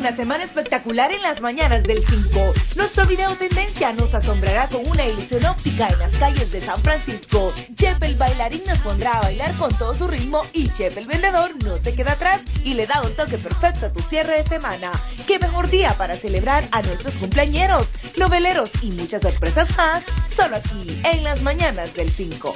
una semana espectacular en las mañanas del 5. Nuestro video tendencia nos asombrará con una ilusión óptica en las calles de San Francisco. Chep el bailarín nos pondrá a bailar con todo su ritmo y Chep el vendedor no se queda atrás y le da un toque perfecto a tu cierre de semana. Qué mejor día para celebrar a nuestros cumpleañeros, noveleros y muchas sorpresas más, solo aquí en las mañanas del 5.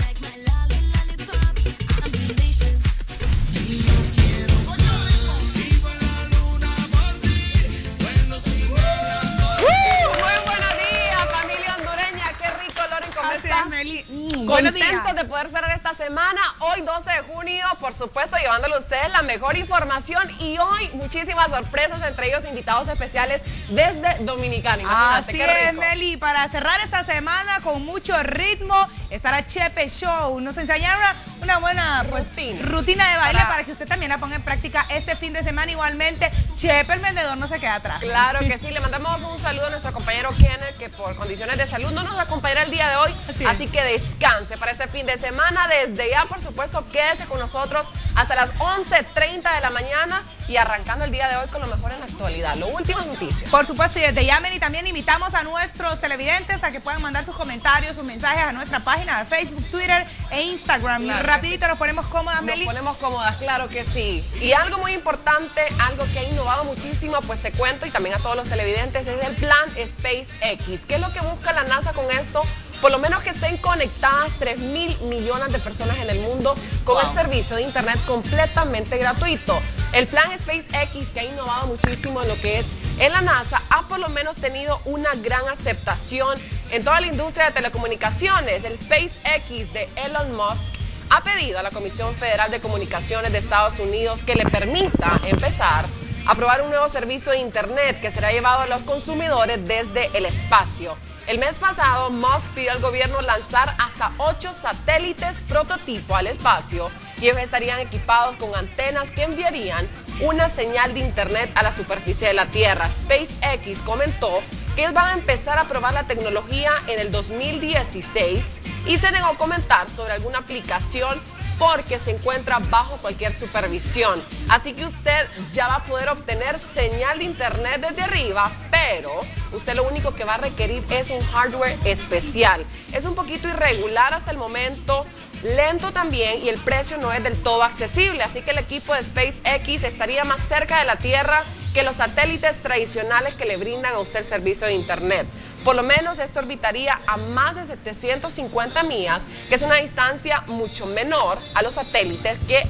Contentos de poder cerrar esta semana, hoy 12 de junio, por supuesto, llevándole a ustedes la mejor información. Y hoy muchísimas sorpresas, entre ellos invitados especiales desde Dominicana. Así es, Meli, para cerrar esta semana con mucho ritmo, estará Chepe Show. Nos enseñaron una, buena pues, rutina. de baile para... que usted también la ponga en práctica este fin de semana. Igualmente, Chepe, el vendedor, no se queda atrás. Claro que sí, le mandamos un saludo a nuestro compañero Kenneth, que por condiciones de salud no nos acompañará el día de hoy, así que descanse para este fin de semana. Desde ya, por supuesto, quédese con nosotros hasta las 11.30 de la mañana y arrancando el día de hoy con lo mejor en la actualidad. Lo último noticias. Por supuesto, y desde ya, y también invitamos a nuestros televidentes a que puedan mandar sus comentarios, sus mensajes a nuestra página de Facebook, Twitter e Instagram. Rapidito nos ponemos cómodas, Meli. Nos ponemos cómodas, claro que sí. Y algo muy importante, algo que ha innovado muchísimo, pues te cuento, y también a todos los televidentes, es el plan SpaceX. ¿Qué es lo que busca la NASA con esto? Por lo menos que estén conectadas 3 mil millones de personas en el mundo con el servicio de Internet completamente gratuito. El plan SpaceX, que ha innovado muchísimo en lo que es en la NASA, ha por lo menos tenido una gran aceptación en toda la industria de telecomunicaciones. El SpaceX de Elon Musk ha pedido a la Comisión Federal de Comunicaciones de Estados Unidos que le permita empezar a probar un nuevo servicio de Internet que será llevado a los consumidores desde el espacio. El mes pasado, Musk pidió al gobierno lanzar hasta ocho satélites prototipo al espacio y ellos estarían equipados con antenas que enviarían una señal de Internet a la superficie de la Tierra. SpaceX comentó que ellos van a empezar a probar la tecnología en el 2016 y se negó a comentar sobre alguna aplicación porque se encuentra bajo cualquier supervisión. Así que usted ya va a poder obtener señal de internet desde arriba, pero usted lo único que va a requerir es un hardware especial. Es un poquito irregular hasta el momento, lento también y el precio no es del todo accesible, así que el equipo de SpaceX estaría más cerca de la Tierra que los satélites tradicionales que le brindan a usted el servicio de internet. Por lo menos esto orbitaría a más de 750 millas, que es una distancia mucho menor a los satélites que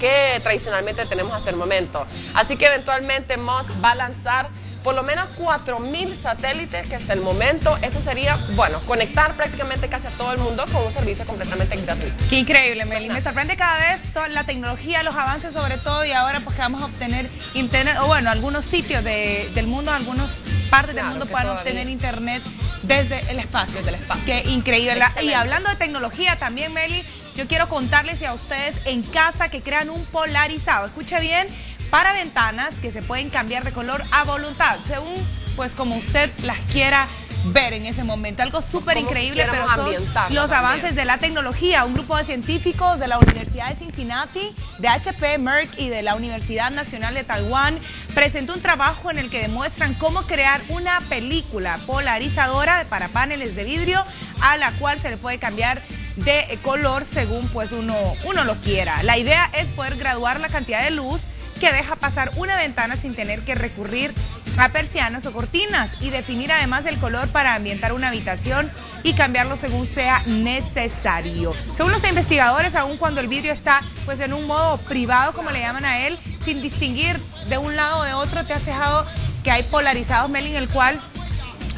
que tradicionalmente tenemos hasta el momento. Así que eventualmente Musk va a lanzar por lo menos 4.000 satélites, que es el momento. Esto sería, bueno, conectar prácticamente casi a todo el mundo con un servicio completamente gratuito. Qué increíble, Meli. Me sorprende cada vez toda la tecnología, los avances sobre todo, y ahora pues que vamos a obtener internet, o bueno, algunos sitios del mundo, algunas partes del mundo puedan obtener internet desde el espacio. Desde el espacio. Qué increíble. Y hablando de tecnología también, Meli, yo quiero contarles a ustedes en casa que crean un polarizado. Escuche bien, para ventanas que se pueden cambiar de color a voluntad, según pues como usted las quiera ver en ese momento. Algo súper increíble, pero son los avances de la tecnología. Un grupo de científicos de la Universidad de Cincinnati, de HP, Merck y de la Universidad Nacional de Taiwán presentó un trabajo en el que demuestran cómo crear una película polarizadora para paneles de vidrio a la cual se le puede cambiar de color según pues uno, uno lo quiera. La idea es poder graduar la cantidad de luz que deja pasar una ventana sin tener que recurrir a persianas o cortinas y definir además el color para ambientar una habitación y cambiarlo según sea necesario. Según los investigadores, aun cuando el vidrio está pues en un modo privado, como le llaman a él, sin distinguir de un lado o de otro, te has fijado que hay polarizados, Meli, en el cual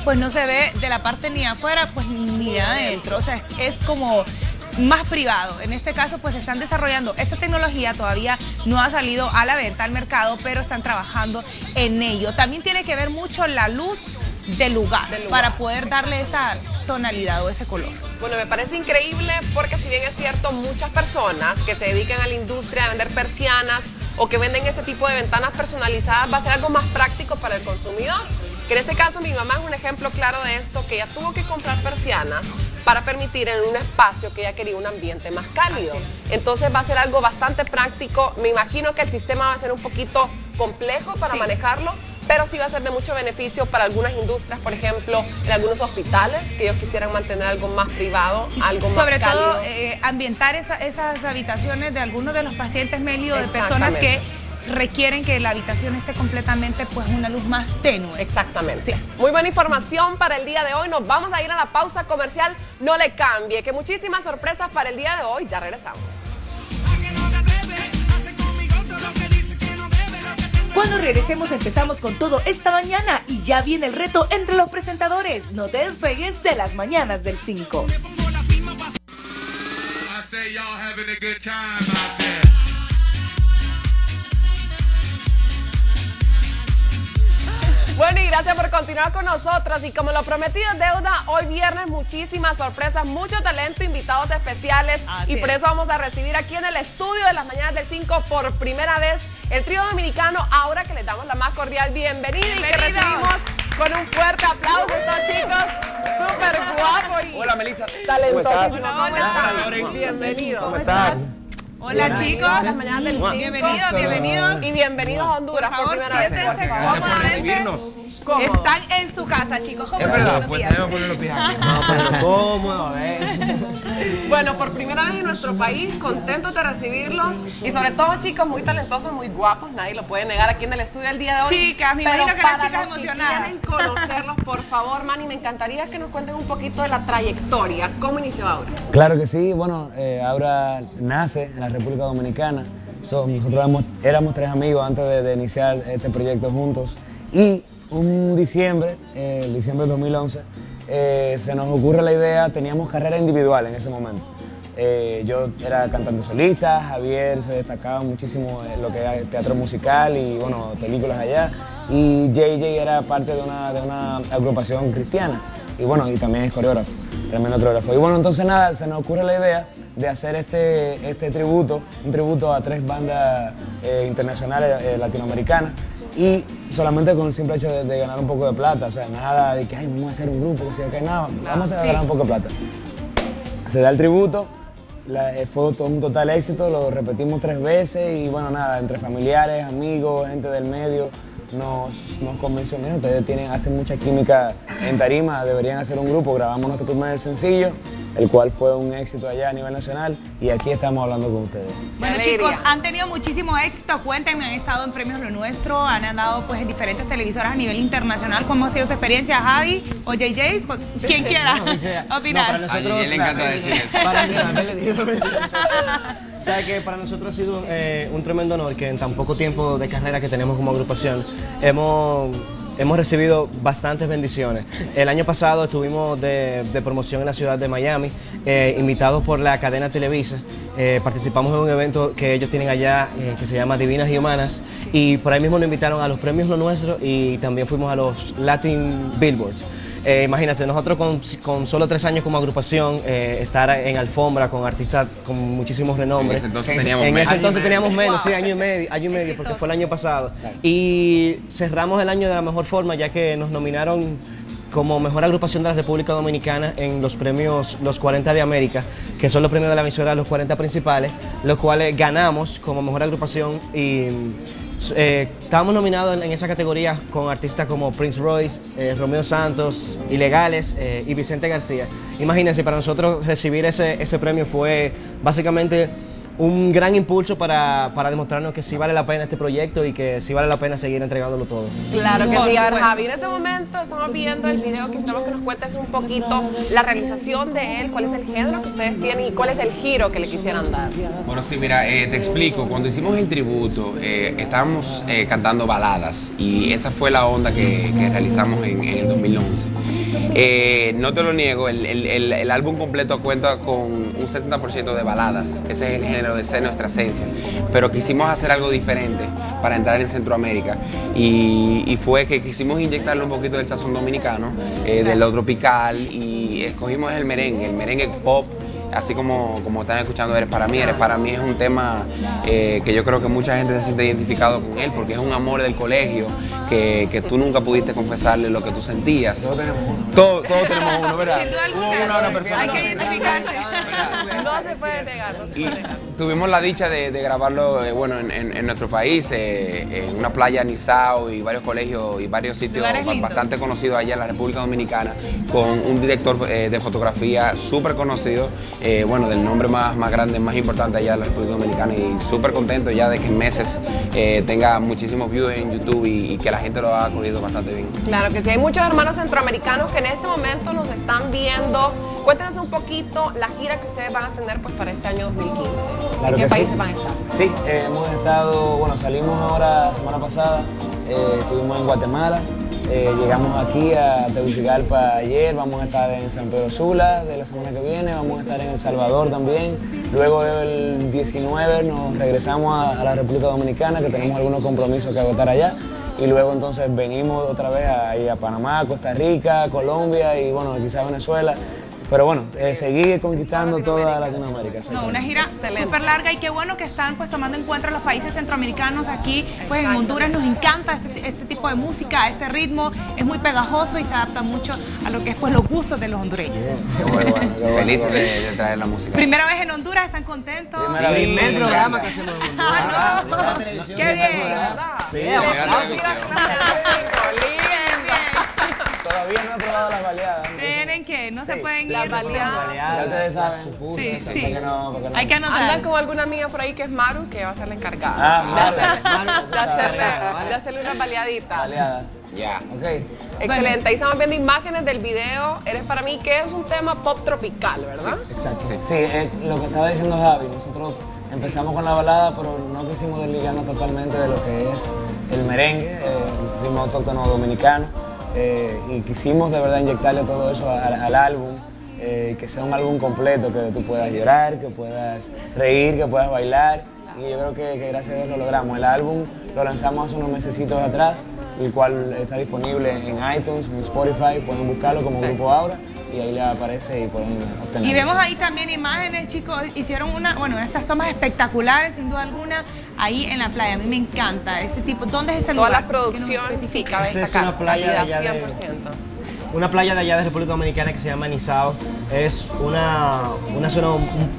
pues no se ve de la parte ni afuera, pues ni de adentro. O sea, es como más privado. En este caso, pues están desarrollando esta tecnología, todavía no ha salido a la venta al mercado, pero están trabajando en ello. También tiene que ver mucho la luz del lugar, para poder darle esa tonalidad o ese color. Bueno, me parece increíble porque si bien es cierto, muchas personas que se dedican a la industria de vender persianas o que venden este tipo de ventanas personalizadas va a ser algo más práctico para el consumidor. Que en este caso mi mamá es un ejemplo claro de esto, que ella tuvo que comprar persianas para permitir en un espacio que ella quería un ambiente más cálido. Entonces va a ser algo bastante práctico. Me imagino que el sistema va a ser un poquito complejo para manejarlo, pero sí va a ser de mucho beneficio para algunas industrias, por ejemplo, en algunos hospitales, que ellos quisieran mantener algo más privado, algo más Sobre todo, eh, ambientar esas habitaciones de algunos de los pacientes, Meli, o de personas que requieren que la habitación esté completamente pues una luz más tenue. Exactamente. Muy buena información para el día de hoy. Nos vamos a ir a la pausa comercial. No le cambie, que muchísimas sorpresas para el día de hoy. Ya regresamos. Cuando regresemos empezamos con todo esta mañana y ya viene el reto entre los presentadores. No te despegues de las mañanas del 5. Bueno, y gracias por continuar con nosotros. Y como lo prometido en deuda, hoy viernes muchísimas sorpresas, mucho talento, invitados especiales. y por eso vamos a recibir aquí en el estudio de las mañanas del 5 por primera vez el trío dominicano. Ahora que les damos la más cordial bienvenida y que recibimos con un fuerte aplauso estos chicos. Súper guapos y Hola, Melissa. talentosísimos. ¿Cómo estás? Bienvenido. ¿Cómo estás? Hola chicos, bienvenidos, bienvenidos. Y bienvenidos a Honduras por, favor, primera vez. Siéntense cómodamente. Están en su casa, chicos. ¿Cómo Es verdad, pues tenemos que poner los pies aquí. Cómodo, a ver. Bueno, por primera vez en nuestro país, contentos de recibirlos y sobre todo chicos muy talentosos, muy guapos, nadie lo puede negar aquí en el estudio el día de hoy. Chicas, me Pero imagino que las chicas emocionadas. quieren conocerlos, por favor, Manny, me encantaría que nos cuenten un poquito de la trayectoria. ¿Cómo inició Aura? Claro que sí, bueno, eh, Aura nace en la República Dominicana. So, nosotros éramos, éramos tres amigos antes de, de iniciar este proyecto juntos. Y un diciembre, eh, diciembre de 2011, eh, se nos ocurre la idea, teníamos carrera individual en ese momento. Eh, yo era cantante solista, Javier se destacaba muchísimo en lo que era teatro musical y bueno, películas allá. Y JJ era parte de una, de una agrupación cristiana y bueno, y también es coreógrafo, tremendo coreógrafo. Y bueno, entonces nada, se nos ocurre la idea de hacer este, este tributo, un tributo a tres bandas eh, internacionales eh, latinoamericanas y solamente con el simple hecho de, de ganar un poco de plata, o sea, nada de que Ay, vamos a hacer un grupo, que se que nada, vamos a ganar un poco de plata. Se da el tributo, la- eh, fue todo un total éxito, lo repetimos tres veces y bueno, nada, entre familiares, amigos, gente del medio, nos, nos convenció, "Mira, ustedes tienen, hacen mucha química en tarima, deberían hacer un grupo, grabamos nuestro primer sencillo, el cual fue un éxito allá a nivel nacional y aquí estamos hablando con ustedes. Bueno chicos, han tenido muchísimo éxito, cuéntenme, han estado en Premios Lo Nuestro, han andado pues en diferentes televisoras a nivel internacional, ¿cómo ha sido su experiencia, Javi o JJ? Pues, Quien quiera opinar. No, para nosotros, A Gigi le encanta decir eso. Para mí, que para nosotros ha sido eh, un tremendo honor que en tan poco tiempo de carrera que tenemos como agrupación hemos, hemos recibido bastantes bendiciones. El año pasado estuvimos de, promoción en la ciudad de Miami, eh, invitados por la cadena Televisa. Eh, participamos en un evento que ellos tienen allá que se llama Divinas y Humanas y por ahí mismo nos invitaron a los premios Lo Nuestro y también fuimos a los Latin Billboards. Eh, imagínate, nosotros con, con solo tres años como agrupación, eh, estar en alfombra con artistas con muchísimos renombres. En ese entonces teníamos En menos. ese entonces teníamos menos, sí, año y medio, año y medio, porque fue el año pasado. Y cerramos el año de la mejor forma, ya que nos nominaron como mejor agrupación de la República Dominicana en los premios Los 40 de América, que son los premios de la emisora Los 40 principales, los cuales ganamos como mejor agrupación y eh, estábamos nominados en, esa categoría con artistas como Prince Royce, eh, Romeo Santos, Ilegales eh, y Vicente García. Imagínense, para nosotros recibir ese, ese premio fue básicamente un gran impulso para, para demostrarnos que sí vale la pena este proyecto y que sí vale la pena seguir entregándolo todo. Claro que sí. A ver. Javi, en este momento estamos viendo el video. Quisiéramos que nos cuentes un poquito la realización de él, cuál es el género que ustedes tienen y cuál es el giro que le quisieran dar. Bueno, sí, mira, eh, te explico. Cuando hicimos el tributo, eh, estábamos eh, cantando baladas y esa fue la onda que, que realizamos en, en el 2011. Eh, no te lo niego, el, el- el- el álbum completo cuenta con un 70% de baladas. Ese es el género de nuestra esencia. Pero quisimos hacer algo diferente para entrar en Centroamérica y, y fue que quisimos inyectarle un poquito del sazón dominicano, eh, de lo tropical y escogimos el merengue, el merengue pop así como, como están escuchando Eres para mí, Eres para mí es un tema eh, que yo creo que mucha gente se siente identificado con él porque es un amor del colegio que, que tú nunca pudiste confesarle lo que tú sentías. Todos tenemos uno. Todos, todos tenemos uno, ¿verdad? Sin duda alguna. Hubo una, una persona. Hay que identificarse. No se puede negar, no se Y puede negar. tuvimos la dicha de, de grabarlo eh, bueno, en, en- en nuestro país, eh, en una playa en Nizao y varios colegios y varios sitios lindos. bastante conocidos allá en la República Dominicana, con un director eh, de fotografía súper conocido, eh, bueno, del nombre más, más grande, más importante allá de la República Dominicana y súper contento ya de que en meses eh, tenga muchísimos views en YouTube y, y que la gente lo ha acogido bastante bien. Claro que sí, hay muchos hermanos centroamericanos que en este momento nos están viendo. Cuéntenos un poquito la gira que ustedes van a tener pues, para este año 2015. Claro ¿En qué que sí. países van a estar? Sí, eh, hemos estado, bueno, salimos ahora semana pasada, eh, estuvimos en Guatemala, eh, llegamos aquí a Tegucigalpa ayer, vamos a estar en San Pedro Sula de la semana que viene, vamos a estar en El Salvador también, luego el 19 nos regresamos a, la República Dominicana, que tenemos algunos compromisos que agotar allá, y luego entonces venimos otra vez a, a Panamá, Costa Rica, Colombia y bueno, quizá Venezuela. Pero bueno, eh, seguir conquistando toda Latinoamérica. No, una gira súper larga y qué bueno que están pues tomando en cuenta los países centroamericanos aquí, pues en. Honduras nos encanta este, este tipo de música, este ritmo, es muy pegajoso y se adapta mucho a lo que es pues los gustos de los hondureños. Qué bueno, qué bueno. Felices de, de traer la música. Primera vez en Honduras, ¿están contentos? Primera vez. Primer Me programa que hacemos en Ah, no. Honduras. televisión. Qué bien. Sí, Mira, Mira, televisión. Bien, bien. Todavía no he probado las baleadas. Tienen que, no se Sí. pueden Las ir. baleadas. Ya ustedes saben. Sí, sí. ¿Por qué no? ¿Por qué no? Hay que anotar. Andan con alguna amiga por ahí que es Maru, que va a ser la encargada. Ah, de, Maru. hacerle, Maru, de hacerle- de hacerle una baleadita. Baleadas. Ya. Ok. Excelente. Ahí estamos viendo imágenes del video. Eres para mí que es un tema pop tropical, ¿verdad? Exacto. Sí, es lo que estaba diciendo Javi. Nosotros empezamos con la balada, pero no quisimos desligarnos totalmente de lo que es el merengue, eh, el ritmo autóctono dominicano. Eh, y quisimos de verdad inyectarle todo eso al, álbum. eh, que sea un álbum completo, que tú puedas llorar, que puedas reír, que puedas bailar. Y yo creo que, gracias a lo logramos. El álbum lo lanzamos hace unos mesecitos atrás, el cual está disponible en iTunes, en Spotify, pueden buscarlo como Grupo Aura y ahí le aparece y pueden obtenerlo. Y vemos ahí también imágenes, chicos. Hicieron una, bueno, estas tomas espectaculares, sin duda alguna, ahí en la playa. A mí me encanta ese tipo. ¿Dónde es ese Toda lugar? la ¿Qué nos producción, sí, cabe Esa es una playa de allá de- 100%. Una playa de allá de República Dominicana que se llama Nizao. Es una, una zona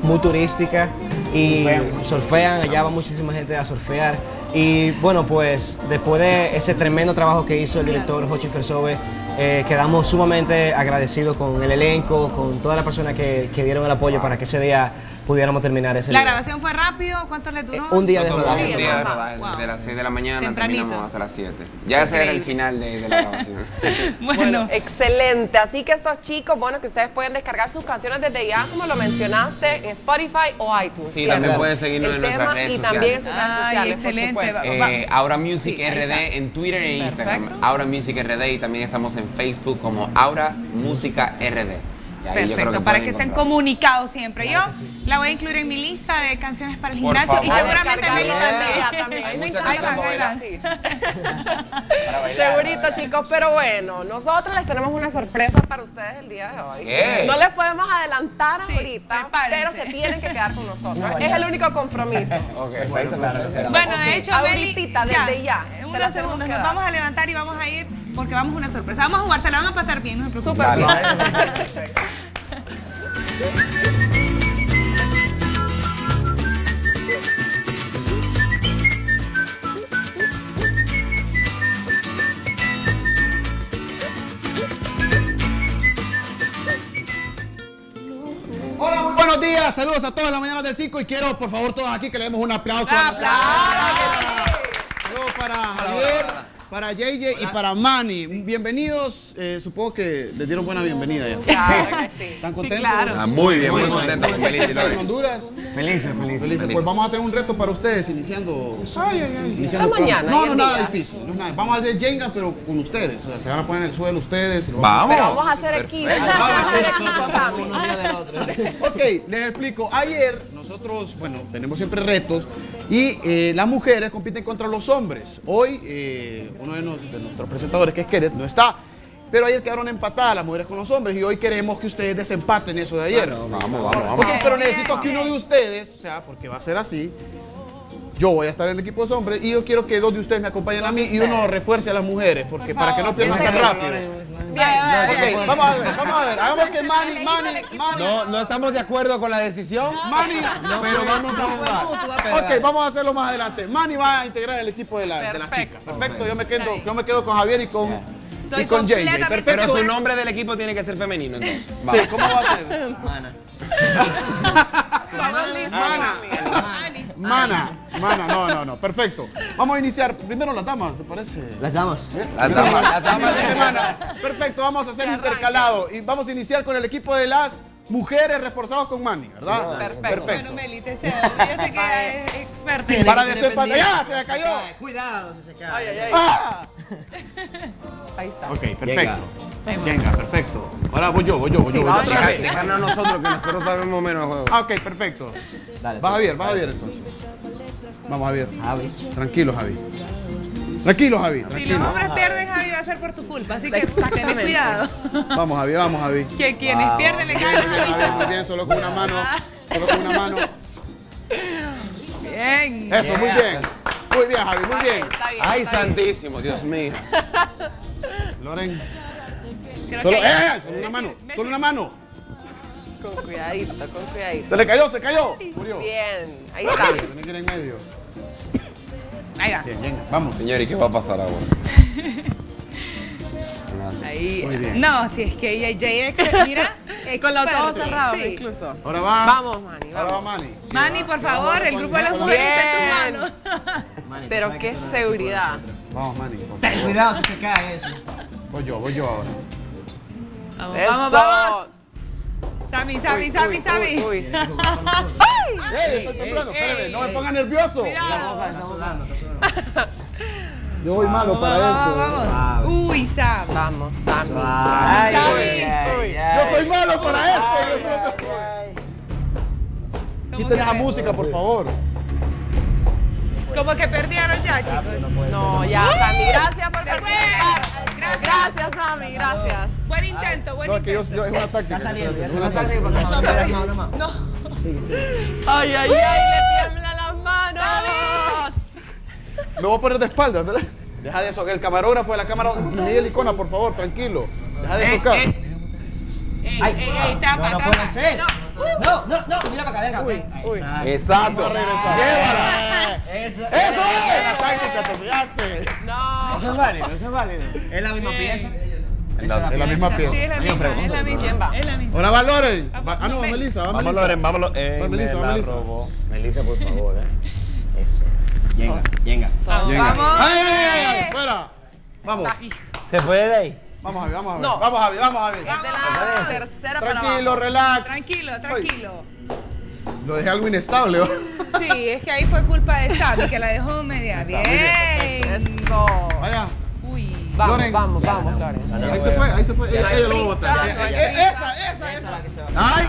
muy turística y surfean. Allá va muchísima gente a surfear. Y bueno, pues después de ese tremendo trabajo que hizo el director Jochi Fersove, eh, quedamos sumamente agradecidos con el elenco, con todas las personas que, que dieron el apoyo para que ese día pudiéramos terminar ese La grabación fue rápido. ¿Cuánto le duró? Eh, un día de rodaje. un día de Ajá. rodaje, Wow. desde las 6 de la mañana Tempranito. terminamos hasta las 7. Ya ese era el final de, de la grabación. Bueno, Bueno, excelente. Así que estos chicos, bueno, que ustedes pueden descargar sus canciones desde ya, como lo mencionaste, en Spotify o iTunes. Sí, ¿cierto? también pueden seguirnos El en nuestras redes Y también en sus redes Ay, sociales, excelente. por supuesto. Eh, Aura Music Sí, RD en Twitter e Instagram. Aura Music RD y también estamos en Facebook como Aura Música RD. Perfecto, para que estén comunicados siempre. Yo la voy a incluir en mi lista de canciones para el gimnasio y seguramente Meli también. muchas Segurito, chicos, pero bueno, nosotros les tenemos una sorpresa para ustedes el día de hoy. ¿Qué? No les podemos adelantar Sí, ahorita, prepárense. pero se tienen que quedar con nosotros. Es el único compromiso. Bueno, de hecho, Meli, Ahorita, desde ya, En unos segundos nos vamos a levantar y vamos a ir porque vamos a una sorpresa. Vamos a jugar, se la van a pasar bien, no se preocupen. Súper bien. Hola, muy buenos días. Saludos a todas las mañanas del 5 y quiero, por favor, todos aquí que le demos un aplauso. a nuestra- Saludos para Javier, para JJ y para Manny. Bienvenidos. eh, supongo que les dieron buena bienvenida ya. Claro que sí. ¿Están contentos? claro. Ah, muy bien, muy Bueno, contento. bueno, Feliz, están en Lore. Honduras. Felices, felices. Felices. Pues vamos a tener un reto para ustedes iniciando. iniciando Esta el mañana. No, no, nada día. difícil. no es nada. Vamos a hacer Jenga, pero con ustedes. O sea, se van a poner en el suelo ustedes. y lo Vamos. Pero vamos a hacer equipo. Vamos a hacer. Ok, les explico. Ayer nosotros, bueno, tenemos siempre retos y eh, las mujeres compiten contra los hombres. Hoy eh, uno de, nos- de nuestros presentadores, que es Kenneth, no está. Pero ayer quedaron empatadas las mujeres con los hombres y hoy queremos que ustedes desempaten eso de ayer. Vamos, vamos, vamos. Pero necesito que uno de ustedes, o sea, porque va a ser así, yo voy a estar en el equipo de hombres y yo quiero que dos de ustedes me acompañen a mí y uno refuerce a las mujeres, porque para que no pierdan tan rápido. Vamos a ver, vamos a ver. Hagamos que Manny, Manny, Manny. No, no estamos de acuerdo con la decisión. Manny, pero vamos a jugar. Ok, vamos a hacerlo más adelante. Manny va a integrar el equipo de, la, de las chicas. Perfecto, yo me quedo, yo me quedo con Javier y con, Soy y con JJ. Perfecto. Pero su nombre del equipo tiene que ser femenino, entonces. Sí, ¿cómo va a ser? Mana. Mana. Mana. Mana, no, no, no. Perfecto. Vamos a iniciar primero las damas, ¿te parece? Las damas. La dama, la dama de de semana. Perfecto, vamos a hacer intercalado y vamos a iniciar con el equipo de las mujeres reforzados con Manny, ¿verdad? Perfecto. Bueno, Meli, te cedo. Yo sé que es experta. Para desempatar. ¡Ya! ¡Se le cayó! Cuidado si se cae. Ay, ay, ay. ¡Ah! Ahí está. Ok, perfecto. Venga, perfecto. Ahora voy yo, voy yo, voy yo. voy yo vamos otra vez. Dejarnos a nosotros, que nosotros sabemos menos de juego. Ah, ok, perfecto. Dale. Va Javier, va Javier entonces. Vamos Javier. Javi. Tranquilo, Javi. Tranquilo, Javi. Si los hombres pierden, Javi, va a ser por tu culpa. Así que ten cuidado. Vamos, Javi, vamos, Javi. Que quienes pierden le ganan Javi, muy bien, solo con una mano. Solo con una mano. Bien. Eso, muy bien. Muy bien, Javi, muy bien. Está bien. Ay, está bien. santísimo, Dios mío. Loren. Creo Solo, que- eh, eh, solo una mano. Solo una mano. Con cuidadito, con cuidadito. Se le cayó, se cayó. Murió. Bien, ahí está. Tiene que ir en medio. Ahí va. Bien, bien. Vamos. Señor, ¿y qué va a pasar ahora? Ahí. Muy bien. No, si es que ella JX, mira. Con los ojos cerrados, sí. incluso. Ahora va. Vamos, Manny, Ahora va vamos. Manny. Manny, por favor, el grupo de las mujeres está en tu mano. Pero qué seguridad. Vamos, Manny. por Ten cuidado si se cae eso. Voy yo, voy yo ahora. Vamos, vamos, vamos. Sammy, Sammy, Uy, Sammy, uy, Sammy. uy, uy. ¡Ey, estoy temblando! Espérame, no me ponga nervioso. Está sudando, está sudando. Yo voy malo para Vamos, esto. vamos, vamos. Uy, Sam. Vamos, ay, Yo soy malo para esto. Quiten esa música, por favor. Como que perdieron ya, chicos. No, ya, Sammy, gracias por participar. Gracias, Sammy, gracias. Buen intento, buen No, es que yo, intento. yo- es una táctica. Ya que saliendo, una táctica. porque no, no, no, no. Sigue, sigue. Ay, ay, ay, le tiemblan las manos. Me voy a poner de espaldas, ¿verdad? Deja de eso, el camarógrafo de la cámara, Miguel Icona, por favor, tranquilo. Deja de socar. Ey, ey, ey, tapa, tapa. No. No, no, mira para acá, venga. Uy, uy. Exacto. Exacto. Llévala. Eso, ¡Eso es! La táctica, te fijaste. No. Eso es válido, eso es válido. Es la misma pieza. Es la- Es la misma Sí, pieza. es la misma, es la misma. ¿Quién va? Es la misma. Ahora va Loren. Va- Ah, no, va. Melissa, va Vamos, Melissa. Loren, vámonos. Eh, Va Melissa, va Melissa. Melissa, por favor, eh. Eso. Venga, venga. Vamos. ¡Ay, ay, ay, ay! ¡Fuera! Vamos, ¿Se puede de ahí? Vamos, Javi, vamos, Javi. No. Vamos, Javi, vamos, Javi. Es de la tercera para Tranquilo, abajo. relax. Tranquilo, tranquilo. Ay, Lo dejé algo inestable. Sí, es que ahí fue culpa de Sammy, que la dejó media. Bien. Eso. Vaya. Uy. Vamos, Loren. vamos, vamos, Loren. Ahí se fue, ahí se fue. Ella, ella lo a hay Eh. Esa, esa, Esa es esa. la que se va. ¡Ay!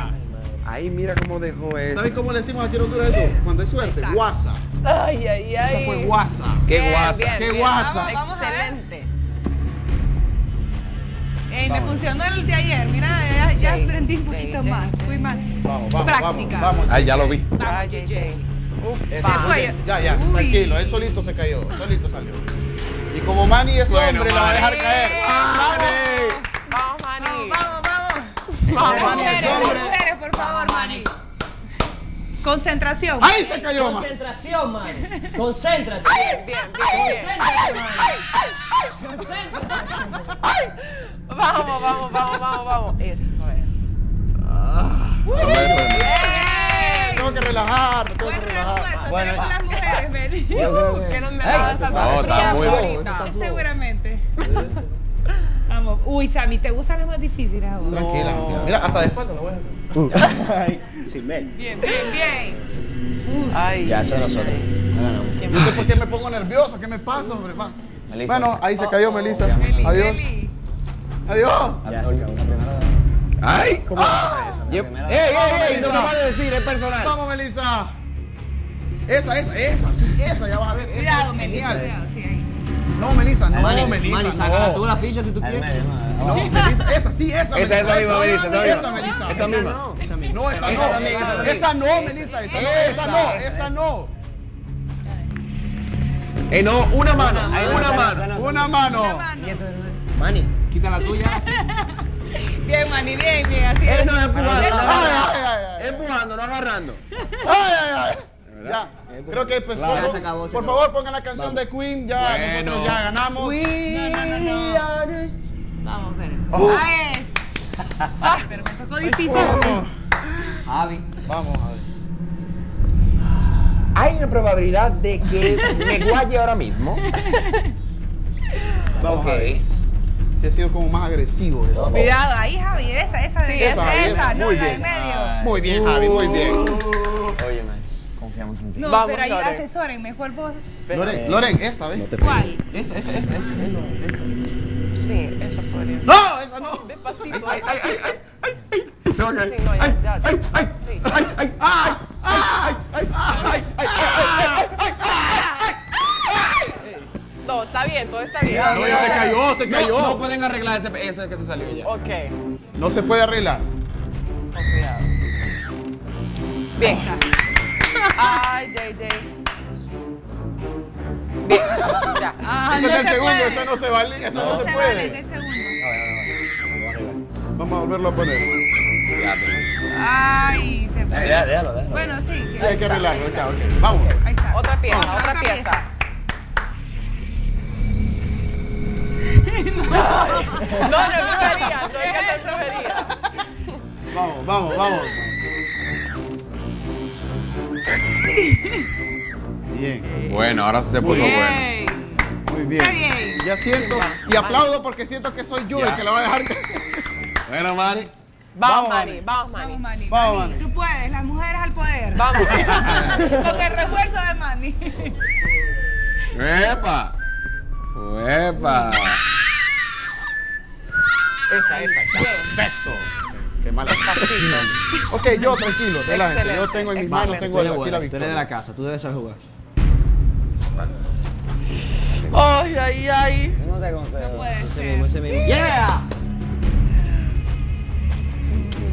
Ahí mira cómo dejó eso. ¿Sabes cómo le decimos aquí Honduras eso? Cuando hay suerte. Guasa. Ay, ay, ay. Esa fue guasa. Qué Bien, guasa. bien, Qué bien. guasa. A ver. Excelente. Ey, me funcionó el de ayer. Mira, ya, aprendí un poquito más. Fui más Vamos, vamos, práctica. vamos. vamos. Ay, ya lo vi. Ah, Upa. muy bien. Ya, ya, Uy. tranquilo, él solito se cayó, solito salió. Y como Manny es Bueno, hombre, la va a dejar caer. ¡Manny! Vamos, Manny. Vamos, vamos. Vamos, Manny es Mujeres, hombre. mujeres, por favor, Manny. Concentración. ¡Ay, se cayó, man! Concentración, man. Concéntrate. Bien, bien, bien. Concéntrate, man. Vamos, vamos, vamos, vamos, vamos. Eso es. Tengo que relajar, tengo Buen que relajar. Bueno, Tenemos las mujeres, creo Que no me da esa No, está muy. Seguramente. Vamos. Uy, Sammy, ¿te gustan las más difíciles ahora? Tranquila, mira, hasta de espalda lo voy a dejar. Sin ver. Bien, bien, bien. Ay, Ya, eso es nosotros. No sé por qué me pongo nervioso, ¿qué me pasa, hombre? man? Melissa. Bueno, ahí se cayó Melissa. Meli, Adiós. Meli. Adiós. Ya, se. Ay, ¿cómo? Vez. ¡Ey, ey, ey! No te vale decir, es personal. Vamos, Melissa. Esa, esa, esa, sí, esa, ya vas a ver. Esa Cuidado, es genial. cuidado, sí, ahí. No, Melissa, no, Melissa, Manny, no. sácala tú la ficha si tú quieres. no. Melissa, esa sí, esa. Esa, esa misma, Melissa, esa misma. Esa, Melissa. Esa misma. No, esa misma. No, esa no. esa no, Melissa, esa no, esa no, esa no. Eh, no, una mano, una mano. Una mano. Mani, quita la tuya. Bien, Manny, bien, bien. Así Él es. no es empujando, Ay, no agarrando. ay, ay. Empujando. Ay, ay, ay. Ya. Creo que pues Claro. por, Ya se acabó, se por acabó. favor pongan la canción de Queen, ya Bueno. nosotros ya ganamos. Vamos, Pérez. Oh. Ah, es. Ay, pero me tocó difícil. Javi. Vamos a ver. Hay una probabilidad de que me guaye ahora mismo. Vamos Ok. a ver. Si ha sido como más agresivo. eso. Cuidado, ahí, Javi, esa, esa de Sí, esa, esa, esa, esa, no, muy la de bien. medio. Muy bien, Javi, muy bien. Óyeme, no, pero ahí asesoren, mejor vos. Loren, Loren, esta, ¿ves? ¿Cuál? Esa, esa, esa, esa, Sí, esa podría ser. ¡No! ¡Esa no! Despacito, ay, ay, ay, ay, ay. Se no, ¡Ay, ay, ay! ¡Ay, ay! ¡Ay, ay, ay! ¡Ay! No, está bien, todo está bien. No, se cayó, se cayó. No, pueden arreglar ese, ese que se salió ya. Ok. No se puede arreglar. Bien. Ay, JJ. Bien, ya. Ah, Ese no es el se segundo, puede. eso no se vale, eso no, No se se vale, de puede. segundo. Vamos a volverlo a poner. Ay, se fue. Déjalo, déjalo. Bueno, sí. Sí, hay que arreglarlo, está, ok. Vamos. Ahí está. Otra pieza, Otra, otra, otra pieza. No, no, no vería, no que no se vería. Vamos, vamos, vamos. Bien, Bueno, ahora se puso bueno. Muy bien. Bien. Ya siento, y aplaudo porque siento que soy yo el que la va a dejar. Bueno, Mari. Vamos, Vamos, Mari, vamos, Mari. Vamos, Manny. Vamos, Manny, Manny. Tú puedes, las mujeres al poder. Vamos. Con el refuerzo de Manny. ¡Epa! ¡Epa! Esa, esa, esa. Perfecto. Qué mala. Ok, yo tranquilo, relájense. Yo tengo en mis manos, tengo aquí bueno, la tú eres de victoria. la casa, tú debes saber jugar. Ay, ay, ay. No te aconsejo. Puede Ese mismo, ser. ese mismo. ¡Yeah!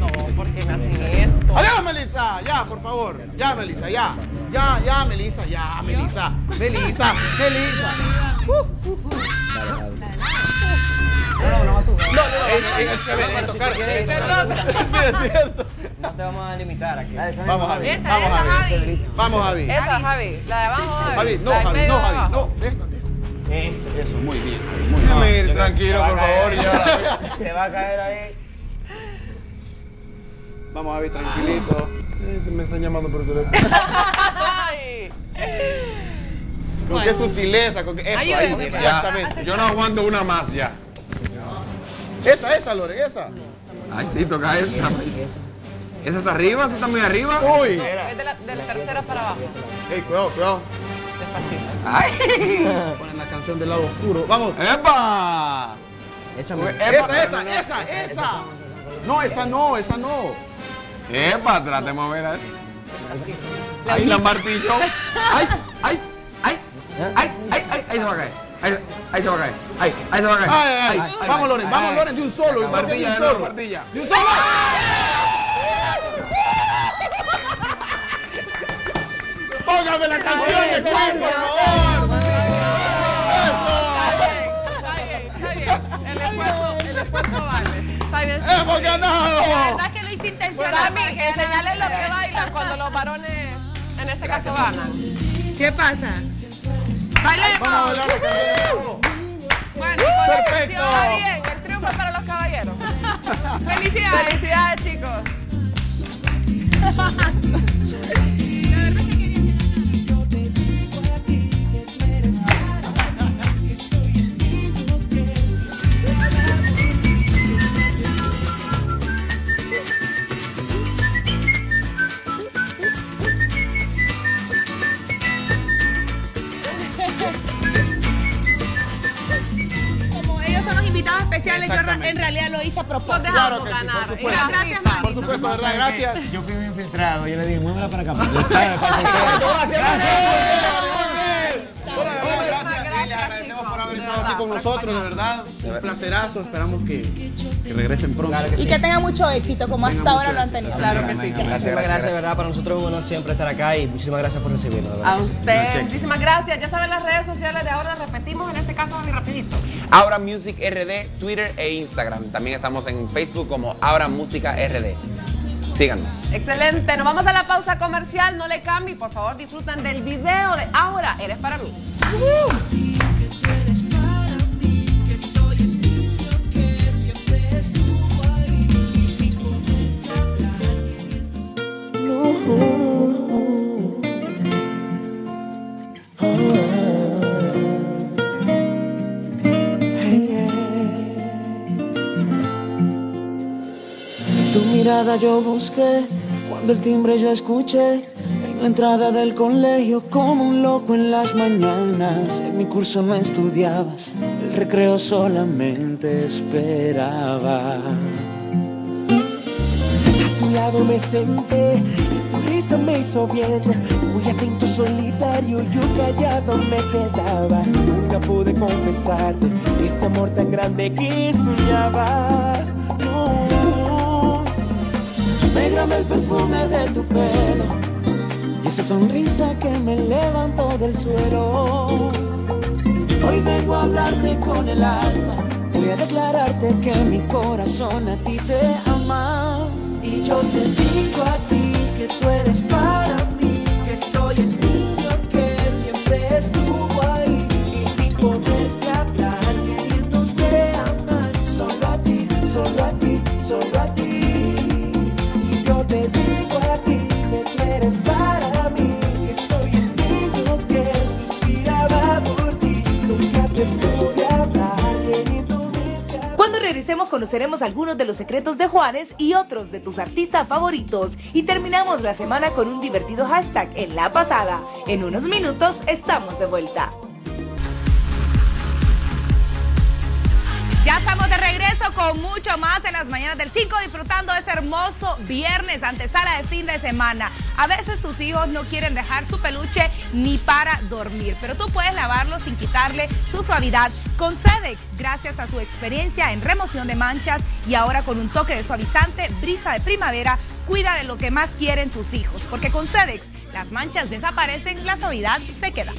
No, ¿por qué me hacen esto? Adiós, Melissa, ya, por favor. Ya, Melissa, ya. Ya, ya, Melissa, ya, Melissa. Melissa, Melissa. No, no, no, tú. Ey, ey, chévere de tocar. Sí, es cierto. No te vamos a limitar aquí. Vamos, Javi. Vamos, Javi. Vamos, Javi. Esa, Javi. La de abajo, Javi. Javi, no, Javi, no, Javi. No, de esta, de esta. Eso. Eso, muy bien, muy bien. Mir, tranquilo, por favor. Ya. Se va a caer ahí. Vamos, Javi, tranquilito. Me están llamando por teléfono. Con qué sutileza, con qué... Eso, ahí, exactamente. Yo no aguanto una más ya. Esa, esa, Lore, esa. Ay, sí, toca esa. ¿Esa está arriba? ¿Esa está muy arriba? Uy. Es de la, de la tercera para abajo. Ey, cuidado, cuidado. Despacito. ¡Ay! Ponen la canción del lado oscuro. Vamos. ¡Epa! Esa misma. Esa, esa, esa, esa. No, esa no, esa no. ¡Epa! Trate de mover a ¡Ay, la martillo! ¡Ay! ¡Ay! ¡Ay! ¡Ay! ¡Ay! ¡Ay! ¡Ahí se va a caer! ¡Ahí, ahí se va a caer! ¡Ay! ¡Ahí se va a caer! Ay, ay, ay. Vamos, Loren, vamos, Loren, de un solo. de un solo. martilla. De un solo. Póngame la canción de Queen, por favor. Está bien, está bien. El esfuerzo, el esfuerzo vale. Está bien. ¡Hemos La ganado! verdad que lo hice intencional. Dami, enseñale lo que bailan cuando los varones, en este caso, ganan. ¿Qué pasa? ¡Bailemos! Bueno, Perfecto. Está bien, el triunfo es para los caballeros. felicidades. Felicidades, chicos. invitados especiales, en realidad lo hice a propósito. dejamos Claro que sí, ganar. por supuesto. Gracias. Por supuesto, ¿verdad? Gracias. Yo fui muy infiltrado. Yo le dije, muévela para acá. Gracias. Muchísimas gracias, agradecemos por haber De estado aquí con nosotros, de verdad. Un placerazo. Esperamos que, que regresen pronto. Y que tengan mucho éxito, como hasta ahora lo han tenido. Claro que sí. Gracias, gracias, de verdad. Para nosotros es un honor siempre estar acá y muchísimas gracias por recibirnos. A usted, muchísimas gracias. Ya saben las redes sociales de ahora, repetimos en este caso muy rapidito. Ahora Music RD, Twitter e Instagram. También estamos en Facebook como Ahora Música RD. Síganos. Excelente, nos vamos a la pausa comercial, no le cambie, por favor disfruten del video de Ahora Eres para mí. Tu yo busqué cuando el timbre yo escuché en la entrada del colegio como un loco en las mañanas. En mi curso no estudiabas, el recreo solamente esperaba. A tu lado me senté y tu risa me hizo bien. Muy atento, solitario, yo callado me quedaba. Nunca pude confesarte este amor tan grande que soñaba. No. Dégrame el perfume de tu pelo y esa sonrisa que me levantó del suelo. Hoy vengo a hablarte con el alma, voy a declararte que mi corazón a ti te ama. Y yo te digo a ti que tú eres para mí, que soy el conoceremos algunos de los secretos de Juanes y otros de tus artistas favoritos. Y terminamos la semana con un divertido hashtag en la pasada. En unos minutos estamos de vuelta. Ya estamos de regreso con mucho más en las mañanas del 5 disfrutando de este hermoso viernes antesala de fin de semana. A veces tus hijos no quieren dejar su peluche ni para dormir, pero tú puedes lavarlo sin quitarle su suavidad con Sedex, gracias a su experiencia en remoción de manchas y ahora con un toque de suavizante, brisa de primavera, cuida de lo que más quieren tus hijos, porque con Sedex las manchas desaparecen, la suavidad se queda.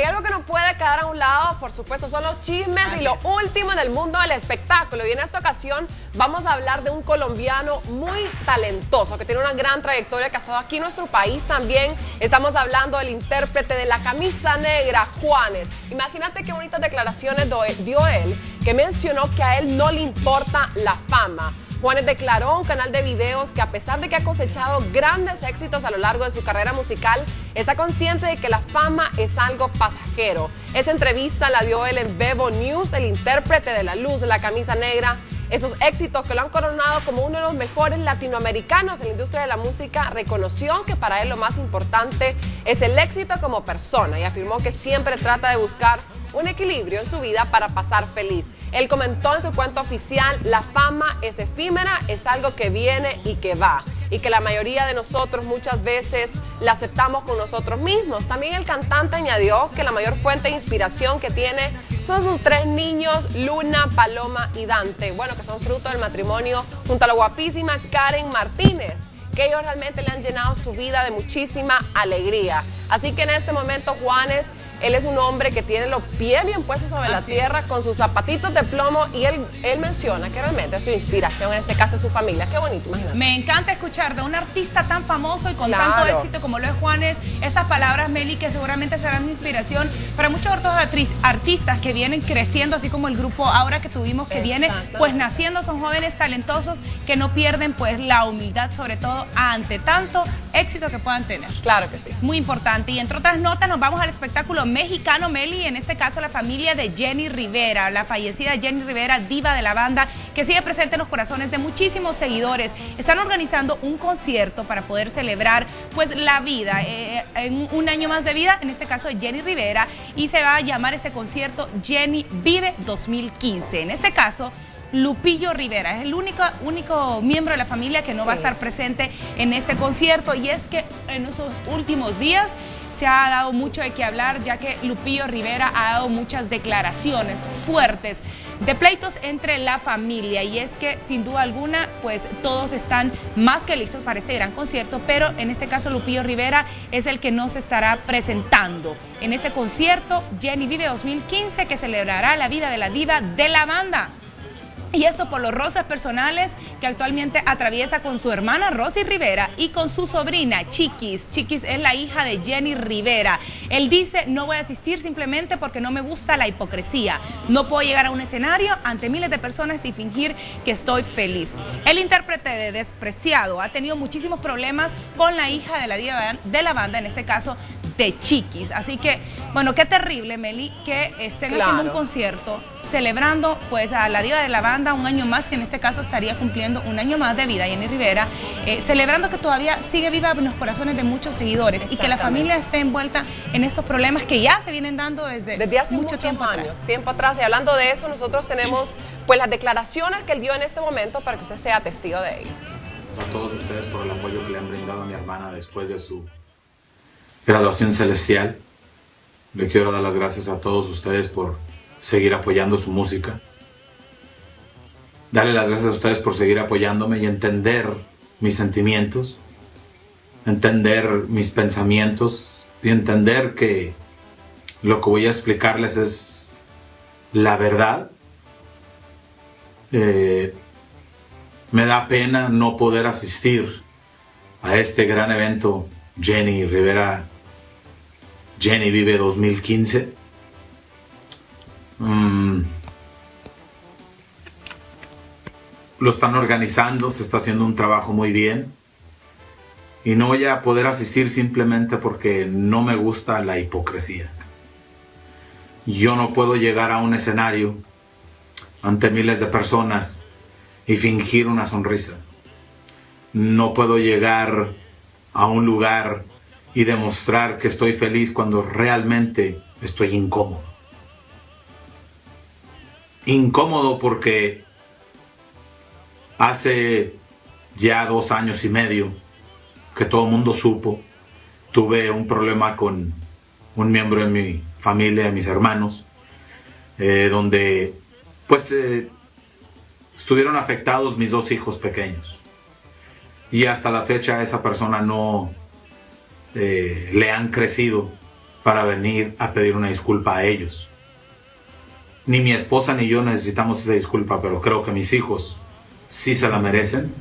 Y algo que no puede quedar a un lado, por supuesto, son los chismes y lo último en el mundo del espectáculo. Y en esta ocasión vamos a hablar de un colombiano muy talentoso, que tiene una gran trayectoria, que ha estado aquí en nuestro país también. Estamos hablando del intérprete de la camisa negra, Juanes. Imagínate qué bonitas declaraciones dio él, que mencionó que a él no le importa la fama. Juanes declaró a un canal de videos que a pesar de que ha cosechado grandes éxitos a lo largo de su carrera musical, está consciente de que la fama es algo pasajero. Esa entrevista la dio él en Bebo News, el intérprete de La Luz la Camisa Negra. Esos éxitos que lo han coronado como uno de los mejores latinoamericanos en la industria de la música, reconoció que para él lo más importante es el éxito como persona y afirmó que siempre trata de buscar un equilibrio en su vida para pasar feliz. Él comentó en su cuenta oficial, la fama es efímera, es algo que viene y que va, y que la mayoría de nosotros muchas veces la aceptamos con nosotros mismos. También el cantante añadió que la mayor fuente de inspiración que tiene son sus tres niños, Luna, Paloma y Dante, bueno, que son fruto del matrimonio junto a la guapísima Karen Martínez que ellos realmente le han llenado su vida de muchísima alegría. Así que en este momento Juanes, él es un hombre que tiene los pies bien puestos sobre la tierra con sus zapatitos de plomo y él, él menciona que realmente su inspiración, en este caso es su familia. Qué bonito, imagínate. Me encanta escuchar de un artista tan famoso y con Claro. tanto éxito como lo es Juanes, estas palabras, Meli, que seguramente serán inspiración para muchos otros artistas que vienen creciendo, así como el grupo ahora que tuvimos que viene, pues naciendo, son jóvenes talentosos que no pierden pues la humildad, sobre todo ante tanto éxito que puedan tener. Claro que sí. Muy importante. Y entre otras notas, nos vamos al espectáculo mexicano, Meli, en este caso la familia de Jenny Rivera, la fallecida Jenny Rivera, diva de la banda, que sigue presente en los corazones de muchísimos seguidores. Están organizando un concierto para poder celebrar pues la vida, eh, en un año más de vida, en este caso Jenny Rivera, y se va a llamar este concierto Jenny Vive 2015. En este caso, Lupillo Rivera. Es el único, único miembro de la familia que no va a estar presente en este concierto. Y es que en esos últimos días se ha dado mucho de qué hablar, ya que Lupillo Rivera ha dado muchas declaraciones fuertes de pleitos entre la familia y es que sin duda alguna pues todos están más que listos para este gran concierto, pero en este caso Lupillo Rivera es el que no se estará presentando en este concierto Jenny Vive 2015 que celebrará la vida de la diva de la banda. Y eso por los roces personales que actualmente atraviesa con su hermana Rosy Rivera y con su sobrina Chiquis. Chiquis es la hija de Jenny Rivera. Él dice, no voy a asistir simplemente porque no me gusta la hipocresía. No puedo llegar a un escenario ante miles de personas y fingir que estoy feliz. El intérprete de Despreciado ha tenido muchísimos problemas con la hija de la de la banda, en este caso de Chiquis. Así que, bueno, qué terrible, Meli, que estén haciendo un concierto celebrando pues a la diva de la banda un año más, que en este caso estaría cumpliendo un año más de vida, Jenny Rivera, eh, celebrando que todavía sigue viva en los corazones de muchos seguidores y que la familia esté envuelta en estos problemas que ya se vienen dando desde, desde hace mucho tiempo años, atrás. tiempo atrás. Y hablando de eso, nosotros tenemos pues las declaraciones que él dio en este momento para que usted sea testigo de ello. A todos ustedes por el apoyo que le han brindado a mi hermana después de su graduación celestial. Le quiero dar las gracias a todos ustedes por seguir apoyando su música. Darle las gracias a ustedes por seguir apoyándome y entender mis sentimientos, entender mis pensamientos y entender que lo que voy a explicarles es la verdad. Eh, me da pena no poder asistir a este gran evento Jenny Rivera Jenny Vive 2015. Mm. Lo están organizando, se está haciendo un trabajo muy bien. Y no voy a poder asistir simplemente porque no me gusta la hipocresía. Yo no puedo llegar a un escenario ante miles de personas y fingir una sonrisa. No puedo llegar a un lugar y demostrar que estoy feliz cuando realmente estoy incómodo. Incómodo porque hace ya dos años y medio que todo el mundo supo, tuve un problema con un miembro de mi familia, de mis hermanos, eh, donde pues eh, estuvieron afectados mis dos hijos pequeños. Y hasta la fecha esa persona no, eh, le han crecido para venir a pedir una disculpa a ellos. Ni mi esposa ni yo necesitamos esa disculpa, pero creo que mis hijos sí se la merecen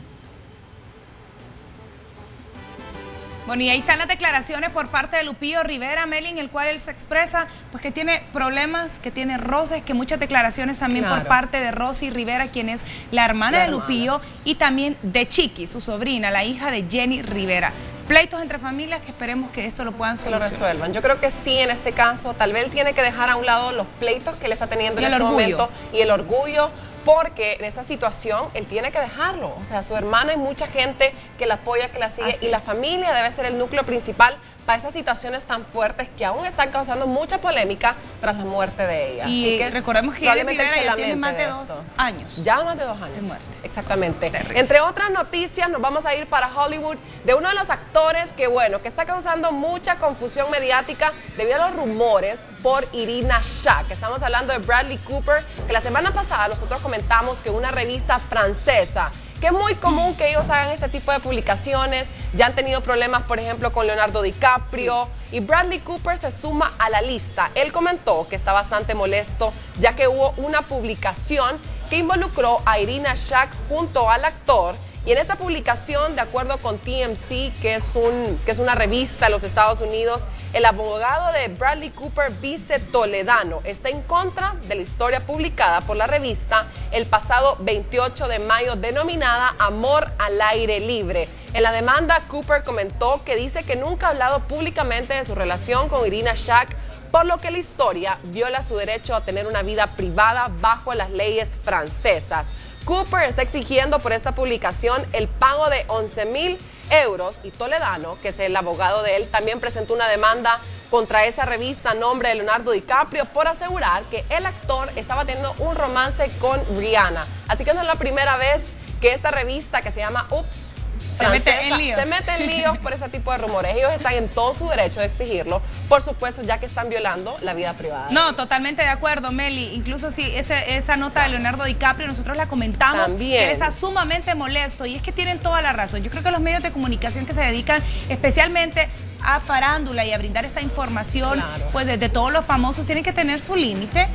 Bueno, y ahí están las declaraciones por parte de Lupillo Rivera, Meli, en el cual él se expresa pues que tiene problemas, que tiene roces, que muchas declaraciones también por parte de Rosy Rivera, quien es la hermana de Lupillo, y también de Chiqui, su sobrina, la hija de Jenny Rivera. Pleitos entre familias que esperemos que esto lo puedan solucionar. lo resuelvan. Yo creo que sí, en este caso, tal vez él tiene que dejar a un lado los pleitos que le está teniendo en este momento y el orgullo porque en esa situación él tiene que dejarlo. O sea, su hermana hay mucha gente que la apoya, que la sigue y la familia debe ser el núcleo principal para esas situaciones tan fuertes que aún están causando mucha polémica tras la muerte de ella. Y Así que recordemos que ella tiene más de, dos años. Ya más de dos años. Exactamente. Entre otras noticias, nos vamos a ir para Hollywood de uno de los actores que, bueno, que está causando mucha confusión mediática debido a los rumores por Irina Shayk. Estamos hablando de Bradley Cooper, que la semana pasada nosotros comentamos que una revista francesa que es muy común que ellos hagan este tipo de publicaciones. Ya han tenido problemas, por ejemplo, con Leonardo DiCaprio. Y Bradley Cooper se suma a la lista. Él comentó que está bastante molesto ya que hubo una publicación que involucró a Irina Shayk junto al actor y en esta publicación, de acuerdo con TMC, que es, un, que es una revista de los Estados Unidos, el abogado de Bradley Cooper, Vice Toledano, está en contra de la historia publicada por la revista el pasado 28 de mayo denominada Amor al aire libre. En la demanda, Cooper comentó que dice que nunca ha hablado públicamente de su relación con Irina Shayk por lo que la historia viola su derecho a tener una vida privada bajo las leyes francesas. Cooper está exigiendo por esta publicación el pago de 11 mil euros y Toledano, que es el abogado de él, también presentó una demanda contra esa revista a nombre de Leonardo DiCaprio por asegurar que el actor estaba teniendo un romance con Rihanna. Así que no es la primera vez que esta revista que se llama Oops se mete en líos. Se mete en líos por ese tipo de rumores. Ellos están en todo su derecho de exigirlo, por supuesto, ya que están violando la vida privada. No, totalmente de acuerdo, Meli. Incluso si esa nota de Leonardo DiCaprio nosotros la comentamos, También. está sumamente molesto y es que tienen toda la razón. Yo creo que los medios de comunicación que se dedican especialmente a farándula y a brindar esa información, pues desde todos los famosos tienen que tener su límite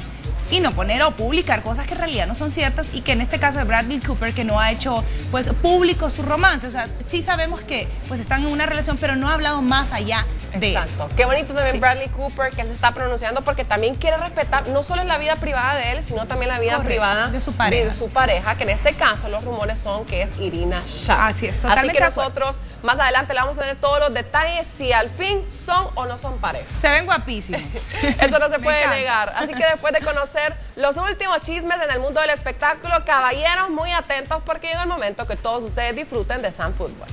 y no poner o publicar cosas que en realidad no son ciertas y que en este caso de Bradley Cooper que no ha hecho pues público su romance, o sea, sí sabemos que pues están en una relación pero no ha hablado más allá de Exacto. eso. Qué bonito también Bradley Cooper que él se está pronunciando porque también quiere respetar no solo la vida privada de él, sino también la vida Correcto, privada de su pareja. de su pareja, que en este caso los rumores son que es Irina Shah. Así es, Así totalmente que de acuerdo. nosotros más adelante le vamos a tener todos los detalles si al fin son o no son pareja. Se ven guapísimos. Eso no se puede negar. Así que después de conocer los últimos chismes en el mundo del espectáculo, caballeros, muy atentos porque llega el momento que todos ustedes disfruten de San Fútbol.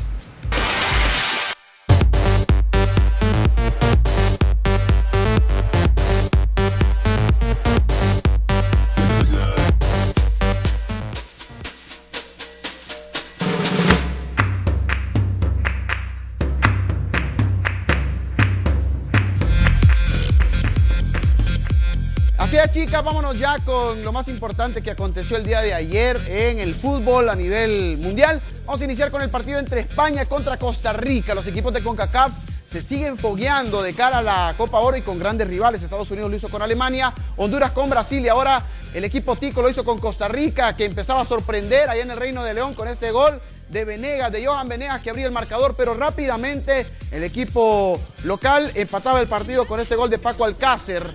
Así es, chicas, vámonos ya con lo más importante que aconteció el día de ayer en el fútbol a nivel mundial. Vamos a iniciar con el partido entre España contra Costa Rica. Los equipos de CONCACAF se siguen fogueando de cara a la Copa Oro y con grandes rivales. Estados Unidos lo hizo con Alemania, Honduras con Brasil y ahora el equipo Tico lo hizo con Costa Rica, que empezaba a sorprender allá en el Reino de León con este gol de Venegas, de Johan Venegas que abría el marcador, pero rápidamente el equipo local empataba el partido con este gol de Paco Alcácer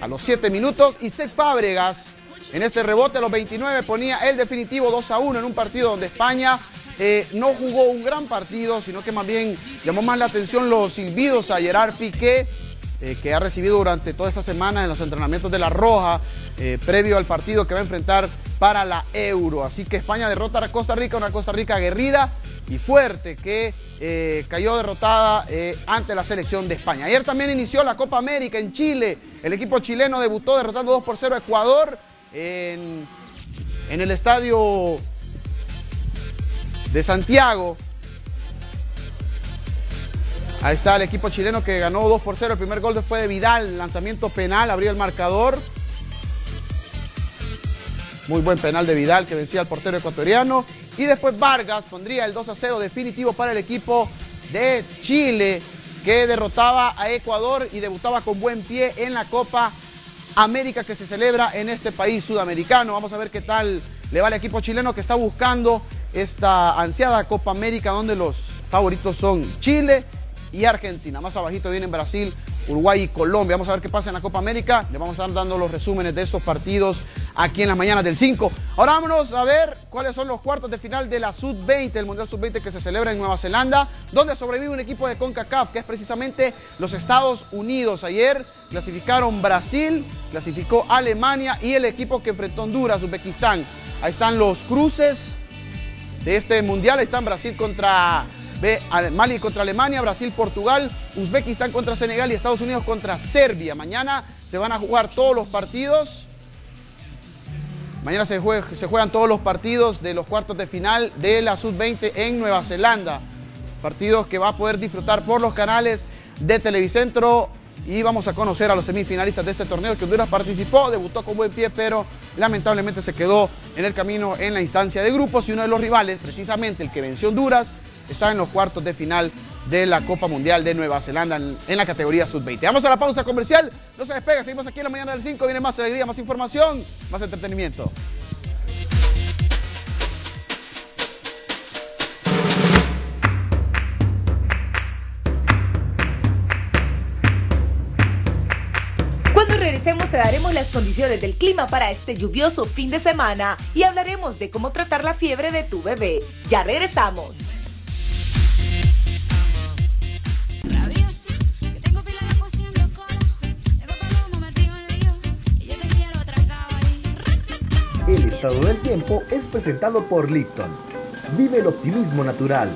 a los 7 minutos y Sec Fábregas en este rebote a los 29 ponía el definitivo 2 a 1 en un partido donde España eh, no jugó un gran partido, sino que más bien llamó más la atención los silbidos a Gerard Piqué, eh, que ha recibido durante toda esta semana en los entrenamientos de La Roja, eh, previo al partido que va a enfrentar para la Euro. Así que España derrota a Costa Rica, una Costa Rica aguerrida y fuerte que eh, cayó derrotada eh, ante la selección de España. Ayer también inició la Copa América en Chile. El equipo chileno debutó derrotando 2 por 0 a Ecuador en, en el estadio de Santiago. Ahí está el equipo chileno que ganó 2 por 0. El primer gol fue de Vidal, lanzamiento penal, abrió el marcador. Muy buen penal de Vidal que vencía al portero ecuatoriano. Y después Vargas pondría el 2 a 0 definitivo para el equipo de Chile que derrotaba a Ecuador y debutaba con buen pie en la Copa América que se celebra en este país sudamericano. Vamos a ver qué tal le va al equipo chileno que está buscando esta ansiada Copa América donde los favoritos son Chile y Argentina. Más abajito vienen Brasil, Uruguay y Colombia. Vamos a ver qué pasa en la Copa América. Le vamos a estar dando los resúmenes de estos partidos aquí en las mañanas del 5. Ahora vámonos a ver cuáles son los cuartos de final de la Sub-20, el Mundial Sub-20 que se celebra en Nueva Zelanda, donde sobrevive un equipo de CONCACAF, que es precisamente los Estados Unidos. Ayer clasificaron Brasil, clasificó Alemania y el equipo que enfrentó Honduras, Uzbekistán. Ahí están los cruces de este mundial. Ahí están Brasil contra Ve Mali contra Alemania, Brasil, Portugal, Uzbekistán contra Senegal y Estados Unidos contra Serbia. Mañana se van a jugar todos los partidos. Mañana se juegan todos los partidos de los cuartos de final de la Sub-20 en Nueva Zelanda. Partidos que va a poder disfrutar por los canales de Televicentro. Y vamos a conocer a los semifinalistas de este torneo que Honduras participó, debutó con buen pie, pero lamentablemente se quedó en el camino en la instancia de grupos. Y uno de los rivales, precisamente el que venció Honduras, está en los cuartos de final de la Copa Mundial de Nueva Zelanda en, la categoría sub-20. Vamos a la pausa comercial, no se despega, seguimos aquí en la mañana del 5, viene más alegría, más información, más entretenimiento. Cuando regresemos te daremos las condiciones del clima para este lluvioso fin de semana y hablaremos de cómo tratar la fiebre de tu bebé. Ya regresamos. Estado del tiempo es presentado por Lipton. Vive el optimismo natural.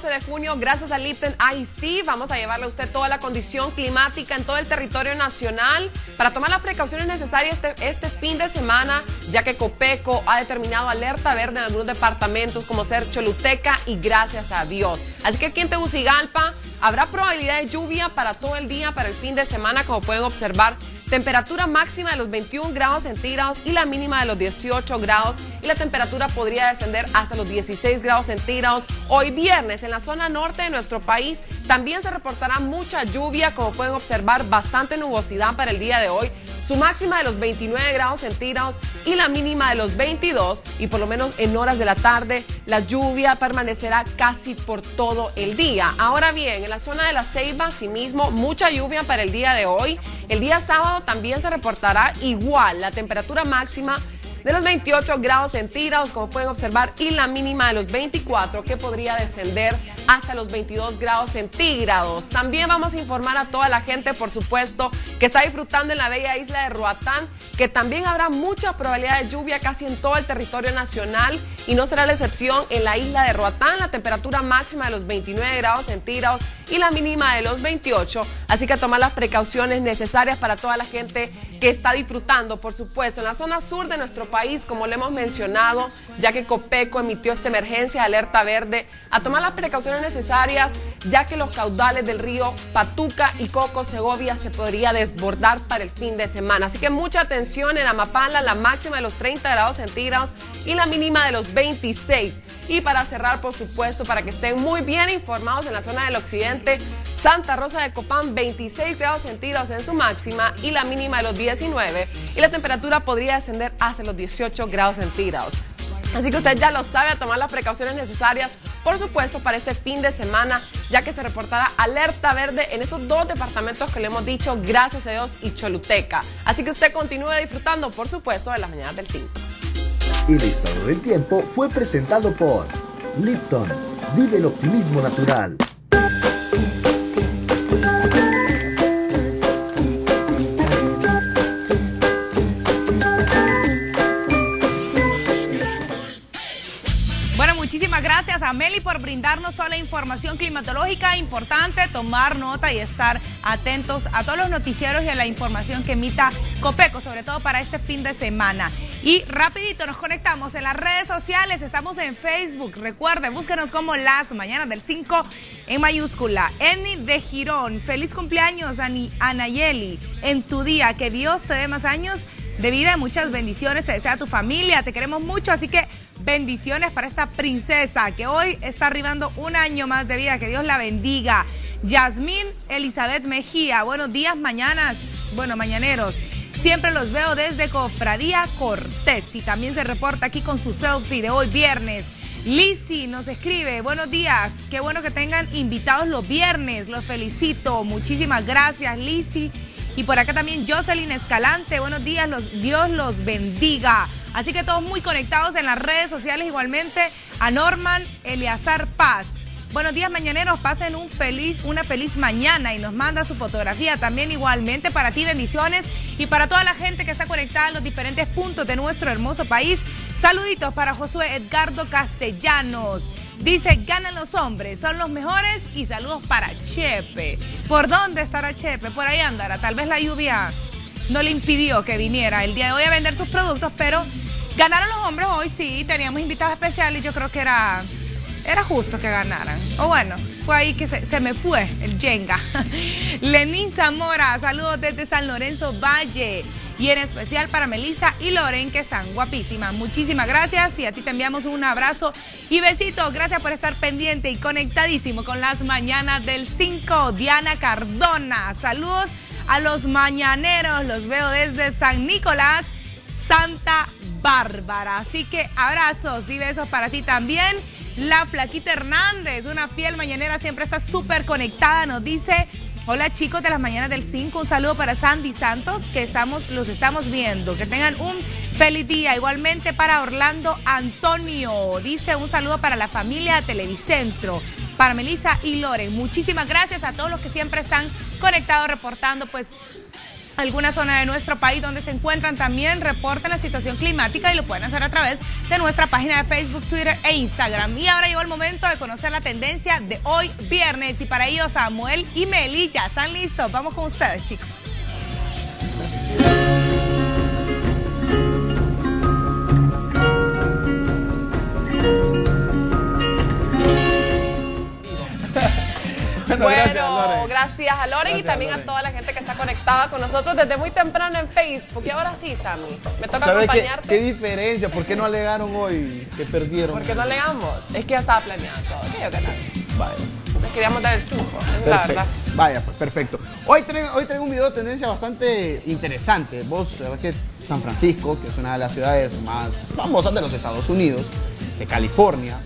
12 de junio, gracias a Lipton Ice vamos a llevarle a usted toda la condición climática en todo el territorio nacional para tomar las precauciones necesarias este, este fin de semana, ya que Copeco ha determinado alerta verde en algunos departamentos como ser Choluteca y gracias a Dios. Así que aquí en Tegucigalpa habrá probabilidad de lluvia para todo el día, para el fin de semana, como pueden observar. Temperatura máxima de los 21 grados centígrados y la mínima de los 18 grados. Y la temperatura podría descender hasta los 16 grados centígrados. Hoy viernes en la zona norte de nuestro país también se reportará mucha lluvia, como pueden observar, bastante nubosidad para el día de hoy su máxima de los 29 grados centígrados y la mínima de los 22 y por lo menos en horas de la tarde la lluvia permanecerá casi por todo el día. Ahora bien, en la zona de la Ceiba, asimismo, mucha lluvia para el día de hoy. El día sábado también se reportará igual la temperatura máxima de los 28 grados centígrados, como pueden observar, y la mínima de los 24, que podría descender hasta los 22 grados centígrados. También vamos a informar a toda la gente, por supuesto, que está disfrutando en la bella isla de Roatán, que también habrá mucha probabilidad de lluvia casi en todo el territorio nacional y no será la excepción en la isla de Roatán, la temperatura máxima de los 29 grados centígrados y la mínima de los 28. Así que tomar las precauciones necesarias para toda la gente que está disfrutando, por supuesto, en la zona sur de nuestro país, como le hemos mencionado, ya que Copeco emitió esta emergencia de alerta verde, a tomar las precauciones necesarias, ya que los caudales del río Patuca y Coco Segovia se podría desbordar para el fin de semana. Así que mucha atención en Amapala, la máxima de los 30 grados centígrados y la mínima de los 26. Y para cerrar, por supuesto, para que estén muy bien informados en la zona del occidente, Santa Rosa de Copán 26 grados centígrados en su máxima y la mínima de los 19 y la temperatura podría descender hasta los 18 grados centígrados. Así que usted ya lo sabe, a tomar las precauciones necesarias, por supuesto, para este fin de semana, ya que se reportará alerta verde en esos dos departamentos que le hemos dicho, gracias a Dios, y Choluteca. Así que usted continúe disfrutando, por supuesto, de las mañanas del 5. El estado del tiempo fue presentado por Lipton. Vive el optimismo natural. Gracias a Meli por brindarnos toda la información climatológica. Importante, tomar nota y estar atentos a todos los noticieros y a la información que emita Copeco, sobre todo para este fin de semana. Y rapidito nos conectamos en las redes sociales, estamos en Facebook, recuerden, búsquenos como Las Mañanas del 5 en mayúscula. Eni de Girón, feliz cumpleaños Anayeli, en tu día, que Dios te dé más años de vida, muchas bendiciones, te desea tu familia, te queremos mucho, así que bendiciones para esta princesa que hoy está arribando un año más de vida, que Dios la bendiga. Yasmín Elizabeth Mejía, buenos días, mañanas, bueno, mañaneros. Siempre los veo desde Cofradía Cortés y también se reporta aquí con su selfie de hoy viernes. Lisi nos escribe, buenos días, qué bueno que tengan invitados los viernes, los felicito, muchísimas gracias Lisi. Y por acá también Jocelyn Escalante, buenos días, los, Dios los bendiga. Así que todos muy conectados en las redes sociales igualmente a Norman Eleazar Paz. Buenos días mañaneros, pasen un feliz, una feliz mañana y nos manda su fotografía también igualmente para ti bendiciones y para toda la gente que está conectada en los diferentes puntos de nuestro hermoso país. Saluditos para Josué Edgardo Castellanos. Dice, ganan los hombres, son los mejores y saludos para Chepe. ¿Por dónde estará Chepe? Por ahí andará. Tal vez la lluvia no le impidió que viniera el día de hoy a vender sus productos, pero ganaron los hombres hoy, sí, teníamos invitados especiales y yo creo que era, era justo que ganaran. O bueno, fue ahí que se, me fue el Jenga. Lenín Zamora, saludos desde San Lorenzo Valle. Y en especial para Melissa y Loren, que están guapísimas. Muchísimas gracias y a ti te enviamos un abrazo y besitos. Gracias por estar pendiente y conectadísimo con las mañanas del 5. Diana Cardona, saludos a los mañaneros. Los veo desde San Nicolás, Santa Bárbara. Así que abrazos y besos para ti también. La Flaquita Hernández, una fiel mañanera, siempre está súper conectada. Nos dice, hola chicos de las mañanas del 5, un saludo para Sandy Santos, que estamos, los estamos viendo. Que tengan un Feliz día. Igualmente para Orlando Antonio. Dice un saludo para la familia Televicentro, para Melissa y Loren. Muchísimas gracias a todos los que siempre están conectados reportando pues alguna zona de nuestro país donde se encuentran también reporten la situación climática y lo pueden hacer a través de nuestra página de Facebook, Twitter e Instagram. Y ahora llegó el momento de conocer la tendencia de hoy viernes y para ello Samuel y Meli ya están listos. Vamos con ustedes, chicos. Bueno, gracias a Loren, y también a toda la gente que está conectada con nosotros desde muy temprano en Facebook. Y ahora sí, Sammy, me toca acompañarte. Qué, qué, diferencia? ¿Por qué no alegaron hoy que perdieron? ¿Por qué no alegamos? Es que ya estaba planeado todo. ¿Qué? Vaya. Les queríamos dar el triunfo, es la verdad. Vaya, pues perfecto. Hoy traigo, hoy traigo un video de tendencia bastante interesante. Vos sabés que San Francisco, que es una de las ciudades más famosas de los Estados Unidos, de California,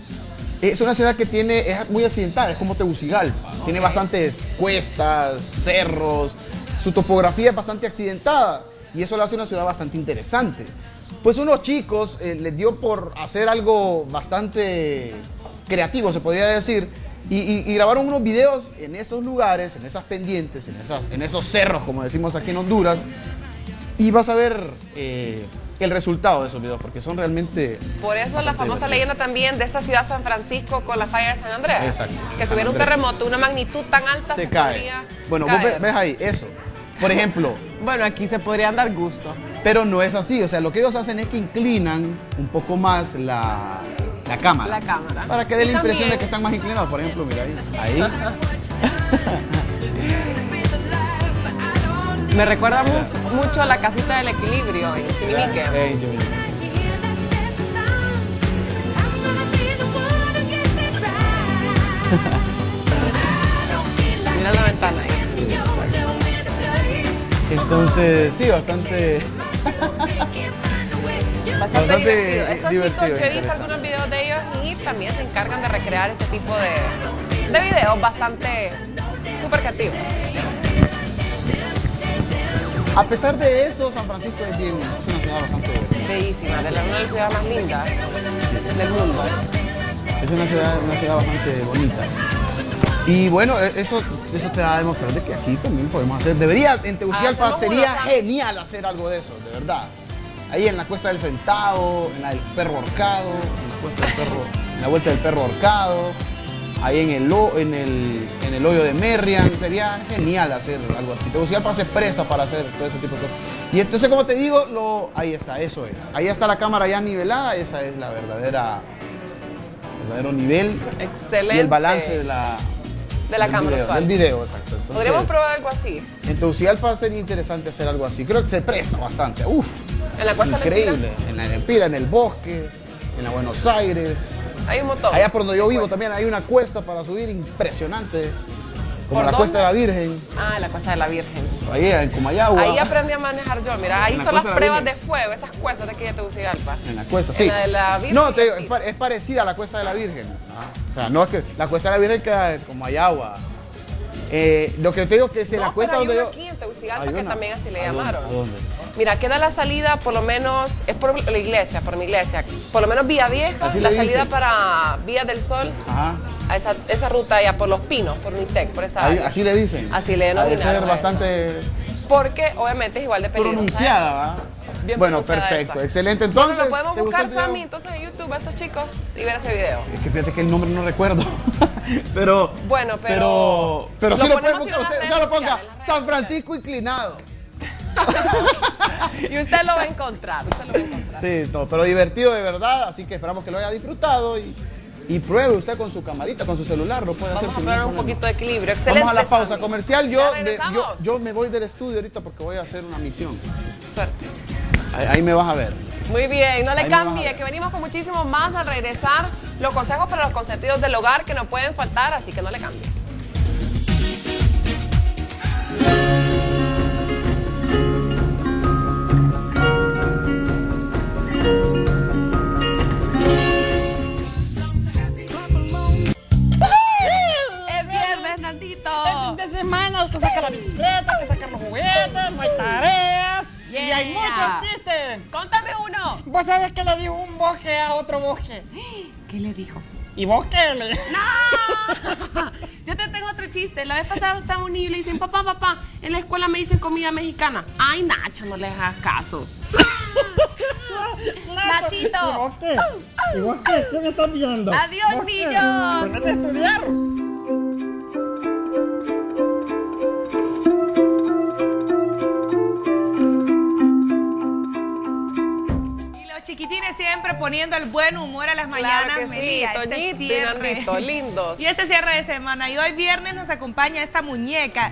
es una ciudad que tiene, es muy accidentada, es como Tegucigalpa. Tiene bastantes cuestas, cerros, su topografía es bastante accidentada y eso lo hace una ciudad bastante interesante. Pues unos chicos eh, les dio por hacer algo bastante creativo, se podría decir, y, grabaron unos videos en esos lugares, en esas pendientes, en, esas, en esos cerros, como decimos aquí en Honduras, y vas a ver eh, el resultado de esos videos, porque son realmente... Por eso la famosa leyenda también de esta ciudad San Francisco con la falla de San Andrés. Exacto. Que si hubiera un terremoto, una magnitud tan alta, se, se cae. podría Bueno, caer. vos ves, ahí, eso. Por ejemplo, Bueno, aquí se podrían dar gusto. pero no es así, o sea, lo que ellos hacen es que inclinan un poco más la, la cámara. La cámara. Para que dé la impresión también- de que están más inclinados. Por ejemplo, mira ahí. Ahí. Me recuerda mu- mucho a la casita del equilibrio en. Eh, Chiminique. Mira la ventana ahí. Entonces, sí, bastante. Bastante, Bastante divertido. Estos divertido, chicos, yo he visto algunos videos de ellos y también se encargan de recrear este tipo de, de videos bastante súper creativos. A pesar de eso, San Francisco es, bien, es una ciudad bastante. Bellísima, de la, una de las ciudades más lindas del mundo. Es una ciudad, una ciudad bastante bonita. Y bueno, e- eso, eso te va a demostrar de que aquí también podemos hacer. Debería, en Tegucigalpa Hacemos sería uno, genial hacer algo de eso, de verdad. Ahí en la cuesta del centavo, en la del perro horcado, en la cuesta del perro, en la vuelta del perro horcado, ahí en el, en el, en el hoyo de Merriam, sería genial hacer algo así. Tegucigalpa se presta para hacer todo ese tipo de cosas. Y entonces, como te digo, lo, ahí está, eso es. Ahí está la cámara ya nivelada, esa es la verdadera, verdadero nivel Excelente. y el balance de la, De la del cámara video, del video, exacto. Entonces, Podríamos probar algo así. en Tegucigalpa sería interesante hacer algo así. Creo que se presta bastante. Uf, En la cuesta increíble. En la Empira, en el bosque, en la Buenos Aires. Hay un montón. Allá por donde yo vivo Pues, también hay una cuesta para subir impresionante. Como ¿Por la Cuesta de la? Virgen, Ah, la cuesta de la Virgen. ahí en Comayagua. Ahí aprendí a manejar yo. Mira, ahí En la son las de pruebas de fuego, esas cuestas de aquí de Tegucigalpa. En la cuesta, En sí. la de la Virgen no, te digo, es, pa- es parecida a la Cuesta de la Virgen. O sea, no es que la Cuesta de la Virgen queda en Comayagua. Eh, lo que te digo que si No, la cuesta donde yo... aquí en Tegucigalpa Hay que también así le llamaron. ¿A dónde? Mira, queda la salida, por lo menos, es por la iglesia, por mi iglesia. Por lo menos Vía Vieja, la salida para Vía del Sol, Ajá. a esa, esa ruta allá por Los Pinos, por Unitec, por esa Ahí- área. así le dicen. Así le denominaron ser a bastante Porque obviamente es igual de peligrosa. pronunciada, ¿va? Bien Bueno, perfecto, esa. excelente. Bueno, Entonces, lo podemos ¿te gustó buscar? Sammy, entonces en YouTube a estos chicos y ver ese video. Es que fíjate que el nombre no recuerdo. pero. Bueno, pero- Pero, sí lo pueden en buscar usted. Ya lo ponga. San Francisco inclinado. Y usted lo va a encontrar, usted lo va a encontrar. Sí, no, pero divertido de verdad. Así que esperamos que lo haya disfrutado y, y pruebe usted con su camarita, con su celular. Lo puede hacer Vamos a poner un problema. poquito de equilibrio. Excelente. Vamos a la pausa Sammy. comercial. Yo, me, yo, yo me voy del estudio ahorita porque voy a hacer una misión. Suerte. Ahí, ahí me vas a ver. Muy bien, no le Ahí cambie, que venimos con muchísimo más al regresar. Los consejos para los consentidos del hogar que no pueden faltar, así que no le cambie. El viernes, Nandito. de semana usted saca la bicicleta, que sacar los juguetes, no hay tareas. Y Y hay muchos chistes. Contame uno. Vos sabés que le dijo un bosque a otro bosque. ¿Qué le dijo? ¿Y vos qué le ¡No! Yo te tengo otro chiste. La vez pasada estaba un niño y le dicen, papá, papá, en la escuela me dicen comida mexicana. Ay, Nacho, no le hagas caso. Nachito. ¿Y vos qué? ¿Y vos qué? ¿Qué me estás viendo? Adiós, niños. A estudiar. Chiquitines siempre poniendo el buen humor a las Claro mañanas, que sí, Melía, este Toñito y. Nandito, lindos. Y este cierre de semana. Y hoy viernes nos acompaña esta muñeca.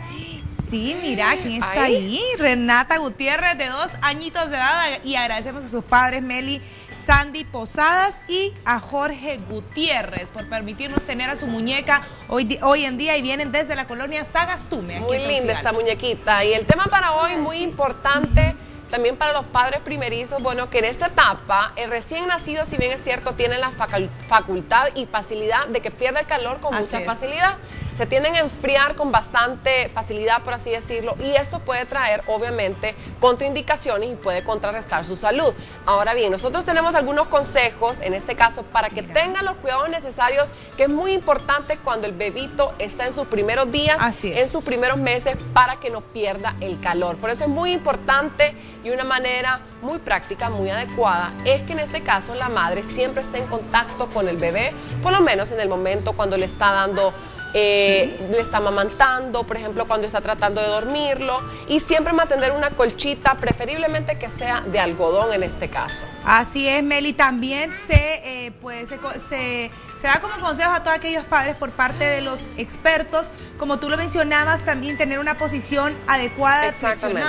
Sí, mira, ¿quién está ahí? Renata Gutiérrez, de dos añitos de edad. Y agradecemos a sus padres, Meli, Sandy Posadas y a Jorge Gutiérrez por permitirnos tener a su muñeca hoy, hoy en día y vienen desde la colonia Sagastume. Muy linda esta muñequita. Y el tema para hoy, muy importante, también para los padres primerizos, bueno, que en esta etapa, el recién nacido, si bien es cierto, tiene la facultad y facilidad de que pierda el calor con Así mucha es. facilidad. Se tienden a enfriar con bastante facilidad, por así decirlo, y esto puede traer, obviamente, contraindicaciones y puede contrarrestar su salud. Ahora bien, nosotros tenemos algunos consejos, en este caso, para que tengan los cuidados necesarios, que es muy importante cuando el bebito está en sus primeros días, Así en sus primeros meses, para que no pierda el calor. Por eso es muy importante y una manera muy práctica, muy adecuada, es que en este caso la madre siempre esté en contacto con el bebé, por lo menos en el momento cuando le está dando eh, le está amamantando, por ejemplo, cuando está tratando de dormirlo, y siempre mantener una colchita, preferiblemente que sea de algodón en este caso. Así es, Meli. También se, eh, pues, se, co- se- se da como consejo a todos aquellos padres por parte de los expertos, como tú lo mencionabas, también tener una posición adecuada, Exactamente.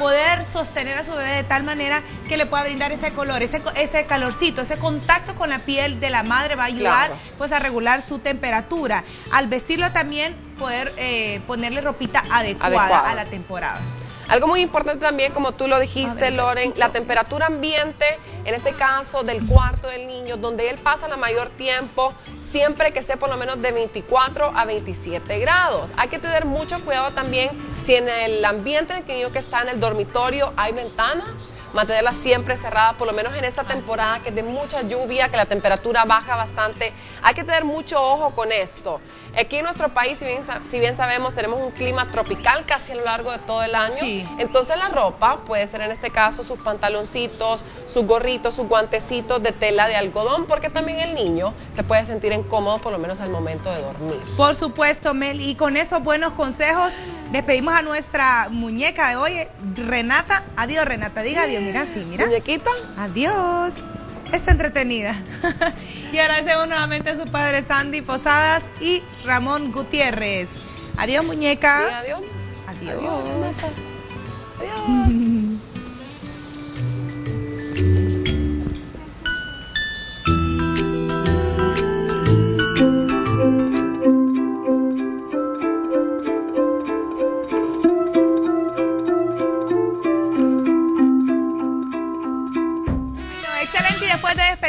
Poder sostener a su bebé de tal manera que le pueda brindar ese color, ese, ese calorcito, ese contacto con la piel de la madre va a ayudar Claro. pues a regular su temperatura. Al vestirlo también poder eh, ponerle ropita adecuada, Adecuada. a la temporada. Algo muy importante también, como tú lo dijiste, Loren, la temperatura ambiente, en este caso del cuarto del niño, donde él pasa la mayor tiempo, siempre que esté por lo menos de 24 a 27 grados. Hay que tener mucho cuidado también si en el ambiente en el que el niño que está en el dormitorio hay ventanas, mantenerla siempre cerrada, por lo menos en esta temporada que es de mucha lluvia, que la temperatura baja bastante. Hay que tener mucho ojo con esto. Aquí en nuestro país, si bien, sa- si bien sabemos, tenemos un clima tropical casi a lo largo de todo el año. Sí. Entonces la ropa puede ser en este caso sus pantaloncitos, sus gorritos, sus guantecitos de tela de algodón, porque también el niño se puede sentir incómodo por lo menos al momento de dormir. Por supuesto, Mel. Y con esos buenos consejos, despedimos a nuestra muñeca de hoy, Renata. Adiós, Renata. Diga adiós. Mira, sí, mira. Muñequita. Adiós. Está entretenida. y agradecemos nuevamente a su padre Sandy Posadas y Ramón Gutiérrez. Adiós, muñeca. Sí, adiós. Adiós. Bueno,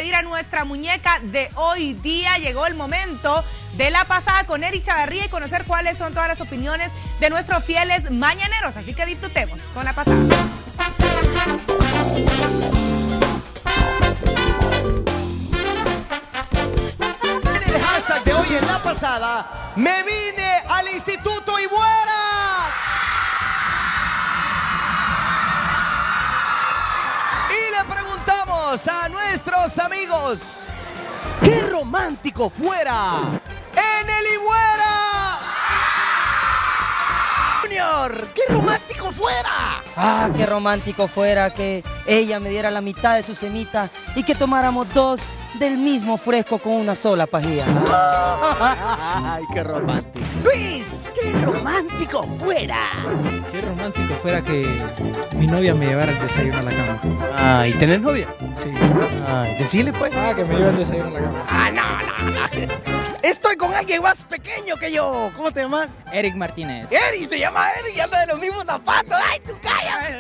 despedir a nuestra muñeca de hoy día, llegó el momento de la pasada con Eri Chavarría y conocer cuáles son todas las opiniones de nuestros fieles mañaneros. Así que disfrutemos con la pasada. Hashtag de hoy en la pasada, me vine a nuestros amigos, ¿qué romántico fuera en el Ibuera? Junior, ¿qué romántico fuera? Ah, qué romántico fuera que ella me diera la mitad de su semita y que tomáramos dos del mismo fresco con una sola pajilla. Ay, qué romántico. Luis, qué romántico fuera. Qué romántico fuera que mi novia me llevara el desayuno a la cama. Ah, ¿y tenés novia? Sí. Ay, decile pues. Ah, que me lleve el desayuno a la cama. Ah, no, no, no. Estoy con alguien más pequeño que yo. ¿Cómo te llamas? Eric Martínez. Eri, se llama Eri y anda de los mismos zapatos. ¡Ay, tú calla!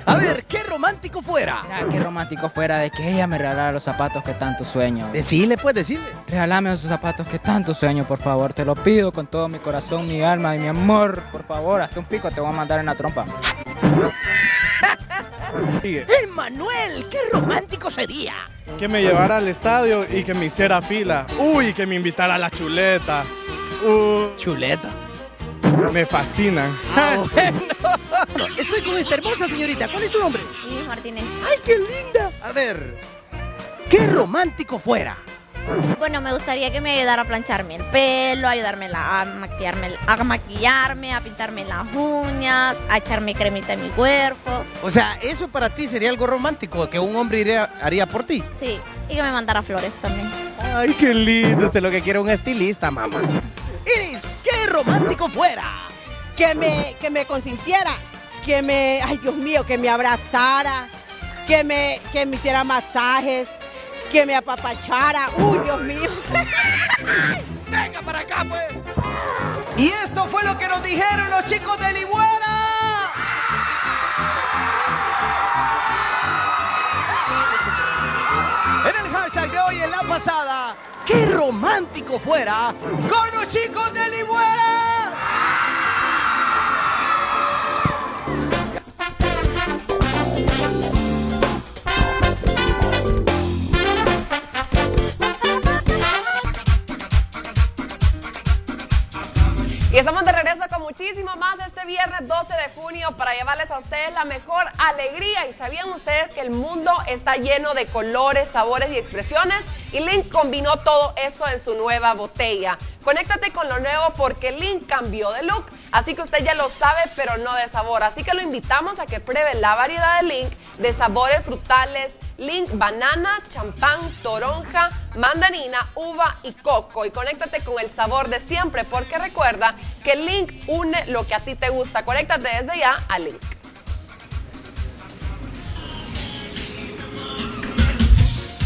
A ver, qué romántico fuera. Ah, qué romántico fuera de que ella me regalara los zapatos que tanto sueño. Decile, pues, decile. Regálame esos zapatos que tanto sueño, por favor. Te lo pido con todo mi corazón, mi alma y mi amor. Por favor, hasta un pico te voy a mandar en la trompa. Manuel, qué romántico sería. Que me llevara al estadio y que me hiciera fila. Uy, que me invitara a la chuleta. Uh, ¿Chuleta? Me fascinan. Ah, Estoy con esta hermosa señorita. ¿Cuál es tu nombre? Iris Martínez. ¡Ay, qué linda! A ver, qué romántico fuera. Bueno, me gustaría que me ayudara a plancharme el pelo, ayudarme a maquillarme, a maquillarme, a pintarme las uñas, a echarme cremita en mi cuerpo. O sea, eso para ti sería algo romántico que un hombre iría- haría por ti. Sí, y que me mandara flores también. Ay, qué lindo. Usted lo que quiere es un estilista, mamá. Iris, qué romántico fuera. que me, que me consintiera, que me, ay Dios mío, que me abrazara, que me, que me hiciera masajes, que me apapachara. Uy, Dios mío. Venga para acá, pues. Y esto fue lo que nos dijeron los chicos de Libuera. En el hashtag de hoy, en la pasada, qué romántico fuera con los chicos de Libuera. Y estamos de regreso con muchísimo más este viernes 12 de junio para llevarles a ustedes la mejor alegría. ¿Y sabían ustedes que el mundo está lleno de colores, sabores y expresiones? Y Link combinó todo eso en su nueva botella. Conéctate con lo nuevo porque Link cambió de look. Así que usted ya lo sabe, pero no de sabor. Así que lo invitamos a que pruebe la variedad de Link de sabores frutales. Link banana, champán, toronja, mandarina, uva y coco. Y conéctate con el sabor de siempre porque recuerda que Link une lo que a ti te gusta. Conéctate desde ya a Link.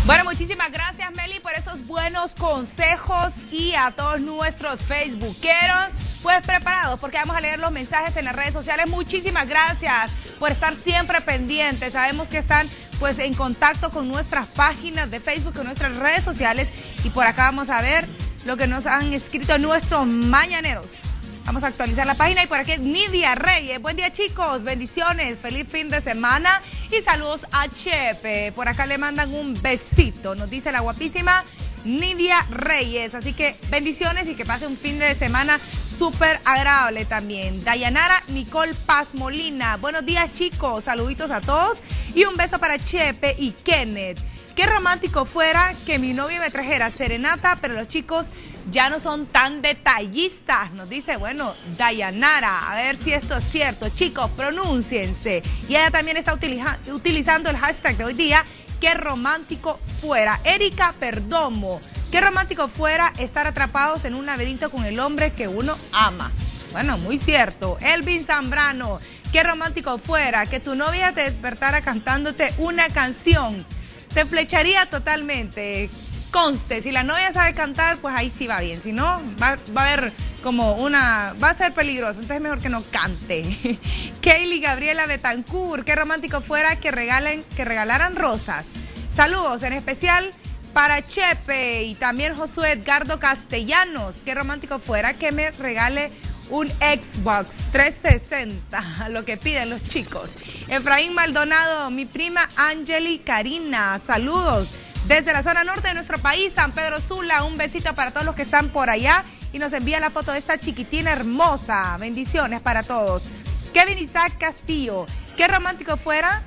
Bueno, muchísimas gracias Meli por esos buenos consejos y a todos nuestros facebookeros, pues preparados porque vamos a leer los mensajes en las redes sociales. Muchísimas gracias por estar siempre pendientes. Sabemos que están pues en contacto con nuestras páginas de Facebook, con nuestras redes sociales y por acá vamos a ver lo que nos han escrito nuestros mañaneros. Vamos a actualizar la página y por aquí Nidia Reyes. Buen día chicos, bendiciones, feliz fin de semana y saludos a Chepe. Por acá le mandan un besito, nos dice la guapísima Nidia Reyes. Así que bendiciones y que pase un fin de semana súper agradable también. Dayanara Nicole Paz Molina. Buenos días chicos, saluditos a todos y un beso para Chepe y Kenneth. Qué romántico fuera que mi novio me trajera serenata, pero los chicos ya no son tan detallistas. Nos dice, bueno, Dayanara, a ver si esto es cierto. Chicos, pronúnciense. Y ella también está utiliza- utilizando el hashtag de hoy día, qué romántico fuera. Erika Perdomo, qué romántico fuera estar atrapados en un laberinto con el hombre que uno ama. Bueno, muy cierto. Elvin Zambrano, qué romántico fuera que tu novia te despertara cantándote una canción. Te flecharía totalmente. Conste, si la novia sabe cantar, pues ahí sí va bien. Si no, va, va a haber como una. Va a ser peligroso. Entonces mejor que no cante. Kaylee Gabriela Betancourt, qué romántico fuera que, regalen, que regalaran rosas. Saludos, en especial para Chepe y también Josué Edgardo Castellanos. Qué romántico fuera que me regale un Xbox 360, lo que piden los chicos. Efraín Maldonado, mi prima Angeli Karina, saludos. Desde la zona norte de nuestro país, San Pedro Sula, un besito para todos los que están por allá y nos envía la foto de esta chiquitina hermosa. Bendiciones para todos. Kevin Isaac Castillo, qué romántico fuera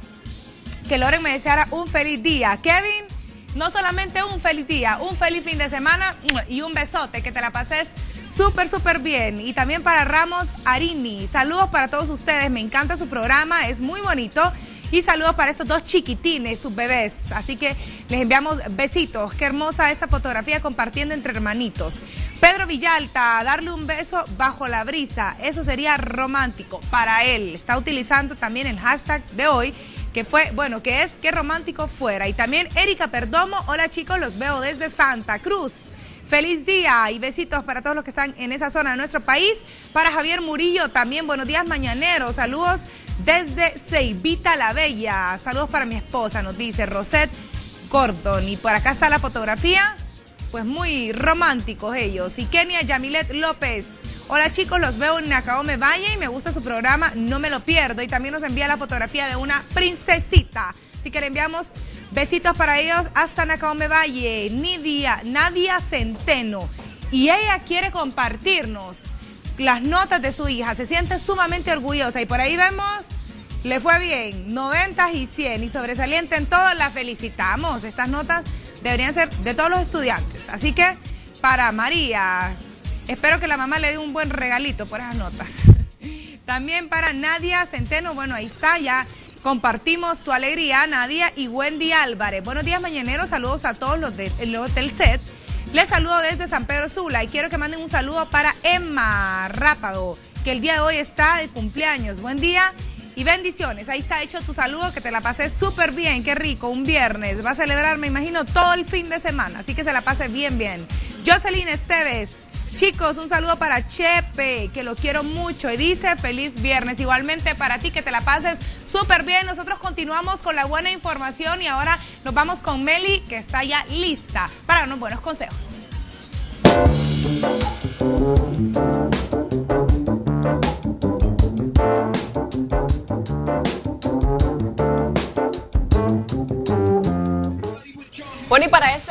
que Loren me deseara un feliz día. Kevin, no solamente un feliz día, un feliz fin de semana y un besote, que te la pases súper, súper bien. Y también para Ramos Arini, saludos para todos ustedes, me encanta su programa, es muy bonito. Y saludos para estos dos chiquitines, sus bebés. Así que les enviamos besitos. Qué hermosa esta fotografía compartiendo entre hermanitos. Pedro Villalta, darle un beso bajo la brisa. Eso sería romántico para él. Está utilizando también el hashtag de hoy que fue, bueno, que es qué romántico fuera. Y también Erika Perdomo, hola chicos, los veo desde Santa Cruz. Feliz día y besitos para todos los que están en esa zona de nuestro país. Para Javier Murillo también, buenos días mañaneros. Saludos desde Ceibita la Bella. Saludos para mi esposa, nos dice Rosette Gordon. Y por acá está la fotografía pues muy románticos ellos. Y Kenia Yamilet López. Hola chicos, los veo en Nakaome Valle y me gusta su programa, no me lo pierdo. Y también nos envía la fotografía de una princesita. Así que le enviamos besitos para ellos hasta Nakaome Valle. Nidia, Nadia Centeno. Y ella quiere compartirnos las notas de su hija. Se siente sumamente orgullosa. Y por ahí vemos, le fue bien, 90 y 100. Y sobresaliente en todo, la felicitamos. Estas notas deberían ser de todos los estudiantes. Así que para María, espero que la mamá le dé un buen regalito por esas notas. También para Nadia Centeno, bueno, ahí está, ya compartimos tu alegría, Nadia y Wendy Álvarez. Buenos días, mañaneros, saludos a todos los, de, del set. Les saludo desde San Pedro Sula y quiero que manden un saludo para Emma Rápado, que el día de hoy está de cumpleaños. Buen día y bendiciones. Ahí está hecho tu saludo, que te la pases súper bien, qué rico, un viernes. Va a celebrar, me imagino, todo el fin de semana, así que se la pase bien, bien. Jocelyn Esteves. Chicos, un saludo para Chepe, que lo quiero mucho y dice feliz viernes. Igualmente para ti, que te la pases súper bien. Nosotros continuamos con la buena información y ahora nos vamos con Meli, que está ya lista para darnos buenos consejos. Bueno, para este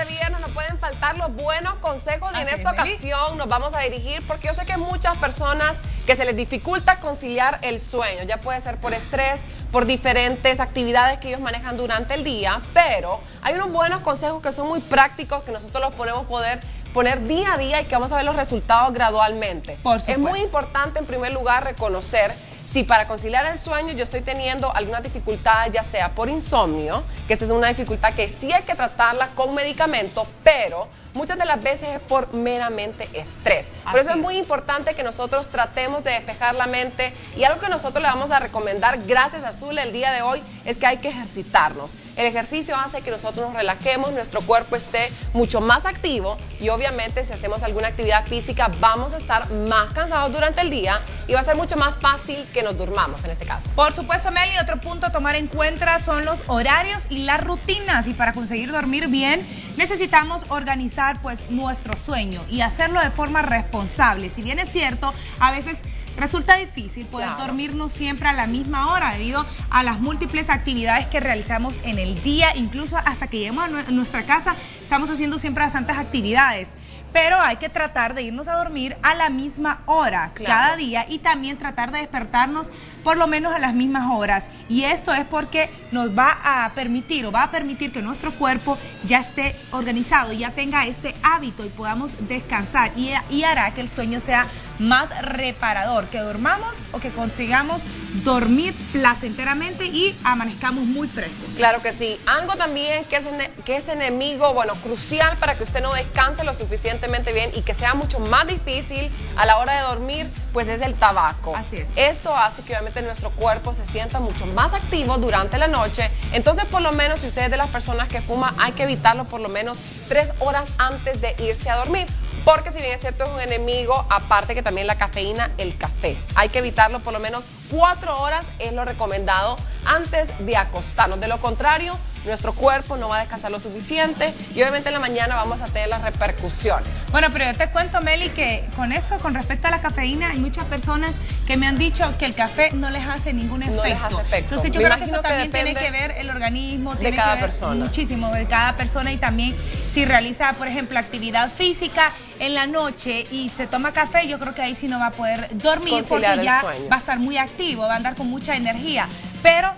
los buenos consejos y en esta ocasión nos vamos a dirigir porque yo sé que hay muchas personas que se les dificulta conciliar el sueño, ya puede ser por estrés, por diferentes actividades que ellos manejan durante el día, pero hay unos buenos consejos que son muy prácticos que nosotros los podemos poder poner día a día y que vamos a ver los resultados gradualmente. Por es muy importante en primer lugar reconocer si para conciliar el sueño yo estoy teniendo alguna dificultad, ya sea por insomnio, que esa es una dificultad que sí hay que tratarla con medicamento, pero muchas de las veces es por meramente estrés. por eso es, muy importante que nosotros tratemos de despejar la mente y algo que nosotros le vamos a recomendar, gracias a Azul, el día de hoy, es que hay que ejercitarnos. El ejercicio hace que nosotros nos relajemos, nuestro cuerpo esté mucho más activo y obviamente si hacemos alguna actividad física vamos a estar más cansados durante el día y va a ser mucho más fácil que nos durmamos en este caso. Por supuesto, Meli, otro punto a tomar en cuenta son los horarios y las rutinas y para conseguir dormir bien necesitamos organizar pues nuestro sueño y hacerlo de forma responsable. Si bien es cierto, a veces resulta difícil poder dormirnos siempre a la misma hora debido a las múltiples actividades que realizamos en el día, incluso hasta que lleguemos a nuestra casa, estamos haciendo siempre bastantes actividades. Pero hay que tratar de irnos a dormir a la misma hora cada día y también tratar de despertarnos por lo menos a las mismas horas. Y esto es porque nos va a permitir o va a permitir que nuestro cuerpo ya esté organizado, ya tenga ese hábito y podamos descansar y, y hará que el sueño sea más reparador, que dormamos o que consigamos dormir placenteramente y amanezcamos muy frescos. Claro que sí. Algo también que es, que es enemigo, bueno, crucial para que usted no descanse lo suficientemente bien y que sea mucho más difícil a la hora de dormir, pues es el tabaco. Así es. Esto hace que obviamente nuestro cuerpo se sienta mucho más activo durante la noche. Entonces, por lo menos, si usted es de las personas que fuma, hay que evitarlo por lo menos tres horas antes de irse a dormir. Porque si bien es cierto es un enemigo, aparte que también la cafeína, el café. Hay que evitarlo por lo menos cuatro horas, es lo recomendado antes de acostarnos. De lo contrario, nuestro cuerpo no va a descansar lo suficiente y obviamente en la mañana vamos a tener las repercusiones. Bueno, pero yo te cuento, Meli, que con eso, con respecto a la cafeína, hay muchas personas que me han dicho que el café no les hace ningún efecto. No les hace efecto. Entonces yo creo que eso también tiene que ver el organismo, de tiene cada que ver persona. muchísimo de cada persona y también si realiza, por ejemplo, actividad física en la noche y se toma café, yo creo que ahí sí no va a poder dormir Conciliar porque ya va a estar muy activo, va a andar con mucha energía. Pero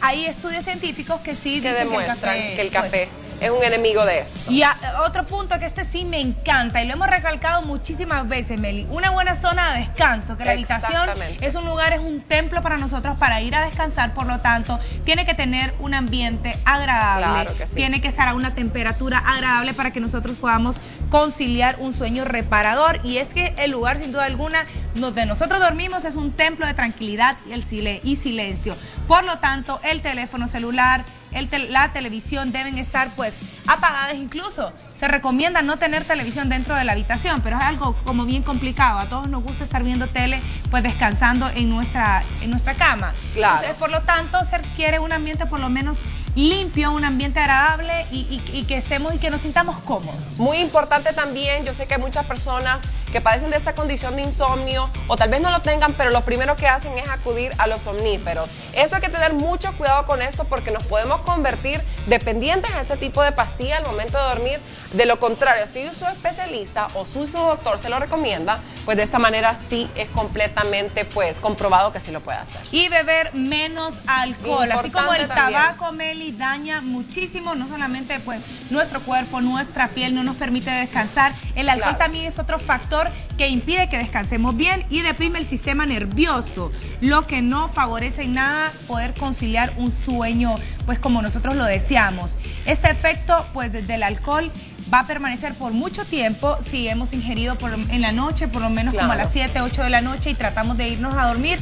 hay estudios científicos que sí Que dicen demuestran que el café, pues, es un enemigo de eso. y a- otro punto que este sí me encanta y lo hemos recalcado muchísimas veces, Meli, una buena zona de descanso, que la habitación es un lugar, es un templo para nosotros para ir a descansar, por lo tanto, tiene que tener un ambiente agradable, Claro que sí. tiene que estar a una temperatura agradable para que nosotros podamos conciliar un sueño reparador y es que el lugar sin duda alguna donde nosotros dormimos es un templo de tranquilidad y, el sile- y silencio. Por lo tanto, el teléfono celular, el la televisión deben estar pues apagadas incluso. Se recomienda no tener televisión dentro de la habitación, pero es algo como bien complicado. A todos nos gusta estar viendo tele pues descansando en nuestra, en nuestra cama. Claro. Entonces, por lo tanto, se requiere un ambiente por lo menos limpio, un ambiente agradable y, y- y que estemos y que nos sintamos cómodos. Muy importante también, yo sé que hay muchas personas que padecen de esta condición de insomnio o tal vez no lo tengan, pero lo primero que hacen es acudir a los somníferos. Eso hay que tener mucho cuidado con esto porque nos podemos convertir dependientes a este tipo de pastilla al momento de dormir. De lo contrario, si su especialista o su, su doctor se lo recomienda, pues de esta manera sí es completamente pues comprobado que sí lo puede hacer. Y beber menos alcohol, así como el también. tabaco, Meli, daña muchísimo, no solamente pues nuestro cuerpo, nuestra piel, no nos permite descansar. El alcohol Claro. también es otro factor que impide que descansemos bien y deprime el sistema nervioso, lo que no favorece en nada poder conciliar un sueño, pues como nosotros lo deseamos. Este efecto, pues desde el alcohol va a permanecer por mucho tiempo si hemos ingerido por- en la noche, por lo menos como a las 7, 8 de la noche y tratamos de irnos a dormir,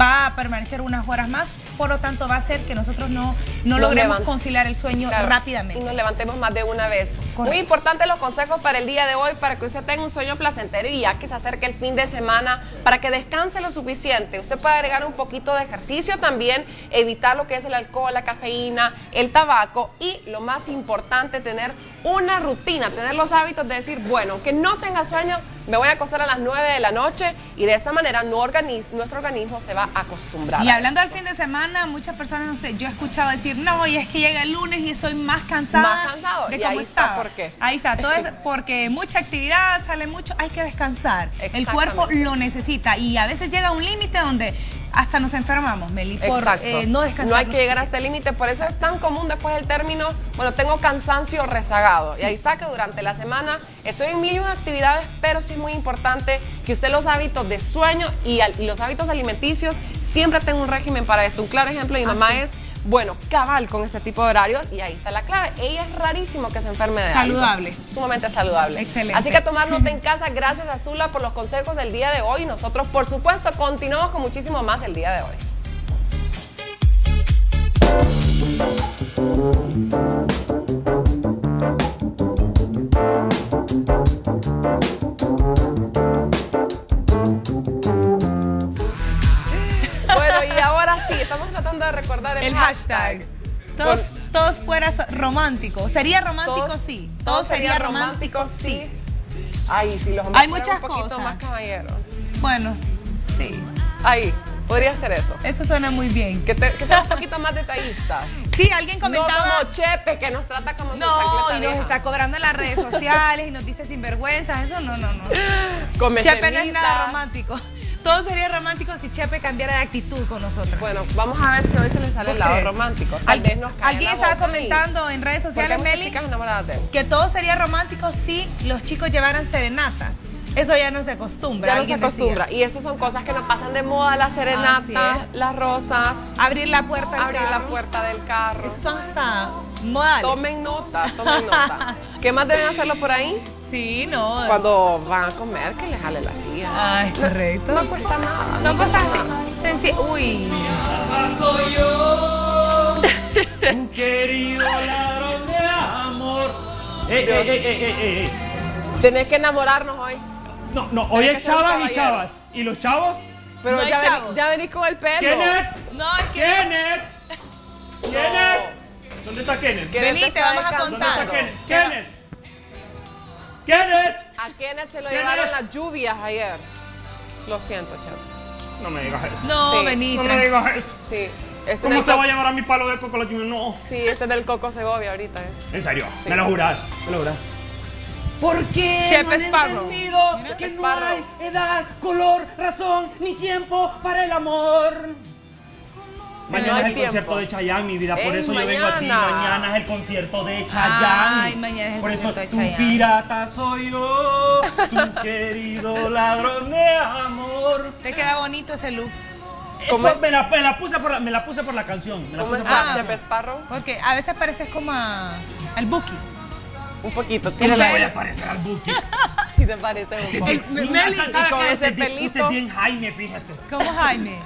va a permanecer unas horas más, por lo tanto va a hacer que nosotros no, no Nos logremos conciliar el sueño Claro, rápidamente. Y nos levantemos más de una vez. Correcto. Muy importante los consejos para el día de hoy, para que usted tenga un sueño placentero y ya que se acerque el fin de semana, para que descanse lo suficiente. Usted puede agregar un poquito de ejercicio también, evitar lo que es el alcohol, la cafeína, el tabaco y lo más importante, tener una rutina, tener los hábitos de decir, bueno, aunque no tenga sueño, me voy a acostar a las 9 de la noche y de esta manera no organiz- nuestro organismo se va a acostumbrar. Y hablando del fin de semana, muchas personas, no sé, yo he escuchado decir, no, y es que llega el lunes y estoy más cansada. Más cansado. De Y cómo ahí está. ¿por qué? Ahí está, todo es porque mucha actividad, sale mucho, hay que descansar. El cuerpo lo necesita y a veces llega un límite donde hasta nos enfermamos, Meli, por eh, no descansar. No hay que llegar a este límite, por eso es tan común después el término, bueno, tengo cansancio rezagado. Sí. Y ahí está que durante la semana estoy en mil y una actividades, pero sí es muy importante que usted los hábitos de sueño y, al- y los hábitos alimenticios siempre tenga un régimen para esto. Un claro ejemplo de mi mamá Así es, es. Bueno, cabal con este tipo de horarios y ahí está la clave. Ella es rarísimo que se enferme de algo. Saludable. Sumamente saludable. Excelente. Así que tomar nota en casa. Gracias a Zula por los consejos del día de hoy. Nosotros, por supuesto, continuamos con muchísimo más el día de hoy. Sí, estamos tratando de recordar el, El hashtag. Todos, todos fuera romántico. ¿Sería romántico? Todos- sí. todo Todo sería sería romántico? romántico, Sí. Ay, sí, los hombres Hay muchas un poquito cosas. más caballeros. Bueno, sí. Ahí, podría ser eso. Eso suena muy bien. Que, te- que sean un poquito más detallistas. Sí, alguien comentaba. No somos Chepe, que nos trata como su No, chancleta y nos vieja. está cobrando en las redes sociales y nos dice sinvergüenzas. Eso no, no, no. Come Chepe no es nada romántico. Todo sería romántico si Chepe cambiara de actitud con nosotros. Bueno, vamos a ver si hoy se le sale el ¿Vos lado romántico. Tal Al- vez nos Alguien estaba y- comentando en redes sociales, Meli, chicas enamoradas de él. que todo sería romántico si los chicos llevaran serenatas. Eso ya no se acostumbra. Ya no se decía. acostumbra. Y esas son cosas que nos pasan de moda, las serenatas, las rosas. Abrir la puerta del Abrir la carro. puerta del carro. Esos son hasta modales. Tomen nota, tomen nota. ¿Qué más deben hacerlo por ahí? Sí, no. Cuando van a comer, que les jale la silla. Ay, correcto. No cuesta nada. Son cosas así. sencillas. Uy. Soy yo, un querido ladrón de amor. Ey, ey, ey, ey. Tenés que enamorarnos hoy. No, no, hoy es chavas y chavas. ¿Y los chavos? Pero No ya, venís con el pelo. Kenneth, No, es que. Kenneth, Kenneth. ¿Dónde está Kenneth? Vení, te vamos a descansando. ¿Dónde está contar. Kenneth? Kenneth. Kenneth. A Kenneth se lo Kenneth. llevaron las lluvias ayer. Lo siento, Chef. No me digas eso. No, Sí. vení. No me digas eso. Sí. Este ¿Cómo se va a llamar a mi palo de coco la lluvia? No. Sí, este es del Coco Segovia ahorita. eh. En serio, Sí. me lo juras. Me lo juras. ¿Por qué Chef no han entendido Chef que no Sparrow. hay edad, color, razón ni tiempo para el amor? Mañana es el tiempo. concierto de Chayanne, mi vida. Por Es eso yo vengo así. mañana. Es el concierto de Chayanne. Ay, mañana es el Por eso concierto de tu Chayanne. pirata soy yo, tu querido ladrón de amor. Te queda bonito ese look. ¿Cómo me, la, me la puse por la, me la puse por la canción. Me la ¿Cómo puse por la Ah. Chef? Porque a veces pareces como a, al Buki. Un poquito. ¿Cómo Tiene la... voy a parecer al Buki? Sí te parece un poco. Meli, y con ese Usted es pelito. bien Jaime, fíjese. Como Jaime.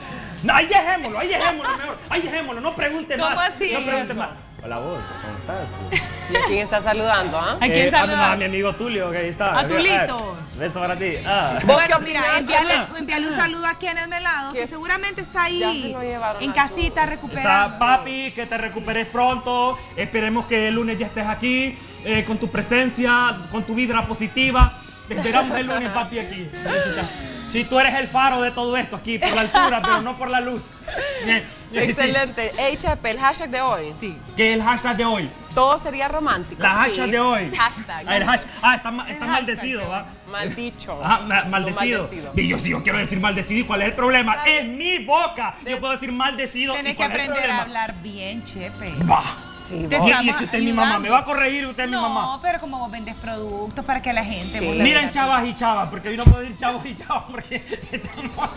No, ahí dejémoslo, ahí dejémoslo mejor. Ahí dejémoslo, no pregunte ¿Cómo más. así? No pregunte más. Hola vos, ¿cómo estás? ¿Y a quién está saludando, ah? ¿A quién Eh, saludas? A, mi amigo Tulio, que ahí está. A Tulitos. Ah, Beso para ti. Ah. Bueno, mira, enviarle, enviarle un saludo a Kenneth Melado, que seguramente está ahí en casita Está, recuperando. papi, que te recuperes pronto. Esperemos que el lunes ya estés aquí eh, con tu presencia, con tu vibra positiva. Te esperamos el lunes, papi, aquí. Felicita. Sí, tú eres el faro de todo esto aquí, por la altura, pero no por la luz. Sí. Excelente. Hey, Chepe, el hashtag de hoy. Sí. ¿Qué es el hashtag de hoy? Todo sería romántico. La sí. hashtag de hoy. Hashtag. Ah, el hash- ah, está, ma- está El maldecido, hashtag. ¿va? Maldicho. Ah, ma- maldecido. Y yo sí, yo quiero decir maldecido. ¿Y cuál es el problema? Es mi boca. Yo puedo decir maldecido. Tienes ¿Y que cuál es el aprender a hablar bien, Chepe. Bah. Sí, Te Y- y estamos es que usted es mi mamá. Me va a corregir usted es mi mamá. No, pero como vos vendes productos para que la gente... Sí. Miren chavas y chavas, porque hoy no puedo decir chavos y chavas porque estamos...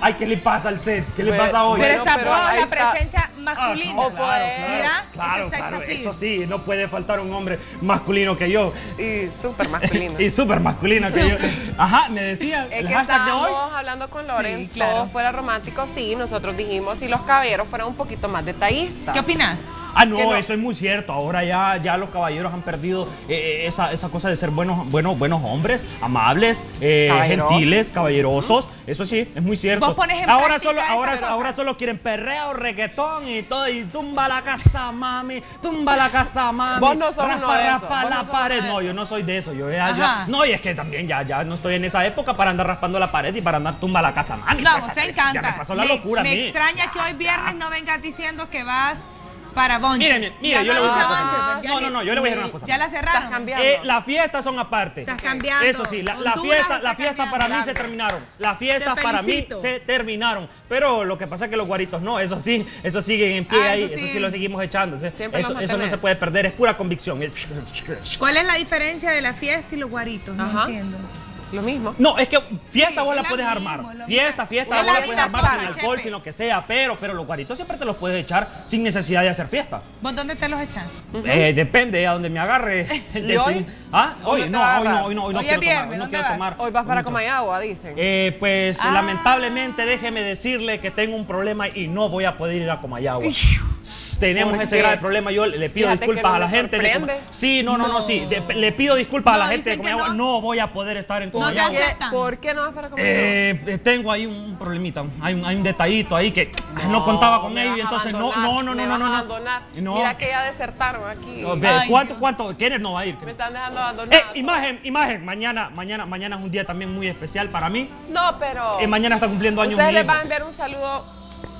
Ay, ¿qué le pasa al set? ¿Qué le Pero- pasa hoy? Pero está pero la está. presencia Ah, masculina. no, O poder. Mira, claro, claro, eso sí, no puede faltar un hombre masculino que yo. Y súper masculino. y súper masculino que yo. Ajá, me decía, Es el que hashtag de hoy. estábamos hablando con Loren, Sí, claro. todo fuera romántico, sí, nosotros dijimos, si los caballeros fueran un poquito más detallistas. ¿Qué opinas? Ah, no, no. eso es muy cierto. Ahora ya, ya los caballeros han perdido eh, esa, esa cosa de ser buenos, buenos, buenos hombres, amables, eh, Caballerosos. gentiles, caballerosos. Eso sí, es muy cierto. Vos pones en ahora solo, ahora, ahora solo quieren perreo, reggaetón y todo. Y tumba la casa, mami. Tumba la casa, mami. Vos no sos raspa, uno de esos, raspa vos la no pared. No, yo no soy de eso. Yo ya, no, y es que también ya, ya no estoy en esa época para andar raspando la pared y para andar tumba la casa, mami. No, Pues, así, encanta. Ya me pasó la me, locura a me mí. extraña que hoy viernes no vengas diciendo que vas para Bonches. Mire, mire, Ya yo le voy a decir no una cosa. pues, ya No, no, no, yo le voy a decir una cosa. Ya la cerraron. Estás cambiando. Eh, las fiestas son aparte. Estás cambiando. Eso sí, la, la fiesta, está la fiesta cambiando. para mí se terminaron. Las fiestas Te para mí se terminaron. Pero lo que pasa es que los guaritos no, eso sí, eso siguen en pie Ah, ahí, eso eso sí. lo seguimos echando. Eso, Siempre eso, los eso no se puede perder, es pura convicción. ¿Cuál es la diferencia de la fiesta y los guaritos? No Ajá. entiendo. Lo mismo. No, es que fiesta Sí, vos la puedes mismo, armar. Fiesta, fiesta, Es vos la puedes armar sana, sin alcohol, Chepe. sin lo que sea, pero, pero los guaritos siempre te los puedes echar sin necesidad de hacer fiesta. ¿Vos dónde te los echas? Eh, depende a donde me agarre. ¿Y hoy? ¿Ah? ¿Dónde Hoy no, hoy no, hoy no, hoy no Hoy quiero tomar, viernes, hoy no ¿dónde quiero vas? tomar. Hoy vas para Comayagua, dicen. Eh, pues Ah. lamentablemente déjeme decirle que tengo un problema y no voy a poder ir a Comayagua. Tenemos ¿Por ese grave problema. Yo le pido Fíjate disculpas no a la gente. de Sí, no, no, no, sí. De- le pido disculpas a No, la gente de Comayagua. no. No. voy a poder estar en ¿Por, No qué, aceptan. ¿Por qué no vas para Comayagua? Eh, tengo ahí un problemita, hay un, hay un detallito ahí que no, contaba con él y entonces no, no, no, me no, no, a no, abandonar. no. Mira que ya desertaron aquí. No, ve, Ay, ¿Cuánto, Dios. cuánto? ¿Quiénes no va a ir? Me están dejando abandonar. Eh, imagen, imagen, mañana, mañana, mañana es un día también muy especial para mí. No, pero. Eh, mañana está cumpliendo años Ustedes mi les van a enviar un saludo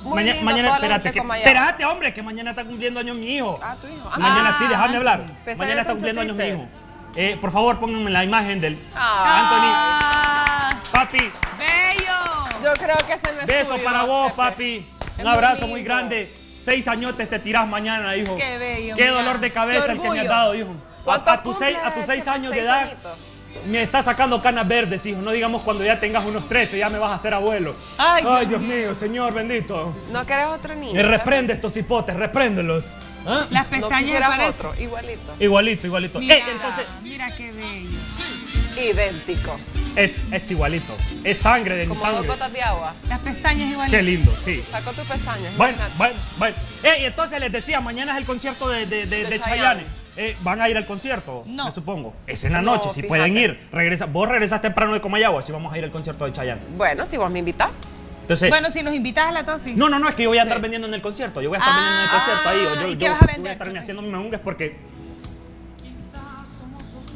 muy Maña- lindo mañana, espérate, que, espérate, hombre, que mañana está cumpliendo años mi hijo. Ah, tu hijo. Ah, mañana sí, déjame hablar. Mañana está cumpliendo años mi hijo. Eh, por favor, pónganme la imagen del Ah, Anthony. Papi, ¡Bello! Yo creo que es beso tuyo, para vos, papi. Un abrazo muy grande. Seis añotes te tirás mañana, hijo. Qué bello, Qué mira. dolor de cabeza el que me has dado, hijo. A, ¿Cuánto a tus seis, a tus seis años de edad añitos. Me estás sacando canas verdes, hijo. No digamos cuando ya tengas unos 13, ya me vas a hacer abuelo. Ay, Dios Dios mío, Señor bendito. No querés otro niño. Me reprende estos hipotes, repréndelos. ¿Ah? Las No pestañas quisieras parecen. otro, igualito. Igualito, igualito. Mira, Eh, entonces, mira qué bello. Idéntico. es, es igualito. Es sangre de mi Como dos sangre. gotas de agua. Las pestañas igual. Qué lindo, sí. Sacó tus pestañas. Bueno, bueno, bueno. Eh, y entonces les decía, mañana es el concierto de, de, de, De de Chayanne. Chayanne. Eh, ¿Van a ir al concierto? No. Me supongo. Es en la No, noche, si fíjate. pueden ir. Regresa, vos regresas temprano de Comayagua, si vamos a ir al concierto de Chayanne. Bueno, si vos me invitas. Entonces, Bueno, si nos invitas a la tosis. no, no, no, es que yo voy a andar Sí. vendiendo en el concierto. Yo voy a estar Ah, vendiendo en el concierto ahí. Yo, ¿y yo- qué yo vas a voy vender, haciendo mis meungues porque...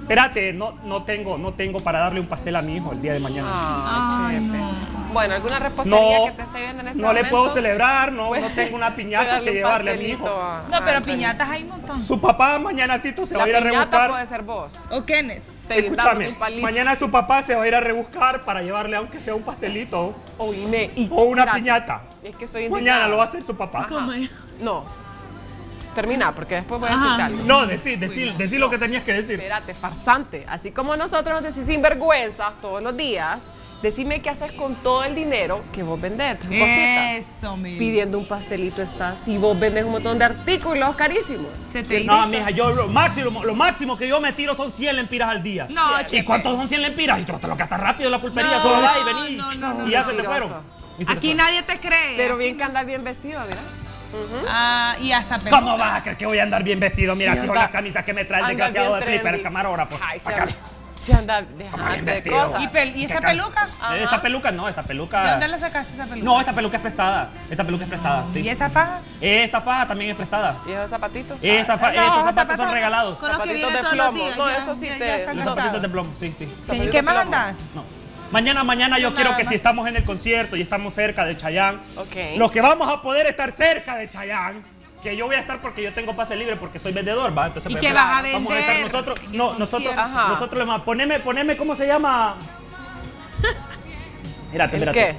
Espérate, no, no, tengo, no tengo para darle un pastel a mi hijo el día de mañana. Ah, Ay, chepe. no. Bueno, ¿alguna repostería No, que te esté viendo en este no le puedo celebrar, no, Pues, no tengo una piñata que un llevarle a mi hijo. a- No, pero a piñatas hay un montón. Su papá mañana Tito se La va a ir a piñata rebuscar. puede ser vos. O Kenneth. Te Escúchame, mañana su papá se va a ir a rebuscar para llevarle aunque sea un pastelito Oíme, y o una piñata. Es que estoy Mañana lo va a hacer su papá. Ajá. No. Termina, porque después voy a Ajá. decirte algo. No, decí, decí, decí lo que tenías que decir. Espérate, farsante. Así como nosotros nos decís sinvergüenzas todos los días, decime qué haces con todo el dinero que vos vendés, tus cositas. Eso, mi. Pidiendo un pastelito estás y vos vendes un montón de artículos carísimos. Se te No, hizo. mija, yo lo máximo, lo máximo que yo me tiro son 100 lempiras al día. No, ¿Y Chepe. cuántos son 100 lempiras? Y tú te lo gastas rápido en la pulpería, No, solo va y vení. no, no, no, y ya no, se te fueron. Y se te Aquí fueron. nadie te cree. Pero bien que andas bien vestido, Ah, y hasta peluca. ¿Cómo vas a creer que voy a andar bien vestido? Mira, Sí, así con las camisas que me trae el desgraciado de Flipper, camarógrafo. Ay, se Acá. se anda dejando de cosas. ¿Y, pel- y esta ¿Qué ca- peluca? Eh, Esta peluca no, esta peluca. ¿De dónde la sacaste esa peluca? No, esta peluca es prestada. Esta peluca es prestada. sí. ¿Y esa faja? Esta faja también es prestada. ¿Y esos zapatitos? Esta fa- No, estos zapatos zapatos son regalados. Con los Zapatitos de todos los plomo. días. No, ya- eso sí ya- te- ya están Los zapatitos de plomo, sí, sí. Sí, Zapatitos ¿Qué más andas? No. Mañana, mañana yo quiero que más. si estamos en el concierto y estamos cerca de Chayanne, Ok. los que vamos a poder estar cerca de Chayanne, que yo voy a estar porque yo tengo pase libre porque soy vendedor, ¿va? Entonces, ¿Y qué vas a Vamos a estar vender? nosotros, ¿En qué no, nosotros? Ajá. nosotros le vamos- poneme, poneme, ¿cómo se llama? Mírate, ¿El mírate. qué?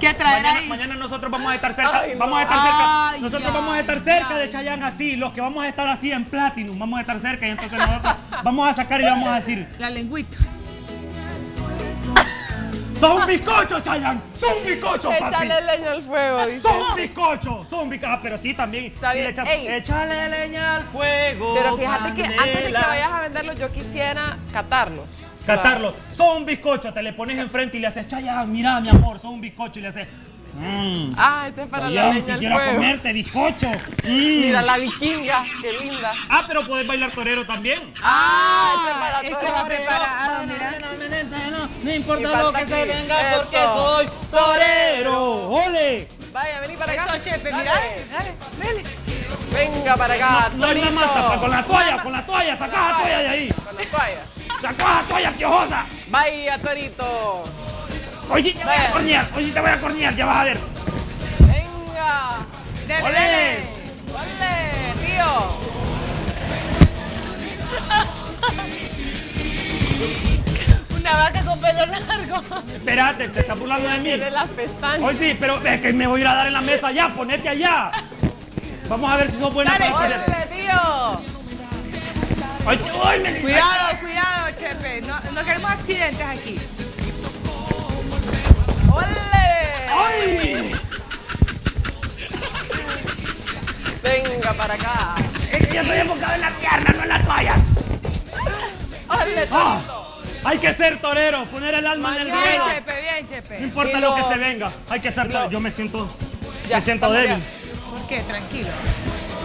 ¿Qué traer Mañana, ahí? mañana nosotros vamos a estar cerca, Ay, vamos a estar cerca, Ay, nosotros ay, vamos a estar cerca ay. de Chayanne así, los que vamos a estar así en Platinum, vamos a estar cerca y entonces nosotros vamos a sacar y vamos a decir, La lengüita. ¡Son un bizcocho, Chayanne! ¡Son un bizcocho, papi! Échale leña al fuego, dice. ¡Son un bizcocho! ¡Son un bizcocho! Ah, pero sí, también. Está sí bien. le. Échale leña al fuego. Pero fíjate que antes de que vayas a venderlos, yo quisiera catarlos. Catarlo. Son un bizcocho, te le pones enfrente y le haces, Chayanne, mira, mi amor, son un bizcocho y le haces. Mmm. Ah, este es para la leña quisiera fuego. comerte bizcocho. Mm. Mira la vikinga, qué linda. Ah, pero puedes bailar torero también. Ah, este es para que torero. preparado, mira. No importa lo que se venga porque soy torero. ¡Ole! Vaya, vení para acá. Eso, Chepe, Dale, mira. dale, dale. Venga para acá, No hay nada más, Torito. tapa, con la toalla, con la toalla, sacá la toalla de ahí. Con la toalla. Sacá la toalla, piojosa. Vaya, Torito. Hoy sí te voy a cornear, hoy sí te voy a cornear, ya vas a ver. Venga. Dale, ¡Ole! dale. Dale, tío. Una vaca con pelo largo. Espérate, te estás burlando de mí. Tiene las pestañas. Hoy sí, pero es que me voy a ir a dar en la mesa ya, ponete allá. Vamos a ver si sos buena Dale, para el ¡Órale, tío! Ay, ay, me- Cuidado, cuidado, Chepe. No, no queremos accidentes aquí. ¡Ole! ¡Ay! Venga para acá. Es que yo estoy enfocado en la pierna, no en la toalla. ¡Ole, Ah, hay que ser torero, poner el alma en el Mañana. Bien. Chepe, bien, No Chepe. importa Y lo que se venga, hay que ser torero. Yo me siento, Ya, me siento débil. bien. ¿Por qué? Tranquilo.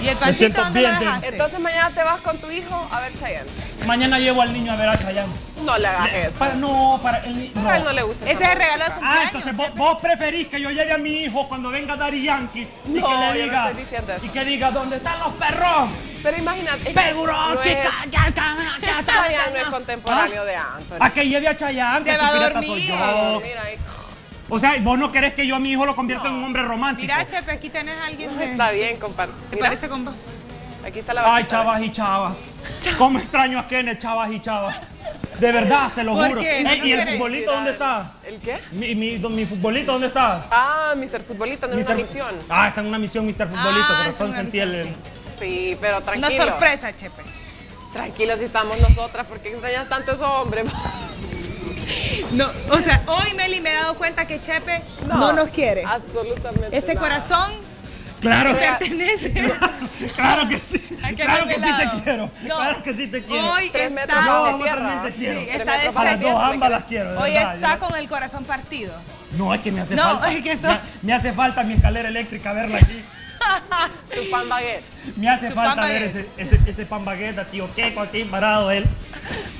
¿Y el pancito siento dónde bien, lo bien. dejaste? Entonces mañana te vas con tu hijo a ver Chayanne. Mañana llevo al niño a ver a Chayanne. No le hagas eso. Para, no, para el ni- no. A él no le gusta. Ese es el regalo de Ah, cumpleaños. entonces vos, vos preferís que yo lleve a mi hijo cuando venga Daddy Yankee y No, que yo le no diga estoy diciendo eso. y que diga dónde están los perros. Pero imagínate. Seguros no es- no es contemporáneo de Anthony. A que lleve a Chayanne, que Se tu va a pirata dormir. soy yo. Mira ahí. O sea, vos no querés que yo a mi hijo lo convierta en un hombre romántico. Mira, Chepe, aquí tenés a alguien de... Está bien, compadre. ¿Te Mira, parece con vos? aquí está la Ay, chavas y chavas. ¿Cómo extraño a Kenneth, chavas y chavas? De verdad, se lo ¿Por juro. qué? Ey, ¿No ¿Y el futbolito dónde está? ¿El qué? Mi, mi, mi futbolito dónde está? Ah, Mr. Futbolito, no es una misión. Ah, está en una misión, Mr. Futbolito. Ah, Por es razón una sentí el... Sí, pero Una tranquilo. sorpresa, Chepe. Tranquilo si estamos nosotras, porque extrañas tanto a esos hombres. No, o sea, hoy Meli me he dado cuenta que Chepe no, nos quiere. Absolutamente. Este nada. corazón Claro, pertenece. claro que sí. Claro que sí te quiero. No. Claro que sí te quiero. Hoy Tres está, de también te quiero. Sí, está metros A las de dos, ambas las quiero. de hoy verdad, está yo- con el corazón partido. No, es que me hace No, falta. es que eso- me, me hace falta mi escalera eléctrica verla aquí. Tu pan baguette. Me hace Tu falta ver ese, ese pan baguette, tío Queco aquí parado él.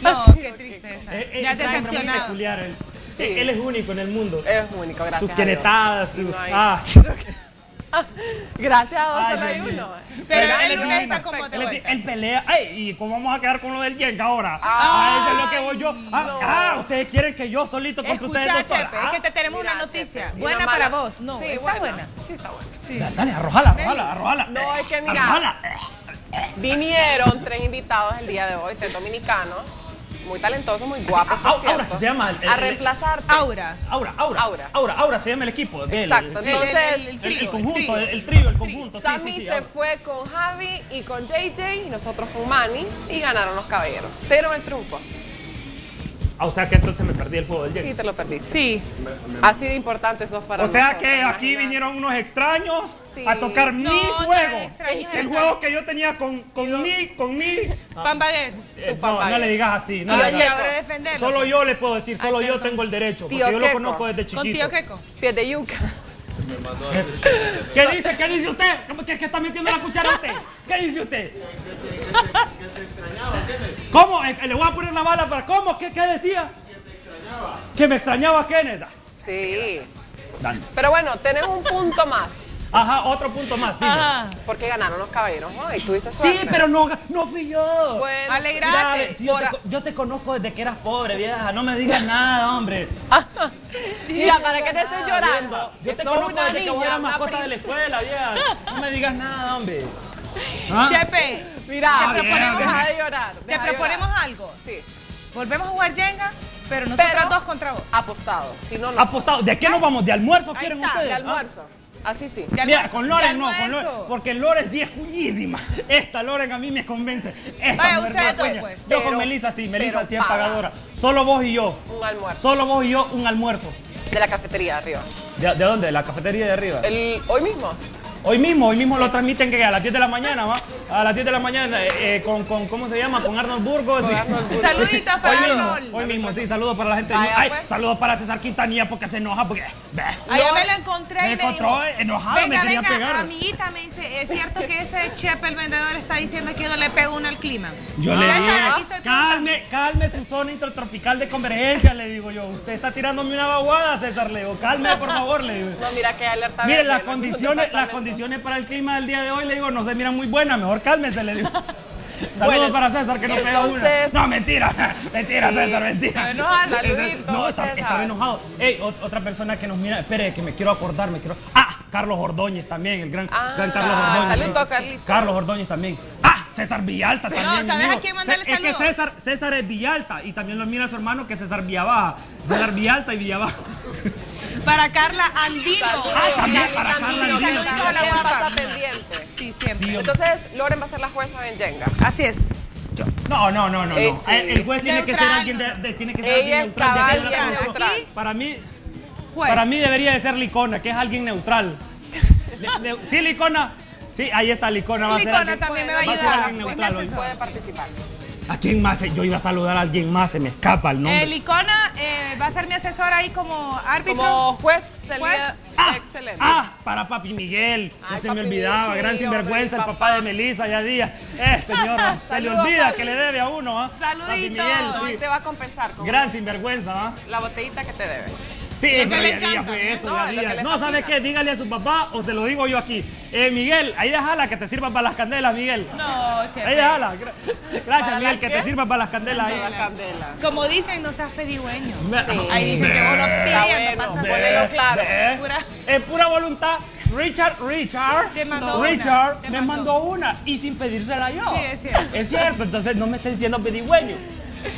No, qué tristeza. Eh, eh, Ya decepcionado. peculiar él. Sí. Eh, Él es único en el mundo. Es único, gracias. Sus queretadas, sus... No hay- Ah. Gracias a Ay, solo hay uno. Pero el Él es lunes está como di- vuelta. Él pelea. Ay, ¿y cómo vamos a quedar con lo del Jenga ahora? Ah. Ah, eso es lo que voy yo. Ah, no. ah, ustedes quieren que yo solito contra ustedes Escucha, dos. Chepe, es que te tenemos Mira, una noticia. Chepe, Buena para mala. vos. No, Sí, está buena. Sí, está buena. Sí. Ah, Dale, arrojala, arrojala, arrojala. No, es que mira. Arrojala. Vinieron tres invitados el día de hoy, tres dominicanos, muy talentosos, muy guapos, por Au- cierto. Aura, se llama el- el- a el- reemplazarte. Aura. Aura, Aura. Aura. Aura, Aura se llama el equipo. el- Exacto, sí. entonces el- el- El, trío, el conjunto, trío. el, trío, el conjunto. Sí, Sammy sí, sí, se Aura. fue con Javi y con JJ y nosotros con Manny y ganaron los caballeros. Dieron el triunfo. Ah, o sea que entonces me perdí el juego del Sí, Jenga. te lo perdiste. Sí. Así de importante sos para O sea nosotros, que aquí imagina. vinieron unos extraños Sí. a tocar No, mi no juego. extraños, El juego que yo tenía con, con mi, con mi. Pan baguette. Eh, pan no, no le digas así. No. Solo yo le puedo decir, solo Ay, yo tengo el derecho, porque Tío yo lo conozco desde Con chiquito. tío Queco. Pies de yuca. ¿Qué dice? ¿Qué dice usted? ¿Cómo que, que está metiendo la cuchara usted? ¿Qué dice usted? ¿Cómo? Eh, Le voy a poner la bala para. ¿Cómo? ¿Qué, qué decía? Que me extrañaba Kenneth. Sí. Dale. Pero bueno, tenés un punto más. Ajá, otro punto más. Dime. Porque ganaron los caballeros, ¿no? Y tuviste Sí, suerte. pero no, no fui yo. Bueno, si yo, te, yo te conozco desde que eras pobre, vieja. No me digas nada, hombre. Mira, para que no estés llorando. Yo que te conozco una desde que vos niña, eras mascota de la escuela, vieja. No me digas nada, hombre. ¿Ah? Chepe, Mira, te proponemos, deja de llorar. te deja proponemos llorar. algo. Sí. Volvemos a jugar Jenga, pero nosotras Pero- dos contra vos. Apostado. Si no, no. Apostado. ¿De qué nos vamos? ¿De almuerzo Ahí quieren está, ustedes? De ¿Ah? Así sí. De Mira, con Loren no, con. Loren, porque Loren sí es cuñísima. Esta Loren a mí me convence. Esta Vaya, dos, coña. pues. Yo Pero- con Melissa sí, Melissa sí es pagadora. Solo vos y yo. Un almuerzo. Solo vos y yo un almuerzo. De la cafetería de arriba. ¿De, de dónde? ¿De la cafetería de arriba? El, hoy mismo. Hoy mismo, hoy mismo lo transmiten que a las 10 de la mañana, ¿va? A las 10 de la mañana, eh, eh, con, con, ¿cómo se llama? Con Arnold Burgos. Con y- Arnold Burgos. Saluditos para hoy mismo, Arnold. hoy mismo, sí, saludos para la gente. Vaya, Ay, pues. saludos para César Quintanilla porque se enoja porque... Allá me lo encontré Me y me encontró dijo, enojado, me quería venga, pegar. amiguita, me dice, es cierto que ese Chepe, el vendedor, está diciendo que yo no le pego uno al clima. Yo le estoy calme, calme su zona intertropical de convergencia, le digo yo. Usted está tirándome una vaguada, César, le digo, calme por favor, le digo. No, mira que hay alerta Mire, verde, las condiciones, las departamento. Condiciones para el clima del día de hoy, le digo, no se miran muy buenas, mejor cálmese, le digo. Saludos Bueno, para César, que no pega una. No, mentira, mentira, Sí. César, mentira. Bueno, saludito, no, está, César. enojado. Ey, ot- otra persona que nos mira, espere, que me quiero acordar, me quiero... Ah, Carlos Ordóñez también, el gran, Ah, gran Carlos Ordóñez. saludos, Carlitos. Carlos Ordóñez también. Ah, César Villalta también. ¿sabes mi a quién mandarle Es que saludos? César, César es Villalta y también lo mira su hermano que es César Villabaja. César Villalta y Villabaja. Para Carla Andino. Saludos, Ah, también para Carla Andino, saluditos a la guapa. pendiente. Sí, siempre. Sí, Entonces, Loren va a ser la jueza en Jenga. Así es. No, no, no, no. Eh, no. sí. El, el juez tiene que ser alguien de, de- tiene que ser Ella alguien neutral. Para mí, Juez. para mí debería de ser Licona, que es alguien neutral. De- de- sí, Licona. Sí, ahí está Licona. Va a ser también me va a va a ser ayudar. alguien me neutral hoy. asesora. Puede participar. ¿A quién más? Yo iba a saludar a alguien más, se me escapa el nombre. El Icona eh, va a ser mi asesor ahí como árbitro. Como juez Juez. excelente. Ah, para Papi Miguel, no Ay, se me olvidaba, Miguel, gran sí, sinvergüenza, el papá de Melissa ya días. Eh, señor, se le olvida Papi. que le debe a uno, ¿ah? Saludito. Papi Miguel, sí. te va a compensar con Gran sinvergüenza, ¿ah? la botellita que te debe. Sí, Lo que pero le ya fue eso, No, ya es lo día. que le No, ¿sabes fascina. qué? Dígale a su papá o se lo digo yo aquí. Eh, Miguel, ahí déjala que te sirva para las candelas, Miguel. No, Chepe. Ahí déjala. Gra- Gracias, ¿Para Miguel, las que qué? te sirva para las candelas ahí. La candela. Como dicen, no seas pedigüeño. Sí. Ahí dicen que vos lo pides, no bueno, pasa ponelo claro. Ve. Pura- En pura voluntad, Richard, Richard, Te mandó una, Richard te me mandó. mandó una y sin pedírsela yo. Sí, es cierto. Es cierto, entonces no me estén diciendo pedigüeño.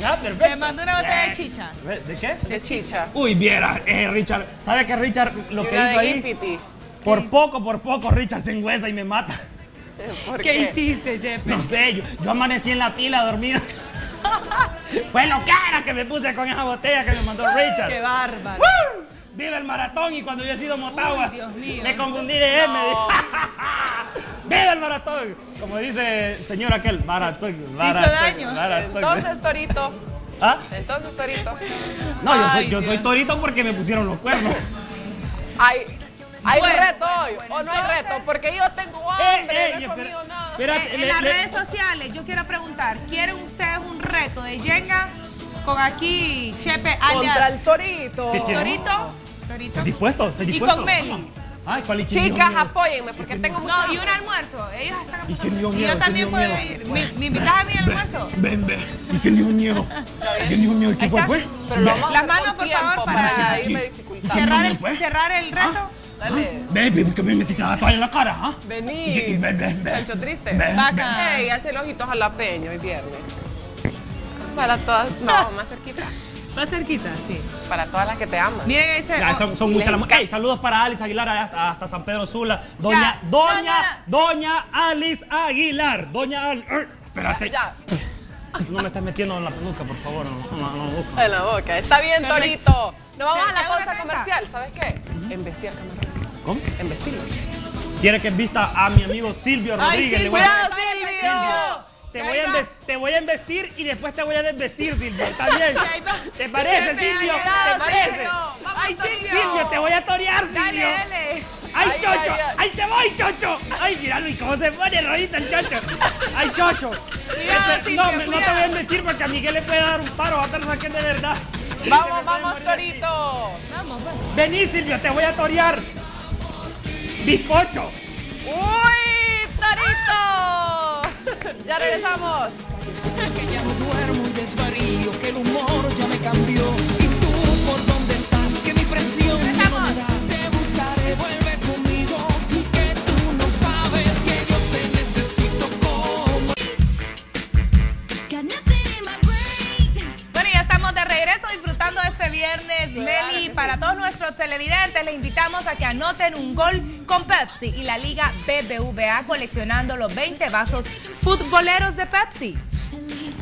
Ya, perfecto. Te mandó una botella de chicha. ¿De qué? De chicha. Uy, viera, eh, Richard. ¿Sabe que Richard lo que hizo ahí? Por poco, por poco, Richard se engüesa y me mata. ¿Por ¿Qué hiciste, Chepe? No sé, yo, yo amanecí en la pila dormido. Fue lo cara que me puse con esa botella que me mandó Richard. Qué bárbaro. ¡Woo! ¡Viva el maratón! Y cuando yo he sido Motagua, Uy, Dios mío. me confundí de M. ¡Viva el maratón! Como dice el señor aquel, maratón, maratón, daño. maratón. Entonces, Torito. ¿Ah? Entonces, Torito. No, yo soy, yo torito porque me pusieron los cuernos. Hay, hay Bueno, reto hoy. o no hay reto. Porque yo tengo hambre. Eh, eh, no he espera- comido nada. espérate, Eh, en le- las le- redes sociales, yo quiero preguntar, ¿quieren ustedes un reto de Jenga con aquí Chepe Contra alias el Torito. Torito? ¿Estás dispuesto? ¿Estás Y dispuesto? con Meli. Ay, ¿cuál es Chicas, apóyenme porque tengo mucho No, y un almuerzo. Ellos están ¿Y quién dio Y miedo? yo también ¿Quién dio puedo ir. ¿Me, me invitas a mí al almuerzo? Ven, ven. ¿Y quién dijo miedo? ¿Quién dijo miedo? ¿Y qué fue, está. pues? Pero lo vamos a Las manos, por favor, para cerrar el, el reto. Dale. Ven, ven, que me metiste la toalla en la cara, ¿ah? Vení. Ven, ven, ven. Chancho triste. Ven, Vaca. Ey, hace los ojitos jalapeño hoy viernes. Para todas. No, más cerquita. Más cerquita, sí. Para todas las que te aman. Miren, ahí se... Ya, son, muchas las mujeres. Ey, saludos para Alice Aguilar hasta, hasta San Pedro Sula. Doña, Ya, doña, no, no, doña Alice Aguilar. Doña Alice. Espérate. Ya, No me estás metiendo en la peluca, por favor. No, no, no, busca. en la boca. Está bien, Torito. Nos vamos ¿Te a la pausa comercial. ¿Sabes qué? Embestir al camarón. ¿Cómo? Embestirlo. Quiere que vista a mi amigo Silvio Ay, Rodríguez. sí, Le voy a- ¡Cuidado, Silvio! Te voy, a te voy a investir y después te voy a desvestir, Silvio. ¿Está bien? Ahí. ¿Te parece, Silvio? ¿Te parece? Silvio. Vamos, Ay, Silvio. Silvio. Silvio, te voy a torear, Silvio. dale. ¡Ay, Ay, chocho! ¡Ay, te voy, chocho! ¡Ay, míralo! ¿Y cómo se pone rojito el chocho? ¡Ay, chocho! Este, no, no te voy a mentir porque a Miguel le puede dar un paro. Va a estar saquen de verdad. Vamos, vamos, Torito. Vamos, pues. Vení, Silvio, te voy a torear. Bizcocho. ¡Uy, Torito! Ya regresamos. No me cambió. Viernes, Meli. Para todos nuestros televidentes, le invitamos a que anoten un gol con Pepsi y la Liga BBVA coleccionando los 20 vasos futboleros de Pepsi.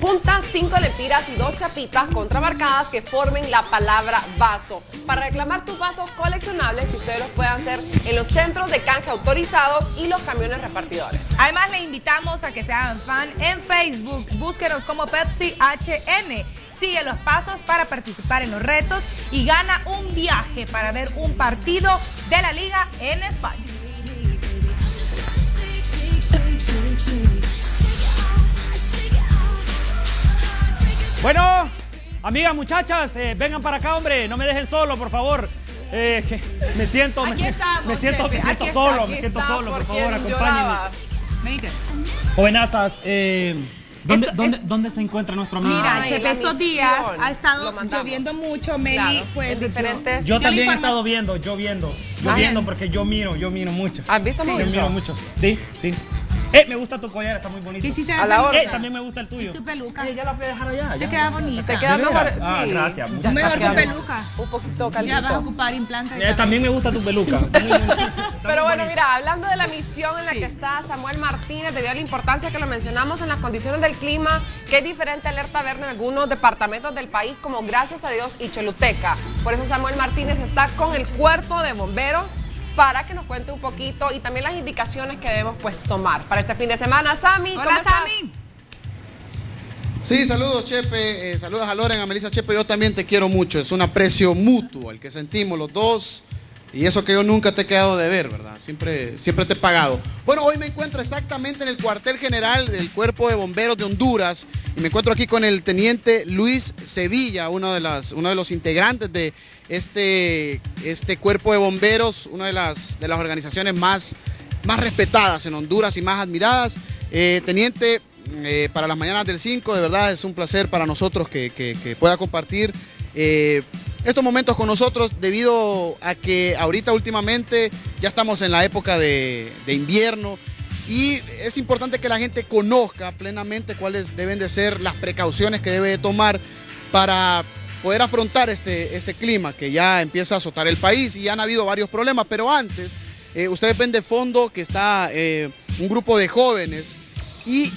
Junta cinco lempiras y dos chapitas contramarcadas que formen la palabra vaso. Para reclamar tus vasos coleccionables, que ustedes los puedan hacer en los centros de canje autorizados y los camiones repartidores. Además, le invitamos a que se hagan fan en Facebook. Búsquenos como Pepsi HN. Sigue los pasos para participar en los retos y gana un viaje para ver un partido de la liga en España. Bueno, amigas, muchachas, eh, vengan para acá, hombre. No me dejen solo, por favor. Eh, que me siento, me, Aquí estamos, me siento, me solo, está, me siento solo, por favor, acompáñenme. Jovenazas, eh, ¿dónde, Esto- dónde, dónde se encuentra nuestro amigo? Mira, Ay, Chepe, estos días ha estado lloviendo mucho, Meli. Claro, pues en diferentes- Yo la también he estado viendo, yo viendo, yo Ah, viendo bien. porque yo miro, yo miro mucho. ¿Has visto Yo mucho? miro mucho. Sí, sí. Eh, me gusta tu collar, está muy bonito. ¿Qué hiciste A la orden. Eh, también me gusta el tuyo. Tu peluca. Eh, ya la fui a dejar allá. Te ya. queda bonita. Te queda ¿De mejor? Ah, sí. gracias, Ya muchas Mejor quedando peluca. Un poquito Ya vas a caldito. ocupar implante. Eh, también me gusta tu peluca. Pero bueno, mira, hablando de la misión en la que está Samuel Martínez, debido a la importancia que lo mencionamos en las condiciones del clima, que es diferente alerta verde en algunos departamentos del país, como gracias a Dios y Choluteca. Por eso Samuel Martínez está con el cuerpo de bomberos para que nos cuente un poquito y también las indicaciones que debemos pues tomar para este fin de semana. Sami, ¿cómo Hola, estás? Sammy. Sí, saludos Chepe, eh, saludos a Loren, a Melissa Chepe, yo también te quiero mucho, es un aprecio mutuo el que sentimos los dos y eso que yo nunca te he quedado de ver, ¿verdad? Siempre, siempre te he pagado. Bueno, hoy me encuentro exactamente en el cuartel general del Cuerpo de Bomberos de Honduras y me encuentro aquí con el teniente Luis Sevilla, uno de, las, uno de los integrantes de este, este Cuerpo de Bomberos, una de las, de las organizaciones más, más respetadas en Honduras y más admiradas. Eh, teniente, eh, para las mañanas del 5, de verdad es un placer para nosotros que, que- pueda compartir eh, estos momentos con nosotros debido a que ahorita últimamente ya estamos en la época de, de invierno y es importante que la gente conozca plenamente cuáles deben de ser las precauciones que debe de tomar para poder afrontar este, este clima que ya empieza a azotar el país y ya han habido varios problemas, pero antes eh, ustedes ven de fondo que está eh, un grupo de jóvenes y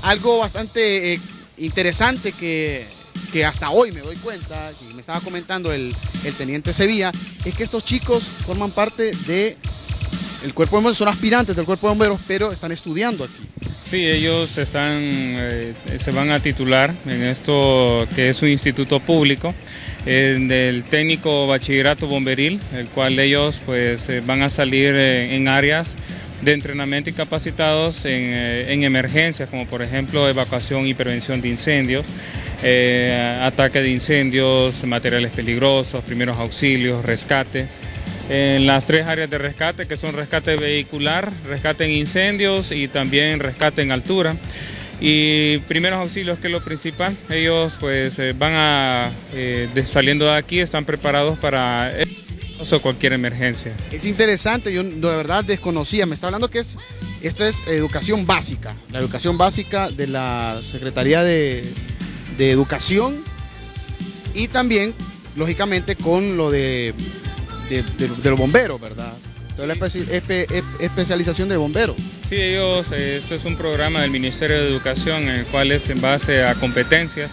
algo bastante eh, interesante que, que hasta hoy me doy cuenta, y me estaba comentando el, el teniente Sevilla, es que estos chicos forman parte de el cuerpo de bomberos, son aspirantes del cuerpo de bomberos, pero están estudiando aquí. Sí, ellos están, eh, se van a titular en esto que es un instituto público, en el técnico bachillerato bomberil, el cual ellos pues eh, van a salir eh, en áreas de entrenamiento y capacitados en, en emergencias, como por ejemplo evacuación y prevención de incendios, eh, ataque de incendios, materiales peligrosos, primeros auxilios, rescate en las tres áreas de rescate, que son rescate vehicular, rescate en incendios y también rescate en altura. Y primeros auxilios, que es lo principal, ellos pues eh, van a, eh, saliendo de aquí, están preparados para o cualquier emergencia. Es interesante, yo de verdad desconocía, me está hablando que es, esta es educación básica, la educación básica de la Secretaría de, de Educación y también, lógicamente, con lo de, de, de- de los bomberos, ¿verdad? Toda la especi- espe- espe- especialización de bomberos. Sí, ellos, eh, esto es un programa del Ministerio de Educación en el cual es en base a competencias,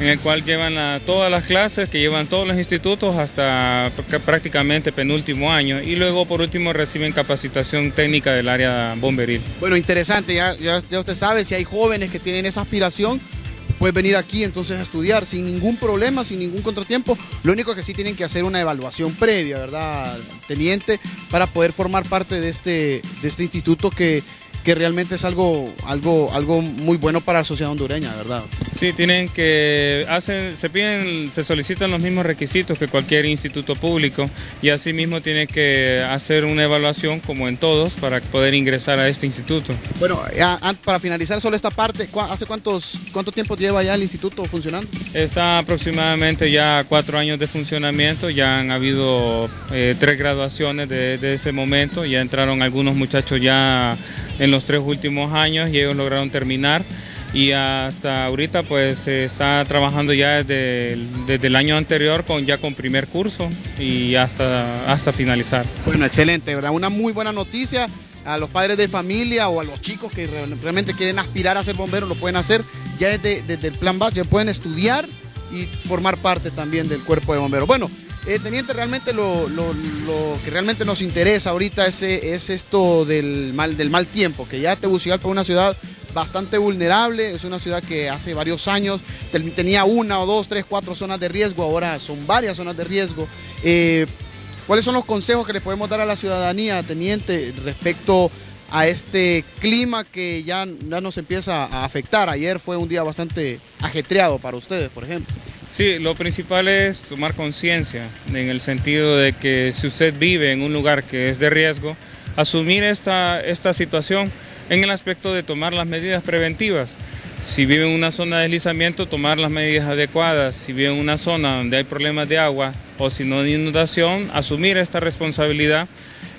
en el cual llevan a todas las clases que llevan todos los institutos hasta pr- prácticamente penúltimo año y luego por último reciben capacitación técnica del área bomberil. Bueno, interesante, ya, ya, ya usted sabe, si hay jóvenes que tienen esa aspiración, puedes venir aquí entonces a estudiar sin ningún problema, sin ningún contratiempo. Lo único que sí tienen que hacer una evaluación previa, ¿verdad, teniente? Para poder formar parte de este, de este instituto que, que realmente es algo, algo, algo muy bueno para la sociedad hondureña, ¿verdad? Sí, tienen que hacen, se piden, se solicitan los mismos requisitos que cualquier instituto público y asimismo tiene que hacer una evaluación como en todos para poder ingresar a este instituto. Bueno, para finalizar solo esta parte, ¿cu- ¿hace cuántos, cuánto tiempo lleva ya el instituto funcionando? Está aproximadamente ya cuatro años de funcionamiento, ya han habido eh, tres graduaciones de, de ese momento, ya entraron algunos muchachos ya en los tres últimos años y ellos lograron terminar y hasta ahorita pues se está trabajando ya desde el, desde el año anterior con ya con primer curso y hasta, hasta finalizar. Bueno, excelente, ¿verdad? Una muy buena noticia a los padres de familia o a los chicos que re- realmente quieren aspirar a ser bomberos, lo pueden hacer ya desde, desde el plan base, ya pueden estudiar y formar parte también del cuerpo de bomberos. Bueno, eh, teniente, realmente lo, lo- que realmente nos interesa ahorita es, eh, es esto del mal, del mal tiempo, que ya Tegucigalpa es una ciudad bastante vulnerable, es una ciudad que hace varios años tenía una o dos, tres, cuatro zonas de riesgo, ahora son varias zonas de riesgo. Eh, ¿Cuáles son los consejos que le podemos dar a la ciudadanía, teniente, respecto a este clima que ya, ya nos empieza a afectar? Ayer fue un día bastante ajetreado para ustedes, por ejemplo. Sí, lo principal es tomar conciencia en el sentido de que si usted vive en un lugar que es de riesgo, asumir esta, esta situación en el aspecto de tomar las medidas preventivas. Si vive en una zona de deslizamiento, tomar las medidas adecuadas. Si vive en una zona donde hay problemas de agua o si no de inundación, asumir esta responsabilidad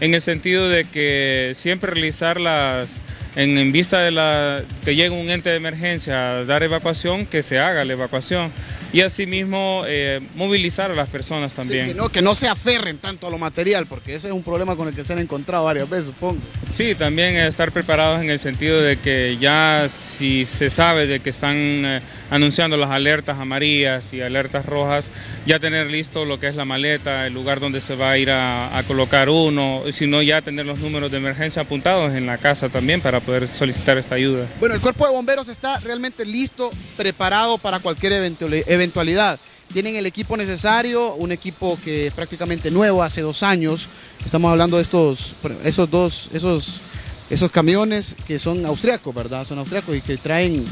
en el sentido de que siempre realizar las, en, en vista de la, que llegue un ente de emergencia a dar evacuación, que se haga la evacuación. Y asimismo eh, movilizar a las personas también. Que no, que no se aferren tanto a lo material, porque ese es un problema con el que se han encontrado varias veces, supongo. Sí, también estar preparados en el sentido de que ya si se sabe de que están eh, anunciando las alertas amarillas y alertas rojas, ya tener listo lo que es la maleta, el lugar donde se va a ir a, a colocar uno, si no ya tener los números de emergencia apuntados en la casa también para poder solicitar esta ayuda. Bueno, el cuerpo de bomberos está realmente listo, preparado para cualquier eventuali- eventualidad. Tienen el equipo necesario, un equipo que es prácticamente nuevo, hace dos años. Estamos hablando de estos, esos dos, esos, esos camiones que son austriacos, ¿verdad? Son austriacos y que traen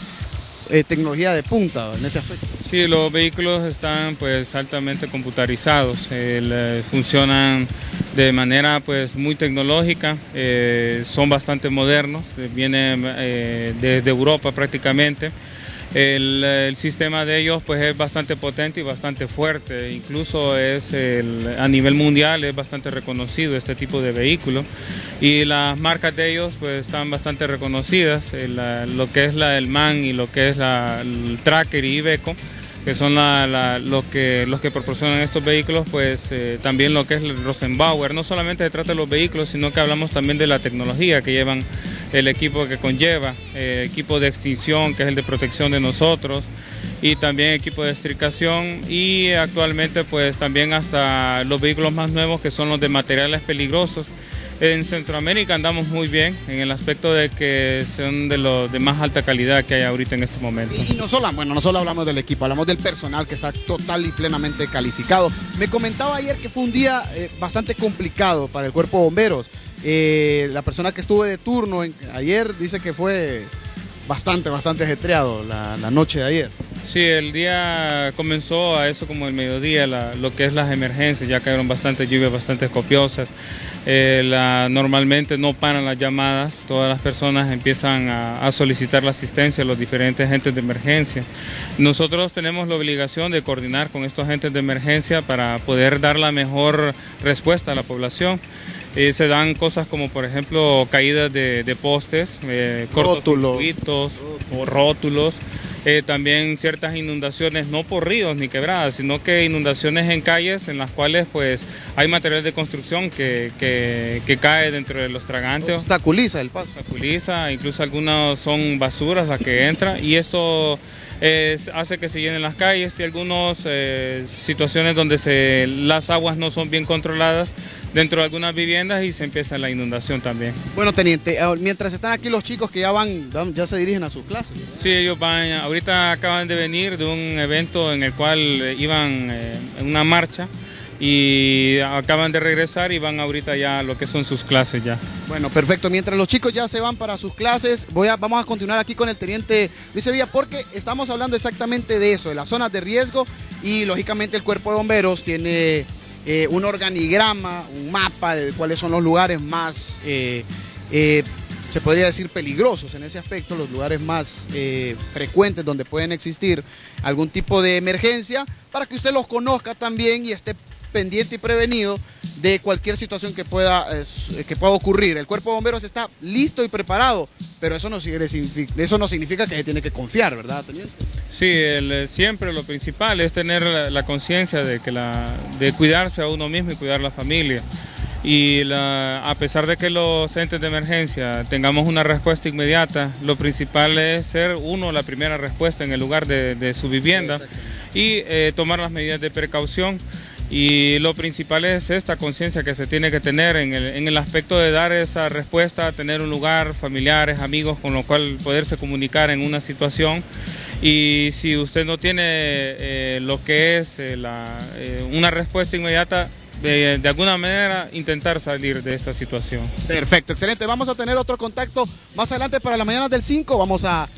eh, tecnología de punta en ese aspecto. Sí, los vehículos están pues altamente computarizados, eh, funcionan de manera pues muy tecnológica, eh, son bastante modernos, vienen desde Europa prácticamente. El, sistema de ellos pues es bastante potente y bastante fuerte, incluso es a nivel mundial es bastante reconocido este tipo de vehículo. Y las marcas de ellos pues están bastante reconocidas, lo que es la, el MAN y lo que es la, el Tracker y Iveco que son la- los, que, los que proporcionan estos vehículos, pues eh, también lo que es el Rosenbauer. No solamente se trata de los vehículos, sino que hablamos también de la tecnología que llevan el equipo que conlleva, eh, equipo de extinción, que es el de protección de nosotros, y también equipo de estricación, y actualmente pues también hasta los vehículos más nuevos que son los de materiales peligrosos. En Centroamérica andamos muy bien en el aspecto de que son de los de más alta calidad que hay ahorita en este momento. Y no solo, bueno, no solo hablamos del equipo, hablamos del personal que está total y plenamente calificado. Me comentaba ayer que fue un día eh, bastante complicado para el cuerpo de bomberos. Eh, la persona que estuvo de turno en- ayer dice que fue bastante, bastante ajetreado la, la noche de ayer. Sí, el día comenzó a eso como el mediodía, la- lo que es las emergencias, ya cayeron bastantes lluvias, bastante copiosas. Eh, la- normalmente no paran las llamadas, todas las personas empiezan a, a solicitar la asistencia a los diferentes agentes de emergencia. Nosotros tenemos la obligación de coordinar con estos agentes de emergencia para poder dar la mejor respuesta a la población. Eh, se dan cosas como, por ejemplo, caídas de, de postes, eh, cortocircuitos o rótulos. Eh, también ciertas inundaciones, no por ríos ni quebradas, sino que inundaciones en calles en las cuales pues hay material de construcción que, que, que cae dentro de los tragantes. Obstaculiza el paso. Obstaculiza, incluso algunas son basuras las que entra y esto es- hace que se llenen las calles y algunas situaciones donde se, las aguas no son bien controladas dentro de algunas viviendas y se empieza la inundación también. Bueno, teniente, eh, mientras están aquí los chicos que ya van, ya se dirigen a sus clases. Sí, ellos van, ahorita acaban de venir de un evento en el cual eh, iban eh, en una marcha y acaban de regresar y van ahorita ya a lo que son sus clases ya. Bueno, perfecto. Mientras los chicos ya se van para sus clases, voy a, vamos a continuar aquí con el teniente Luis Sevilla porque estamos hablando exactamente de eso, de las zonas de riesgo y lógicamente el cuerpo de bomberos tiene eh, un organigrama, un mapa de cuáles son los lugares más, eh, eh, se podría decir, peligrosos en ese aspecto, los lugares más frecuentes donde pueden existir algún tipo de emergencia, para que usted los conozca también y esté pendiente y prevenido de cualquier situación que pueda, eh, que pueda ocurrir. El cuerpo de bomberos está listo y preparado, pero eso no, significa- eso no significa que se tiene que confiar, ¿verdad, teniente? Sí, el, eh, siempre lo principal es tener la, la conciencia de que la, de cuidarse a uno mismo y cuidar la familia. Y la- a pesar de que los entes de emergencia tengamos una respuesta inmediata, lo principal es ser uno la primera respuesta en el lugar de, de su vivienda y eh, tomar las medidas de precaución. Y lo principal es esta conciencia que se tiene que tener en el, en el aspecto de dar esa respuesta, tener un lugar, familiares, amigos con lo cual poderse comunicar en una situación. Y si usted no tiene eh, lo que es eh, eh, una respuesta inmediata, de, de alguna manera intentar salir de esta situación. Perfecto, excelente. Vamos a tener otro contacto más adelante para la mañana del 5. Vamos a,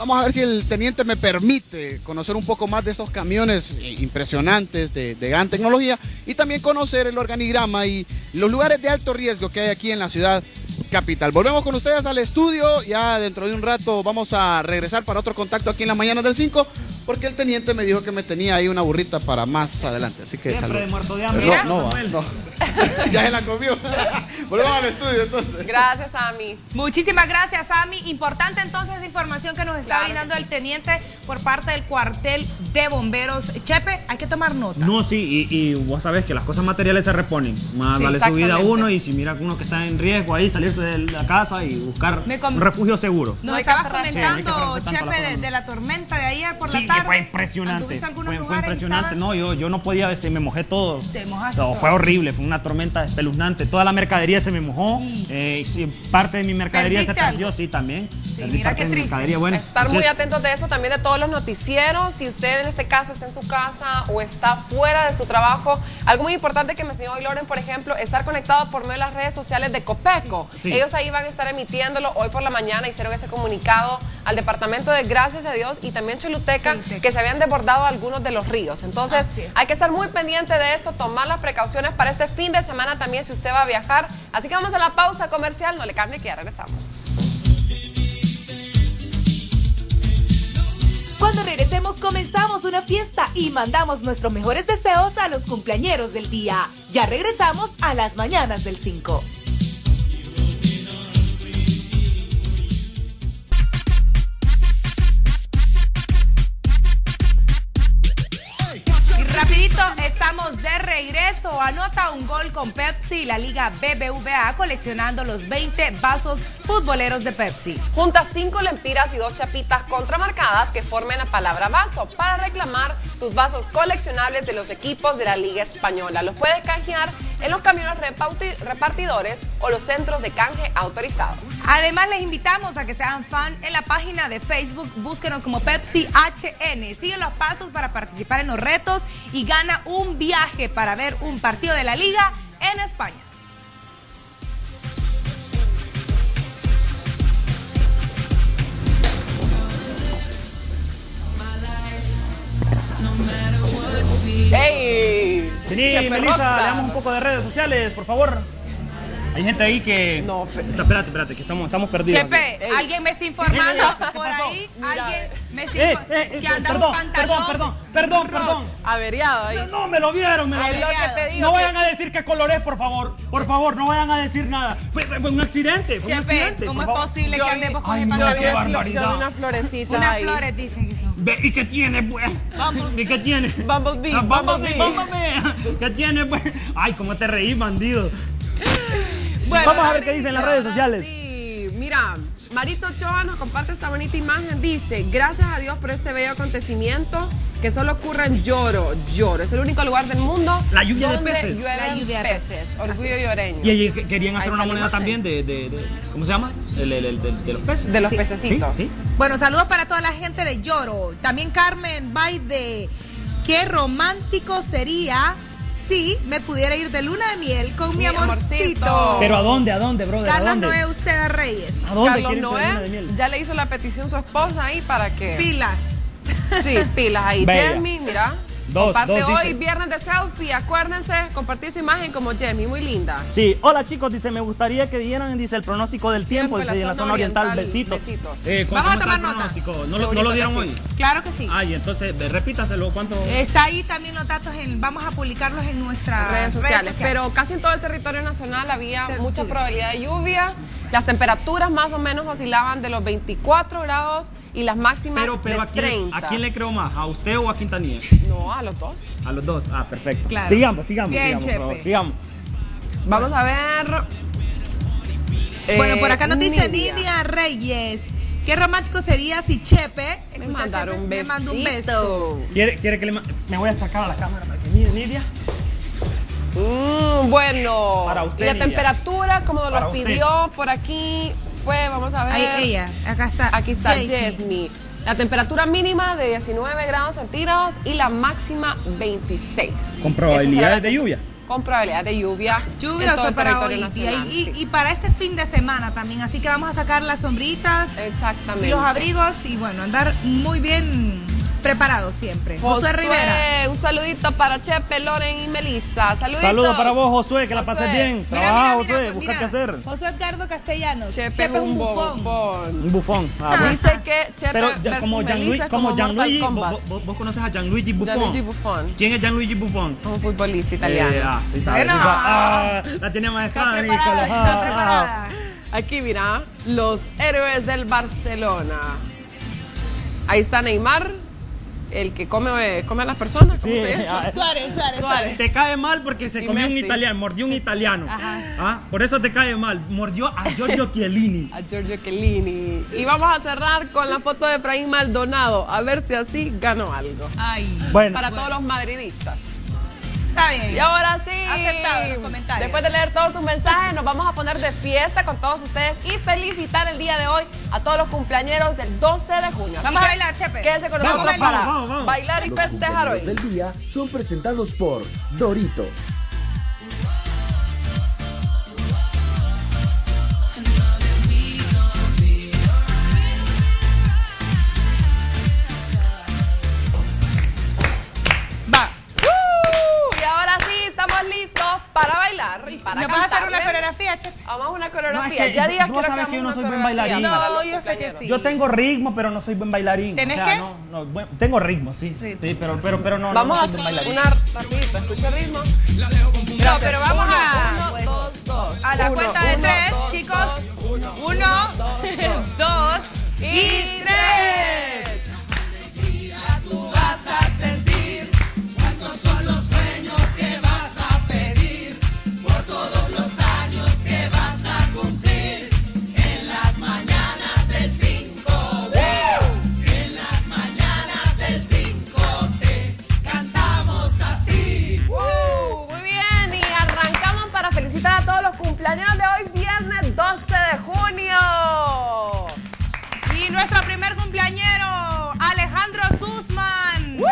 vamos a ver si el teniente me permite conocer un poco más de estos camiones eh, impresionantes de, de gran tecnología y también conocer el organigrama y los lugares de alto riesgo que hay aquí en la ciudad capital. Volvemos con ustedes al estudio. Ya dentro de un rato vamos a regresar para otro contacto aquí en la mañana del 5 porque el teniente me dijo que me tenía ahí una burrita para más adelante. Así que Siempre de muerto de hambre. No, Mira. no, no. ya se la comió. Volvemos al estudio entonces. Gracias, Ami. Muchísimas gracias, Ami. Importante entonces esa información que nos está Claro brindando el teniente por parte del cuartel de bomberos. Chepe, hay que tomar nota. No, sí, y, y vos sabés que las cosas materiales se reponen. Más Sí, vale su vida a uno y si mira uno que está en riesgo ahí, salirse de la casa y buscar un refugio seguro. Nos estabas. Sí, no que comentando, Chepe, de, la tormenta de ayer por Sí, la tarde. fue impresionante. Fue, fue impresionante. No, yo, yo no podía decir, me mojé todo. Te mojaste No, todo. fue horrible, fue una tormenta espeluznante. Toda la mercadería se me mojó. eh, sí, parte de mi mercadería se ¿Perdiste perdió, sí, también. Mira parte qué de mi triste. mercadería. Bueno, Estar muy es. atentos de eso también de todos los noticieros. Si usted en este caso está en su casa o está fuera de su trabajo, algo muy importante que me enseñó hoy Loren, por ejemplo, estar conectado por medio de las redes sociales de Copeco. Sí. Ellos ahí van a estar emitiéndolo. Hoy por la mañana hicieron ese comunicado al departamento de Gracias a Dios y también Choluteca que se habían desbordado algunos de los ríos. Entonces hay que estar muy pendiente de esto, tomar las precauciones para este fin de semana también si usted va a viajar. Así que vamos a la pausa comercial, no le cambie que ya regresamos. Cuando regresemos comenzamos una fiesta y mandamos nuestros mejores deseos a los cumpleañeros del día. Ya regresamos a las mañanas del 5. Anota un gol con Pepsi y la Liga BBVA coleccionando los 20 vasos futboleros de Pepsi. Junta cinco lempiras y dos chapitas contramarcadas que formen la palabra vaso para reclamar tus vasos coleccionables de los equipos de la Liga Española. Los puedes canjear en los camiones repartidores o los centros de canje autorizados. Además, les invitamos a que sean fan en la página de Facebook. Búsquenos como Pepsi HN. Sigue los pasos para participar en los retos y gana un viaje para ver un partido de la Liga en España. ¡Ey! Vení, Melissa, le damos un poco de redes sociales, por favor. Hay gente ahí que. No, espérate, espérate, que estamos, estamos perdidos. Chepe, aquí. alguien me está informando Ey, ey, ¿qué por pasó? ahí. Alguien me está Eh, informando eh, eh, que anda perdón, un pantalón. perdón, perdón, perdón, perdón. Averiado ahí. No, me lo vieron, me lo Es lo vieron. que te digo, No que- vayan a decir que coloré, por favor. Por favor, no vayan a decir nada. Fue, fue un accidente, fue un Chepe, accidente. ¿cómo es posible Yo que andemos con no, pantalón? qué Yo vi barbaridad. unas florecitas Unas ahí. flores dicen que son. Ve, ¿Y qué tiene, pues? ¿Y qué tiene? Bumblebee, Ah, Bumblebee. Bumblebee. ¿Qué tiene, pues? Ay, cómo te reí, bandido. Bueno, Vamos a ver qué dicen las redes sociales. Sí, mira, Marito Ochoa nos comparte esta bonita imagen. Dice, gracias a Dios por este bello acontecimiento. que solo ocurre en Lloro, Lloro. Es el único lugar del mundo La lluvia de peces. La lluvia de peces. Orgullo lloreño. Y allí que- querían hacer Ahí una moneda también de, de- de- ¿cómo se llama? El- el- el- de los peces. De los Sí. pececitos. Sí, sí. Bueno, saludos para toda la gente de Lloro. También Carmen Bay de Qué romántico sería si me pudiera ir de luna de miel con mi, Mi amorcito. amorcito. Pero ¿a dónde? ¿A dónde, brother? ¿A Carlos dónde? Noé Uceda Reyes. ¿A dónde Carlos de luna de Noé miel? ya le hizo la petición su esposa ahí para que. Pilas. Sí, pilas ahí. Bella. Jamie, mira. Dos, comparte dos, hoy dice. viernes de selfie. Acuérdense, compartir su imagen como Jamie, muy linda. Sí, hola chicos, dice, me gustaría que dieran, dice, el pronóstico del tiempo, dice, la en la zona oriental, oriental, besitos. besitos. Eh, ¿cuánto Vamos a tomar nota. pronóstico? ¿No, lo- no dieron sí. hoy? Claro que sí. Ay, entonces, ve, repítaselo, ¿cuánto? Está ahí también los datos, en, vamos a publicarlos en nuestras redes sociales. Pero casi en todo el territorio nacional había mucha probabilidad de lluvia. Las temperaturas más o menos oscilaban de los 24 grados y las máximas Pero, pero de ¿a quién, 30. ¿a quién le creo más? ¿A usted o a Quintanilla? No, a los dos. A los dos. Ah, perfecto. Claro. Sigamos, sigamos, Bien, sigamos, por favor, Chepe. sigamos. Vamos a ver. Bueno, Eh, por acá nos dice Nidia. Nidia Reyes. Qué romántico sería si Chepe Me Chepe, un me manda un beso. ¿Quiere, quiere que le Me voy a sacar a la cámara para que mire, Lidia. Mm, bueno, Para usted, y la temperatura, como nos Para usted. pidió por aquí, fue, vamos a ver. Ahí ella, acá está. Aquí está Jasmine. Jasmine. La temperatura mínima de 19 grados centígrados y la máxima 26. Con probabilidades de lluvia. Con probabilidad de lluvia. el para hoy y, nacional, y- sí. y para este fin de semana también. Así que vamos a sacar las sombritas Exactamente. y los abrigos y bueno, andar muy bien preparados siempre. Josué, Rivera. un saludito para Chepe, Loren y Melissa. Saluditos. Saludos para vos, Josué, que la pases bien. Mira, Trabaja, mira, Josué, mira, busca mira. qué hacer. Josué Edgardo Castellanos. Chepe, Chepe, es un bufón. Un bufón. Ah, bueno. Dice que Chepe Pero versus como Melissa Gianluigi, es como Gianluigi, vos, vos- vos conoces a Gianluigi Buffon. Gianluigi Buffon. ¿Quién es Gianluigi Buffon? Un futbolista italiano. Eh, ah, sí sí. Ah, la tenía maestra, Está preparada, Nicolás. está Ah, preparada. Aquí mira, los héroes del Barcelona. Ahí está Neymar, el que come, come a las personas. ¿cómo Sí, se llama? ah, Suárez, Suárez, Suárez. Te cae mal porque se Y comió un italiano, mordió un italiano. Ajá. Ah, por eso te cae mal. Mordió a Giorgio Chiellini. A Giorgio Chiellini. Y vamos a cerrar con la foto de Efraín Maldonado, a ver si así ganó algo. Ay. Bueno, Para todos los madridistas. Está bien. Y ahora sí, Aceptado los comentarios. después de leer todos sus mensajes, nos vamos a poner de fiesta con todos ustedes y felicitar el día de hoy a todos los cumpleañeros del 12 de junio. Vamos a bailar, Chepe. Quédense con Vamos, nosotros vamos, para vamos, vamos. bailar y Los festejar hoy. cumpleaños del día son presentados por Doritos. Para ¿Me vas a hacer una coreografía, Chepe? Vamos a una No, es coreografía. que ya digas vos quiero sabes que que yo no soy buen bailarín. No, yo sé que sí. Yo tengo ritmo, pero no soy buen bailarín. ¿Tenés o sea, qué? No, no, bueno, tengo ritmo, sí. Ritmo. Sí, pero, pero, pero no, Vamos no, a no hacer bailarín. una rapidito, escucha el ritmo. No, pero vamos a. Uno, pues, dos, dos. A la Uno, cuenta de uno, tres, dos, chicos. dos, uno, Uno, dos, y tres. Viernes 12 de junio. Y nuestro primer cumpleañero, Alejandro Susman. Besitos.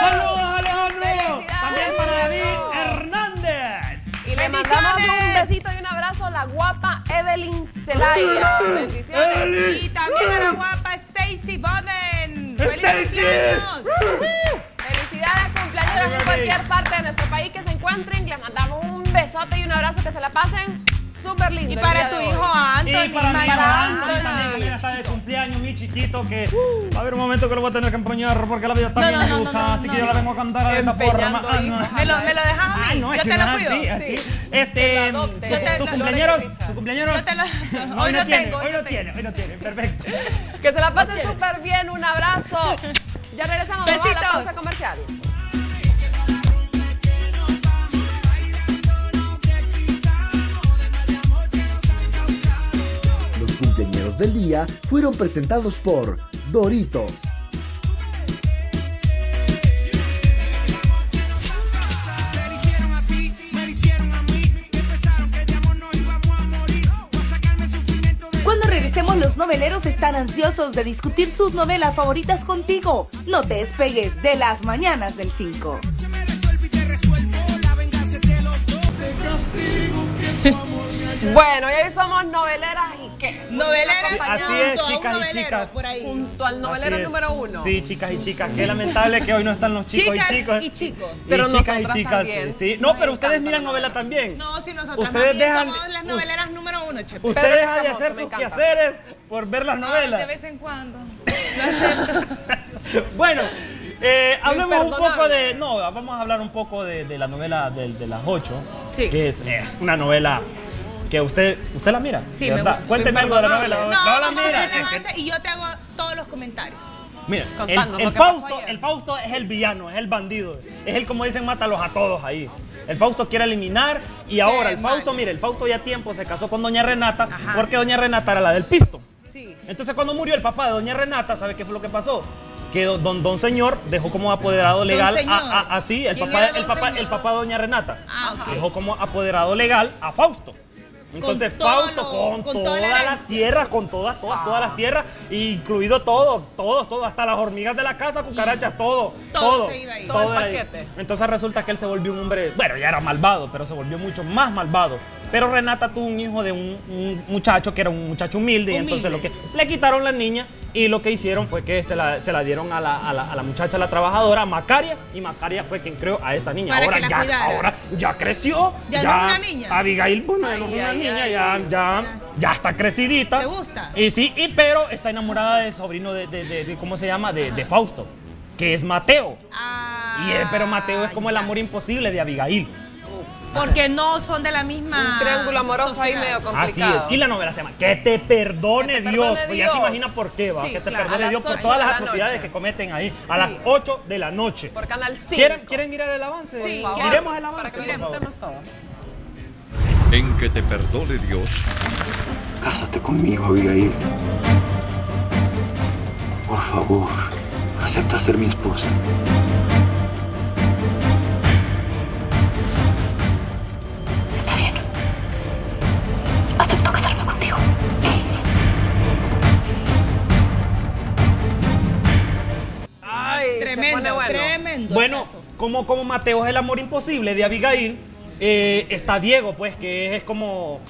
¡Saludos, Alejandro! También para David Hernández. Y le mandamos un besito y un abrazo a la guapa Evelyn Zelaya. Bendiciones. Y también a la guapa Stacy Boden. ¡Feliz cumpleaños! Felicidades cumpleaños en cualquier parte de nuestro país que se encuentren. Les mandamos un besote y un abrazo que se la pasen súper lindo. Y para tu hijo. Anthony. Y para mi hijo. Anthony también, estar de cumpleaños, mi chiquito, que va a haber un momento que lo voy a tener que empeñar porque la vida está No, bien no, no, injusta, no, no, así que no, yo la vengo a cantar de esta forma. Ah. ¿Me lo, me lo dejas a mí? Ay, no, es Yo que te no lo es cuido. Este, su- te- su No, hoy no tiene, tengo, hoy no tiene, hoy no tiene, perfecto. Que se la pasen súper bien. Un abrazo. Ya regresamos vamos a la pausa comercial. Del Día fueron presentados por Doritos. Cuando regresemos los noveleros están ansiosos de discutir sus novelas favoritas contigo. No te despegues de las mañanas del 5. Bueno, y hoy somos noveleras y qué. Noveleras Así junto es, a un chicas y novelero chicas. por ahí. Junto al novelero número uno. Sí, chicas y chicas. Qué lamentable que hoy no están los chicos Chicas y chicos. y chicos. Y Pero chicas y nosotras chicas, también. sí, sí. No, pero ustedes miran novela también. No, si nosotros Ustedes dejan- somos las noveleras número uno, Chepe. Ustedes dejan de hacer sus encanta. quehaceres por ver las novelas. de vez en cuando. Bueno, eh, hablemos un poco de. No, vamos a hablar un poco de, de la novela de, las 8. Sí. Que es, es una novela que usted. ¿Usted la mira? Sí, ¿De me gusta. Cuénteme algo de la novela. No, No la mira. y yo te hago todos los comentarios. Mira, el, Fausto, el Fausto es el villano, es el bandido. Es el, como dicen, mátalos a todos ahí. El Fausto quiere eliminar y ahora el Fausto, mal. mire, el Fausto ya a tiempo se casó con doña Renata porque doña Renata era la del pisto. Sí. Entonces cuando murió el papá de doña Renata, ¿sabe qué fue lo que pasó? Que do- don, don señor dejó como apoderado legal señor. a, a- así, el ¿Quién papá, el papá, el papá de doña Renata. Ah. Dejó como apoderado legal a Fausto. Entonces Fausto con, con toda todas la las tierras, con todas, todas, todas las tierras, incluido todo, todo, todo, hasta las hormigas de la casa, cucarachas, todo, Todo todo. se iba ahí. Todo el paquete. Entonces resulta que él se volvió un hombre, bueno, ya era malvado, pero se volvió mucho más malvado. Pero Renata tuvo un hijo de un, un muchacho que era un muchacho humilde, y entonces lo que le quitaron la niña y lo que hicieron fue que se la, se la dieron a la, a, la, a la muchacha, la trabajadora, Macaria, y Macaria fue quien creó a esta niña. Para ahora ya, cuidara. ahora ya creció. Ya no es una niña. Abigail, bueno, no es una ay, niña, ay. ya, ya, ya está crecidita. ¿Te gusta? Y sí, y pero está enamorada del sobrino de, de- de- de- ¿cómo se llama? De, de Fausto, que es Mateo. Ah, Y él- pero Mateo es como el amor imposible de Abigail. Porque no son de la misma. Un triángulo amoroso ahí medio Así complicado. es. Y la novela se llama Que te perdone Que te Dios. perdone Pues ya se imagina por qué, va. Sí, que te claro. Perdone Dios por todas las la atrocidades noche. que cometen ahí. A las 8 de la noche. Por Canal 5. ¿Quieren, ¿Quieren mirar el avance? Sí, Por favor, Miremos el Para avance, que por disfrutemos todos. En que te perdone Dios. Cásate conmigo, Abigail. Por favor, acepta ser mi esposa. Acepto casarme contigo. Ay, Tremendo, bueno. tremendo. Bueno, caso. como, como Mateo es el amor imposible de Abigail, eh, está Diego, pues, que es como.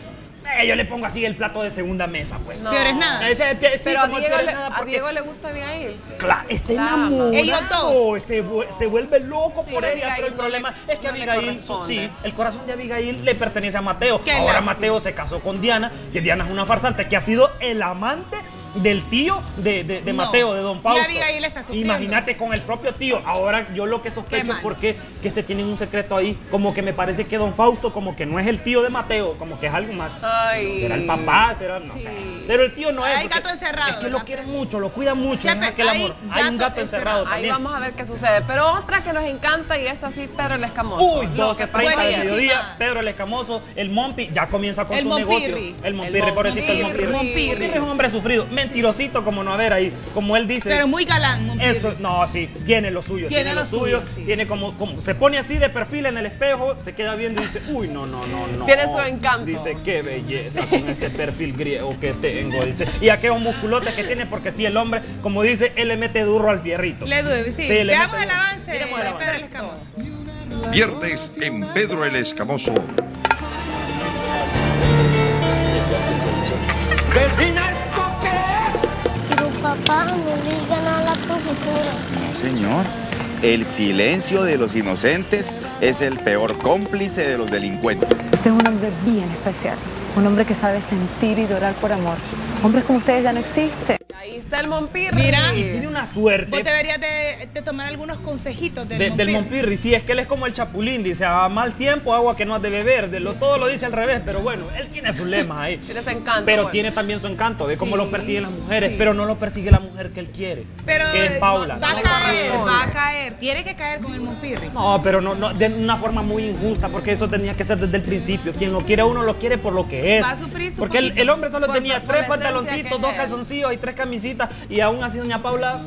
Eh, yo le pongo así el plato de segunda mesa, pues. No. Peor es nada. Ese- sí, Pero a Diego, le, nada, a Diego le gusta Abigail. Claro, está enamorado. Ellos dos. Se, se vuelve loco Sí, por Abigail ella, pero el no le- problema es que no Abigail, sí, el corazón de Abigail le pertenece a Mateo. Ahora. Mateo se casó con Diana, que Diana es una farsante, que ha sido el amante del tío de, de- de No. Mateo, de Don Fausto. Imagínate con el propio tío. Ahora yo lo que sospecho es porque que se tienen un secreto ahí, como que me parece que Don Fausto como que no es el tío de Mateo, como que es algo más. Ay. Será el papá, será, no sé. Pero el tío no es. Hay gato encerrado, Es que ¿verdad? lo quieren mucho, lo cuidan mucho. Chepe, es aquel hay amor. Hay un gato gato encerrado Ahí vamos a ver qué sucede. Pero otra que nos encanta y es así, Pedro el Escamoso. Uy, Lo 12, que pasó 30 del mediodía, Pedro el Escamoso, el Mompi ya comienza con El su Mompirri. negocio. El El Mompirri, pobrecito el Mompirri. Mompirri. Mompirri. es un hombre sufrido, mentirosito como no haber ahí, como él dice. Pero muy galán, Mompirri. Eso, no, sí, tiene lo suyo. Tiene Tiene, lo lo suyo. suyo, sí. Tiene como, como, se pone así de perfil en el espejo, se queda viendo y dice, uy, no, no, no, no. Tiene su encanto. Dice, qué belleza con este perfil griego que tengo. Dice, y aquellos musculotes que tiene, porque si el hombre, como dice, él le mete duro al fierrito. Le duele, sí. le Veamos mete el avance de. Pedro el Escamoso. Viernes en Pedro el Escamoso. ¡Vecina, papá, me obligan a la profesora. No, señor. El silencio de los inocentes es el peor cómplice de los delincuentes. Usted es un hombre bien especial, un hombre que sabe sentir y llorar por amor. Hombres como ustedes ya no existen. Ahí está el Mompirri. Mira. Y tiene una suerte. Vos deberías de, de tomar algunos consejitos del De- del Mompirri. Monpirri, sí, es que él es como el Chapulín, dice, a mal tiempo, agua que no has de beber, de lo, todo lo dice al revés, pero bueno, él tiene sus lemas ahí. Tiene ese encanto. Pero bueno. tiene también su encanto, de cómo Sí, lo persiguen las mujeres, sí. pero no lo persigue la mujer que él quiere, Pero que es Paula. va a No, caer, no, no. va a caer. Tiene que caer con el Mompirri. No, pero no, no, de una forma muy injusta, porque eso tenía que ser desde el principio. Quien lo quiere a uno lo quiere por lo que es. Va a sufrir su Porque el, el hombre solo Por tenía su- por tres pantaloncitos, dos calzoncillos y tres camisitas, y aún así doña Paula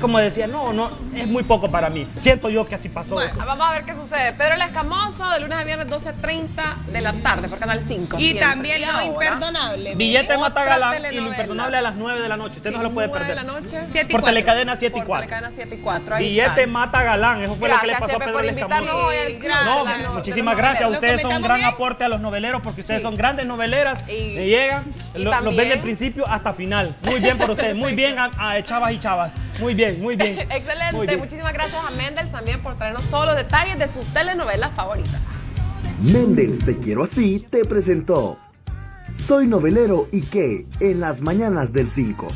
como decía, no, no, es muy poco para mí. Siento yo que así pasó Bueno, eso. vamos a ver qué sucede. Pedro el Escamoso, de lunes a viernes, 12.30 de la tarde, por Canal 5. Y siempre. también lo ahora, imperdonable. Billete Otra mata galán y lo imperdonable a las 9 de la noche. Usted no se lo puede 9 de perder. la noche. Siete y Por cuatro. Telecadena 7 y Por 4. Telecadena 7 y 4. Ahí Billete está. mata galán. Eso fue lo que le Gracias, pasó a Chepe, Pedro por el Escamoso. No, muchísimas gracias. noveleros. Ustedes son un ¿Lo gran aporte a los noveleros porque ustedes Sí. son grandes noveleras. Y- Le llegan, y lo- los ven del principio hasta final. Muy bien por ustedes. Muy bien a, a chavas y chavas. Muy bien, muy bien. Excelente. Muy bien. Muchísimas gracias a Mendels también por traernos todos los detalles de sus telenovelas favoritas. Mendels Te Quiero Así te presentó Soy novelero y qué en las mañanas del 5.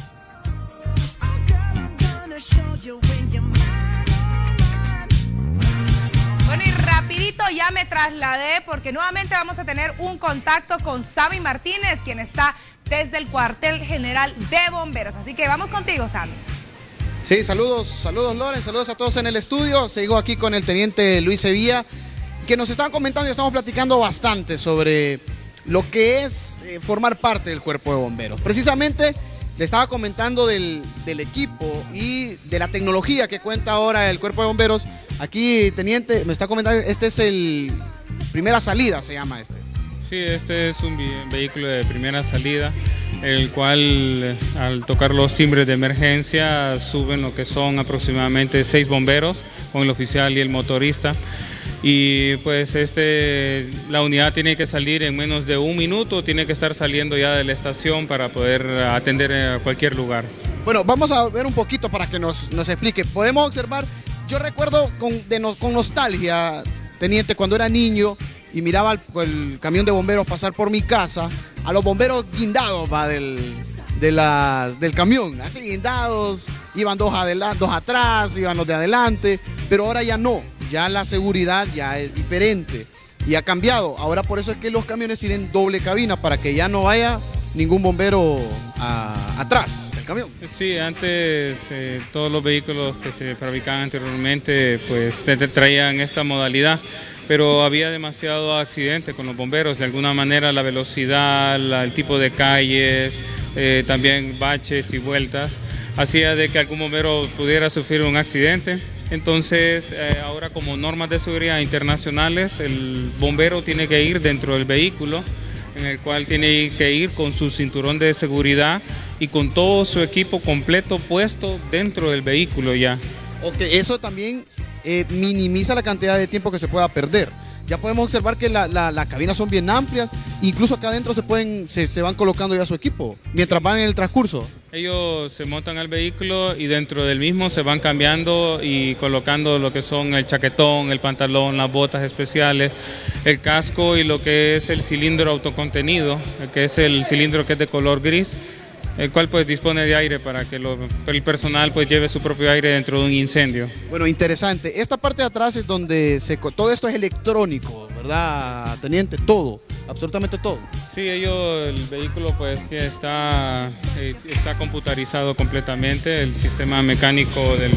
Ya me trasladé porque nuevamente vamos a tener un contacto con Sammy Martínez, quien está desde el cuartel general de bomberos. Así que vamos contigo, Sammy. Sí, saludos, saludos Loren, saludos a todos en el estudio. Sigo aquí con el teniente Luis Sevilla, que nos estaba comentando y estamos platicando bastante sobre lo que es eh, formar parte del cuerpo de bomberos. Precisamente le estaba comentando del, del equipo y de la tecnología que cuenta ahora el cuerpo de bomberos. Aquí, teniente, me está comentando, este es el primera salida, se llama este. Sí, este es un vehículo de primera salida, el cual al tocar los timbres de emergencia suben lo que son aproximadamente seis bomberos con el oficial y el motorista. Y pues este, la unidad tiene que salir en menos de un minuto, tiene que estar saliendo ya de la estación para poder atender a cualquier lugar. Bueno, vamos a ver un poquito para que nos, nos explique. Podemos observar, yo recuerdo con, de no- con nostalgia, teniente, cuando era niño y miraba el, camión de bomberos pasar por mi casa, a los bomberos guindados va, del, del camión, así guindados, iban dos, adela- dos atrás, iban los de adelante, pero ahora ya no, ya la seguridad ya es diferente y ha cambiado. Ahora por eso es que los camiones tienen doble cabina para que ya no vaya ningún bombero atrás del camión. Sí, antes eh, todos los vehículos que se fabricaban anteriormente pues traían esta modalidad, pero había demasiado accidente con los bomberos, de alguna manera la velocidad, el tipo de calles, eh, también baches y vueltas, hacía de que algún bombero pudiera sufrir un accidente. Entonces, eh, ahora como normas de seguridad internacionales, el bombero tiene que ir dentro del vehículo en el cual tiene que ir con su cinturón de seguridad y con todo su equipo completo puesto dentro del vehículo ya. Ok, eso también eh, minimiza la cantidad de tiempo que se pueda perder. Ya podemos observar que la- la- las cabinas son bien amplias, incluso acá adentro se pueden, se, se van colocando ya su equipo, mientras van en el transcurso. Ellos se montan al vehículo y dentro del mismo se van cambiando y colocando lo que son el chaquetón, el pantalón, las botas especiales, el casco y lo que es el cilindro autocontenido, que es el cilindro que es de color gris, el cual pues dispone de aire para que lo- el personal pues lleve su propio aire dentro de un incendio. Bueno, interesante. Esta parte de atrás es donde se, todo esto es electrónico, ¿verdad, teniente? Todo, absolutamente todo. Sí, ellos, el vehículo pues está, eh, está computarizado completamente, el sistema mecánico del,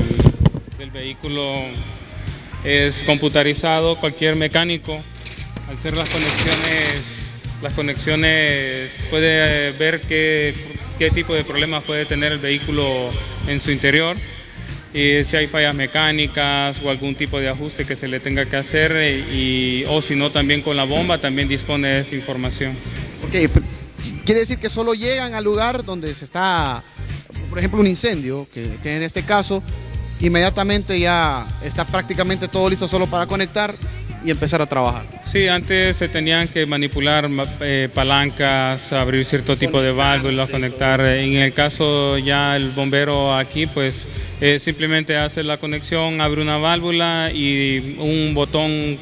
del vehículo es computarizado, cualquier mecánico al hacer las conexiones, las conexiones puede eh, ver qué, qué tipo de problemas puede tener el vehículo en su interior y si hay fallas mecánicas o algún tipo de ajuste que se le tenga que hacer eh, y, o si no también con la bomba también dispone de esa información. Ok, p- quiere decir que solo llegan al lugar donde se está, por ejemplo, un incendio, que, que en este caso, inmediatamente ya está prácticamente todo listo solo para conectar y empezar a trabajar. Sí, antes se tenían que manipular ma- eh, palancas, abrir cierto tipo de válvulas, conectar. En el caso ya el bombero aquí, pues eh, simplemente hace la conexión, abre una válvula y un botón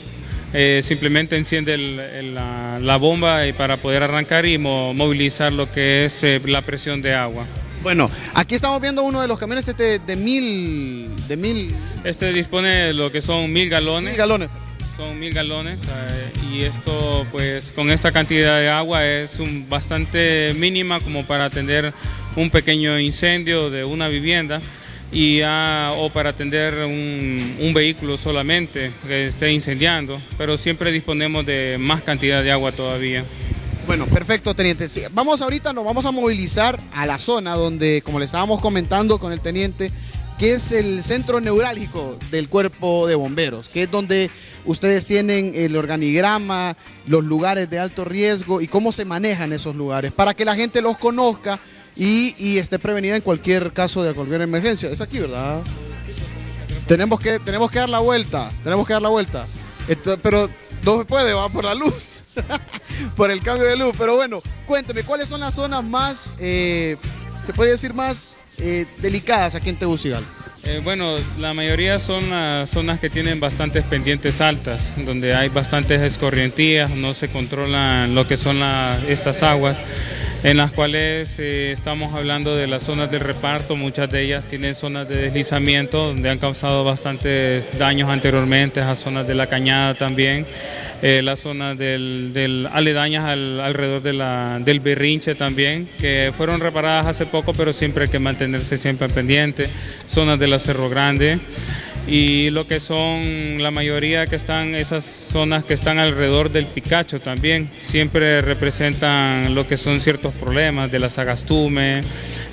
eh, simplemente enciende el- el- la, la bomba y para poder arrancar y mo- movilizar lo que es eh, la presión de agua. Bueno, aquí estamos viendo uno de los camiones este de mil, de mil, Este dispone de lo que son mil galones. mil galones. Son mil galones eh, y esto pues con esta cantidad de agua es un, bastante mínima como para atender un pequeño incendio de una vivienda y ya- o para atender un, un vehículo solamente que esté incendiando, pero siempre disponemos de más cantidad de agua todavía. Bueno, perfecto, teniente. Vamos ahorita, nos vamos a movilizar a la zona donde, como le estábamos comentando con el teniente, que es el centro neurálgico del cuerpo de bomberos, que es donde ustedes tienen el organigrama, los lugares de alto riesgo y cómo se manejan esos lugares, para que la gente los conozca y, esté prevenida en cualquier caso de cualquier emergencia. Es aquí, ¿verdad? Tenemos que, tenemos que dar la vuelta, tenemos que dar la vuelta. Pero no se puede, va por la luz, por el cambio de luz. Pero bueno, cuénteme, ¿cuáles son las zonas más, eh, se puede decir, más eh, delicadas aquí en Tegucigalpa? Eh, bueno, la mayoría son las zonas que tienen bastantes pendientes altas, donde hay bastantes escorrentías, no se controlan lo que son la- estas aguas, en las cuales eh, estamos hablando de las zonas del reparto, muchas de ellas tienen zonas de deslizamiento, donde han causado bastantes daños anteriormente, a zonas de la cañada también, eh, las zonas del, del- aledañas al- alrededor del berrinche también, que fueron reparadas hace poco, pero siempre hay que mantenerse siempre pendiente, zonas de la Cerro Grande y lo que son la mayoría que están, esas zonas que están alrededor del Picacho también, siempre representan lo que son ciertos problemas de la Sagastume,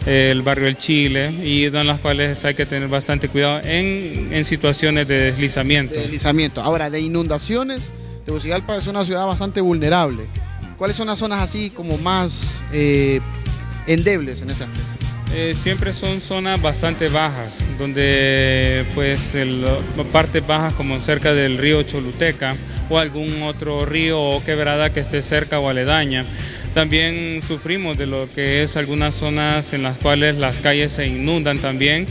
el barrio El Chile, y en las cuales hay que tener bastante cuidado en, en situaciones de deslizamiento. De deslizamiento. Ahora, de inundaciones, Tegucigalpa es una ciudad bastante vulnerable. ¿Cuáles son las zonas así como más eh, endebles en ese aspecto? Eh, siempre son zonas bastante bajas, donde pues partes bajas como cerca del río Choluteca o algún otro río o quebrada que esté cerca o aledaña. También sufrimos de lo que es algunas zonas en las cuales las calles se inundan también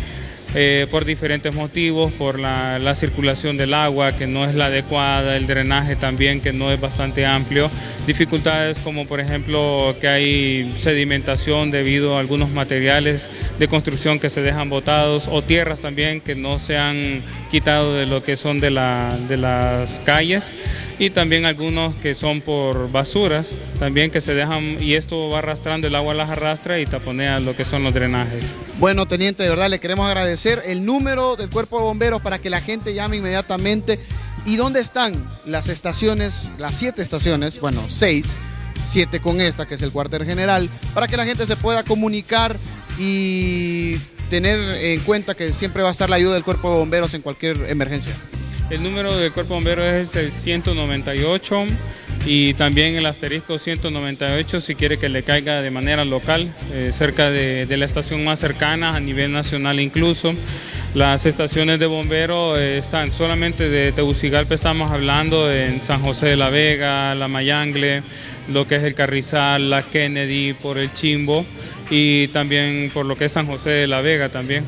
eh, por diferentes motivos, por la, la circulación del agua que no es la adecuada, el drenaje también que no es bastante amplio, dificultades como por ejemplo que hay sedimentación debido a algunos materiales de construcción que se dejan botados o tierras también que no se han quitado de lo que son de, la, de las calles y también algunos que son por basuras también que se dejan y esto va arrastrando, el agua las arrastra y taponea lo que son los drenajes. Bueno, teniente, de verdad le queremos agradecer el número del cuerpo de bomberos para que la gente llame inmediatamente. ¿Y dónde están las estaciones, las siete estaciones? Bueno, seis, siete con esta, que es el cuartel general, para que la gente se pueda comunicar y tener en cuenta que siempre va a estar la ayuda del cuerpo de bomberos en cualquier emergencia. El número del cuerpo de bomberos es el 198 y también el asterisco 198 si quiere que le caiga de manera local, eh, cerca de, de la estación más cercana, a nivel nacional incluso. Las estaciones de bomberos eh, están solamente de Tegucigalpa, estamos hablando en San José de la Vega, La Mayangle, lo que es el Carrizal, la Kennedy, por el Chimbo y también por lo que es San José de la Vega también.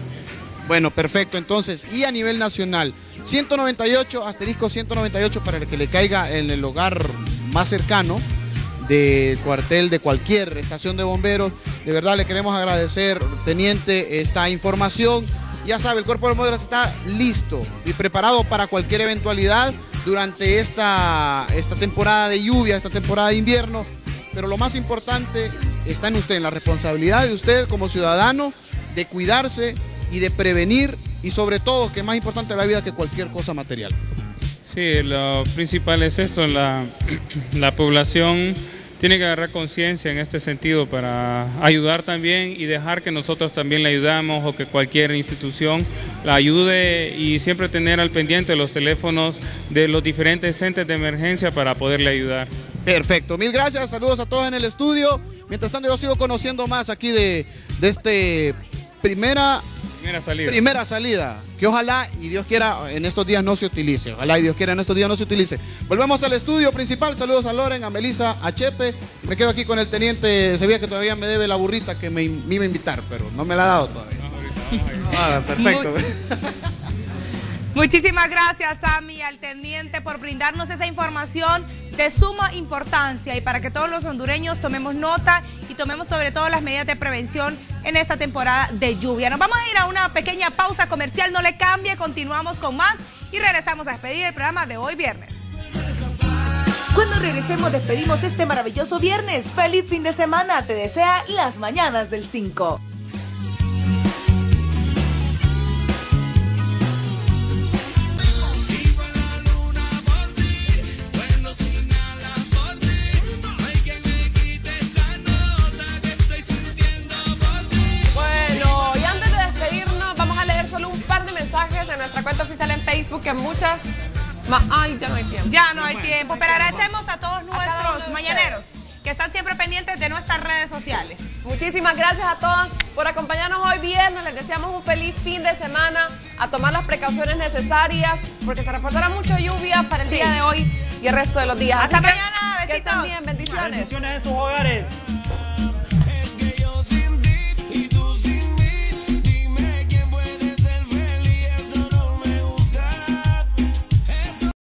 Bueno, perfecto. Entonces, y a nivel nacional, 198, asterisco 198 para el que le caiga en el hogar más cercano del cuartel de cualquier estación de bomberos. De verdad le queremos agradecer, teniente, esta información. Ya sabe, el cuerpo de bomberos está listo y preparado para cualquier eventualidad durante esta, esta temporada de lluvia, esta temporada de invierno. Pero lo más importante está en usted, en la responsabilidad de usted como ciudadano de cuidarse y de prevenir y sobre todo, que es más importante la vida que cualquier cosa material. Sí, lo principal es esto, la, la población tiene que agarrar conciencia en este sentido para ayudar también y dejar que nosotros también le ayudamos o que cualquier institución la ayude y siempre tener al pendiente los teléfonos de los diferentes entes de emergencia para poderle ayudar. Perfecto, mil gracias, saludos a todos en el estudio. Mientras tanto yo sigo conociendo más aquí de, de este primera Primera salida. primera salida, que ojalá y Dios quiera en estos días no se utilice, ojalá y Dios quiera en estos días no se utilice. Volvemos al estudio principal, saludos a Loren, a Melissa, a Chepe, me quedo aquí con el teniente, sabía que todavía me debe la burrita que me, me iba a invitar, pero no me la ha dado todavía. Ah, perfecto. Muchísimas gracias, Sammy, al teniente, por brindarnos esa información de suma importancia y para que todos los hondureños tomemos nota y tomemos sobre todo las medidas de prevención en esta temporada de lluvia. Nos vamos a ir a una pequeña pausa comercial, no le cambie, continuamos con más y regresamos a despedir el programa de hoy viernes. Cuando regresemos despedimos este maravilloso viernes. Feliz fin de semana. Te desea las mañanas del 5. Facebook, muchas... ma- Ay, ya no hay tiempo. Ya no hay tiempo, pero agradecemos a todos nuestros ustedes. mañaneros que están siempre pendientes de nuestras redes sociales. Muchísimas gracias a todos por acompañarnos hoy viernes. Les deseamos un feliz fin de semana, a tomar las precauciones necesarias, porque se reportará mucha lluvia para el Sí. día de hoy y el resto de los días. Hasta Así que- mañana, Que estén bien, bendiciones. Bendiciones en sus hogares.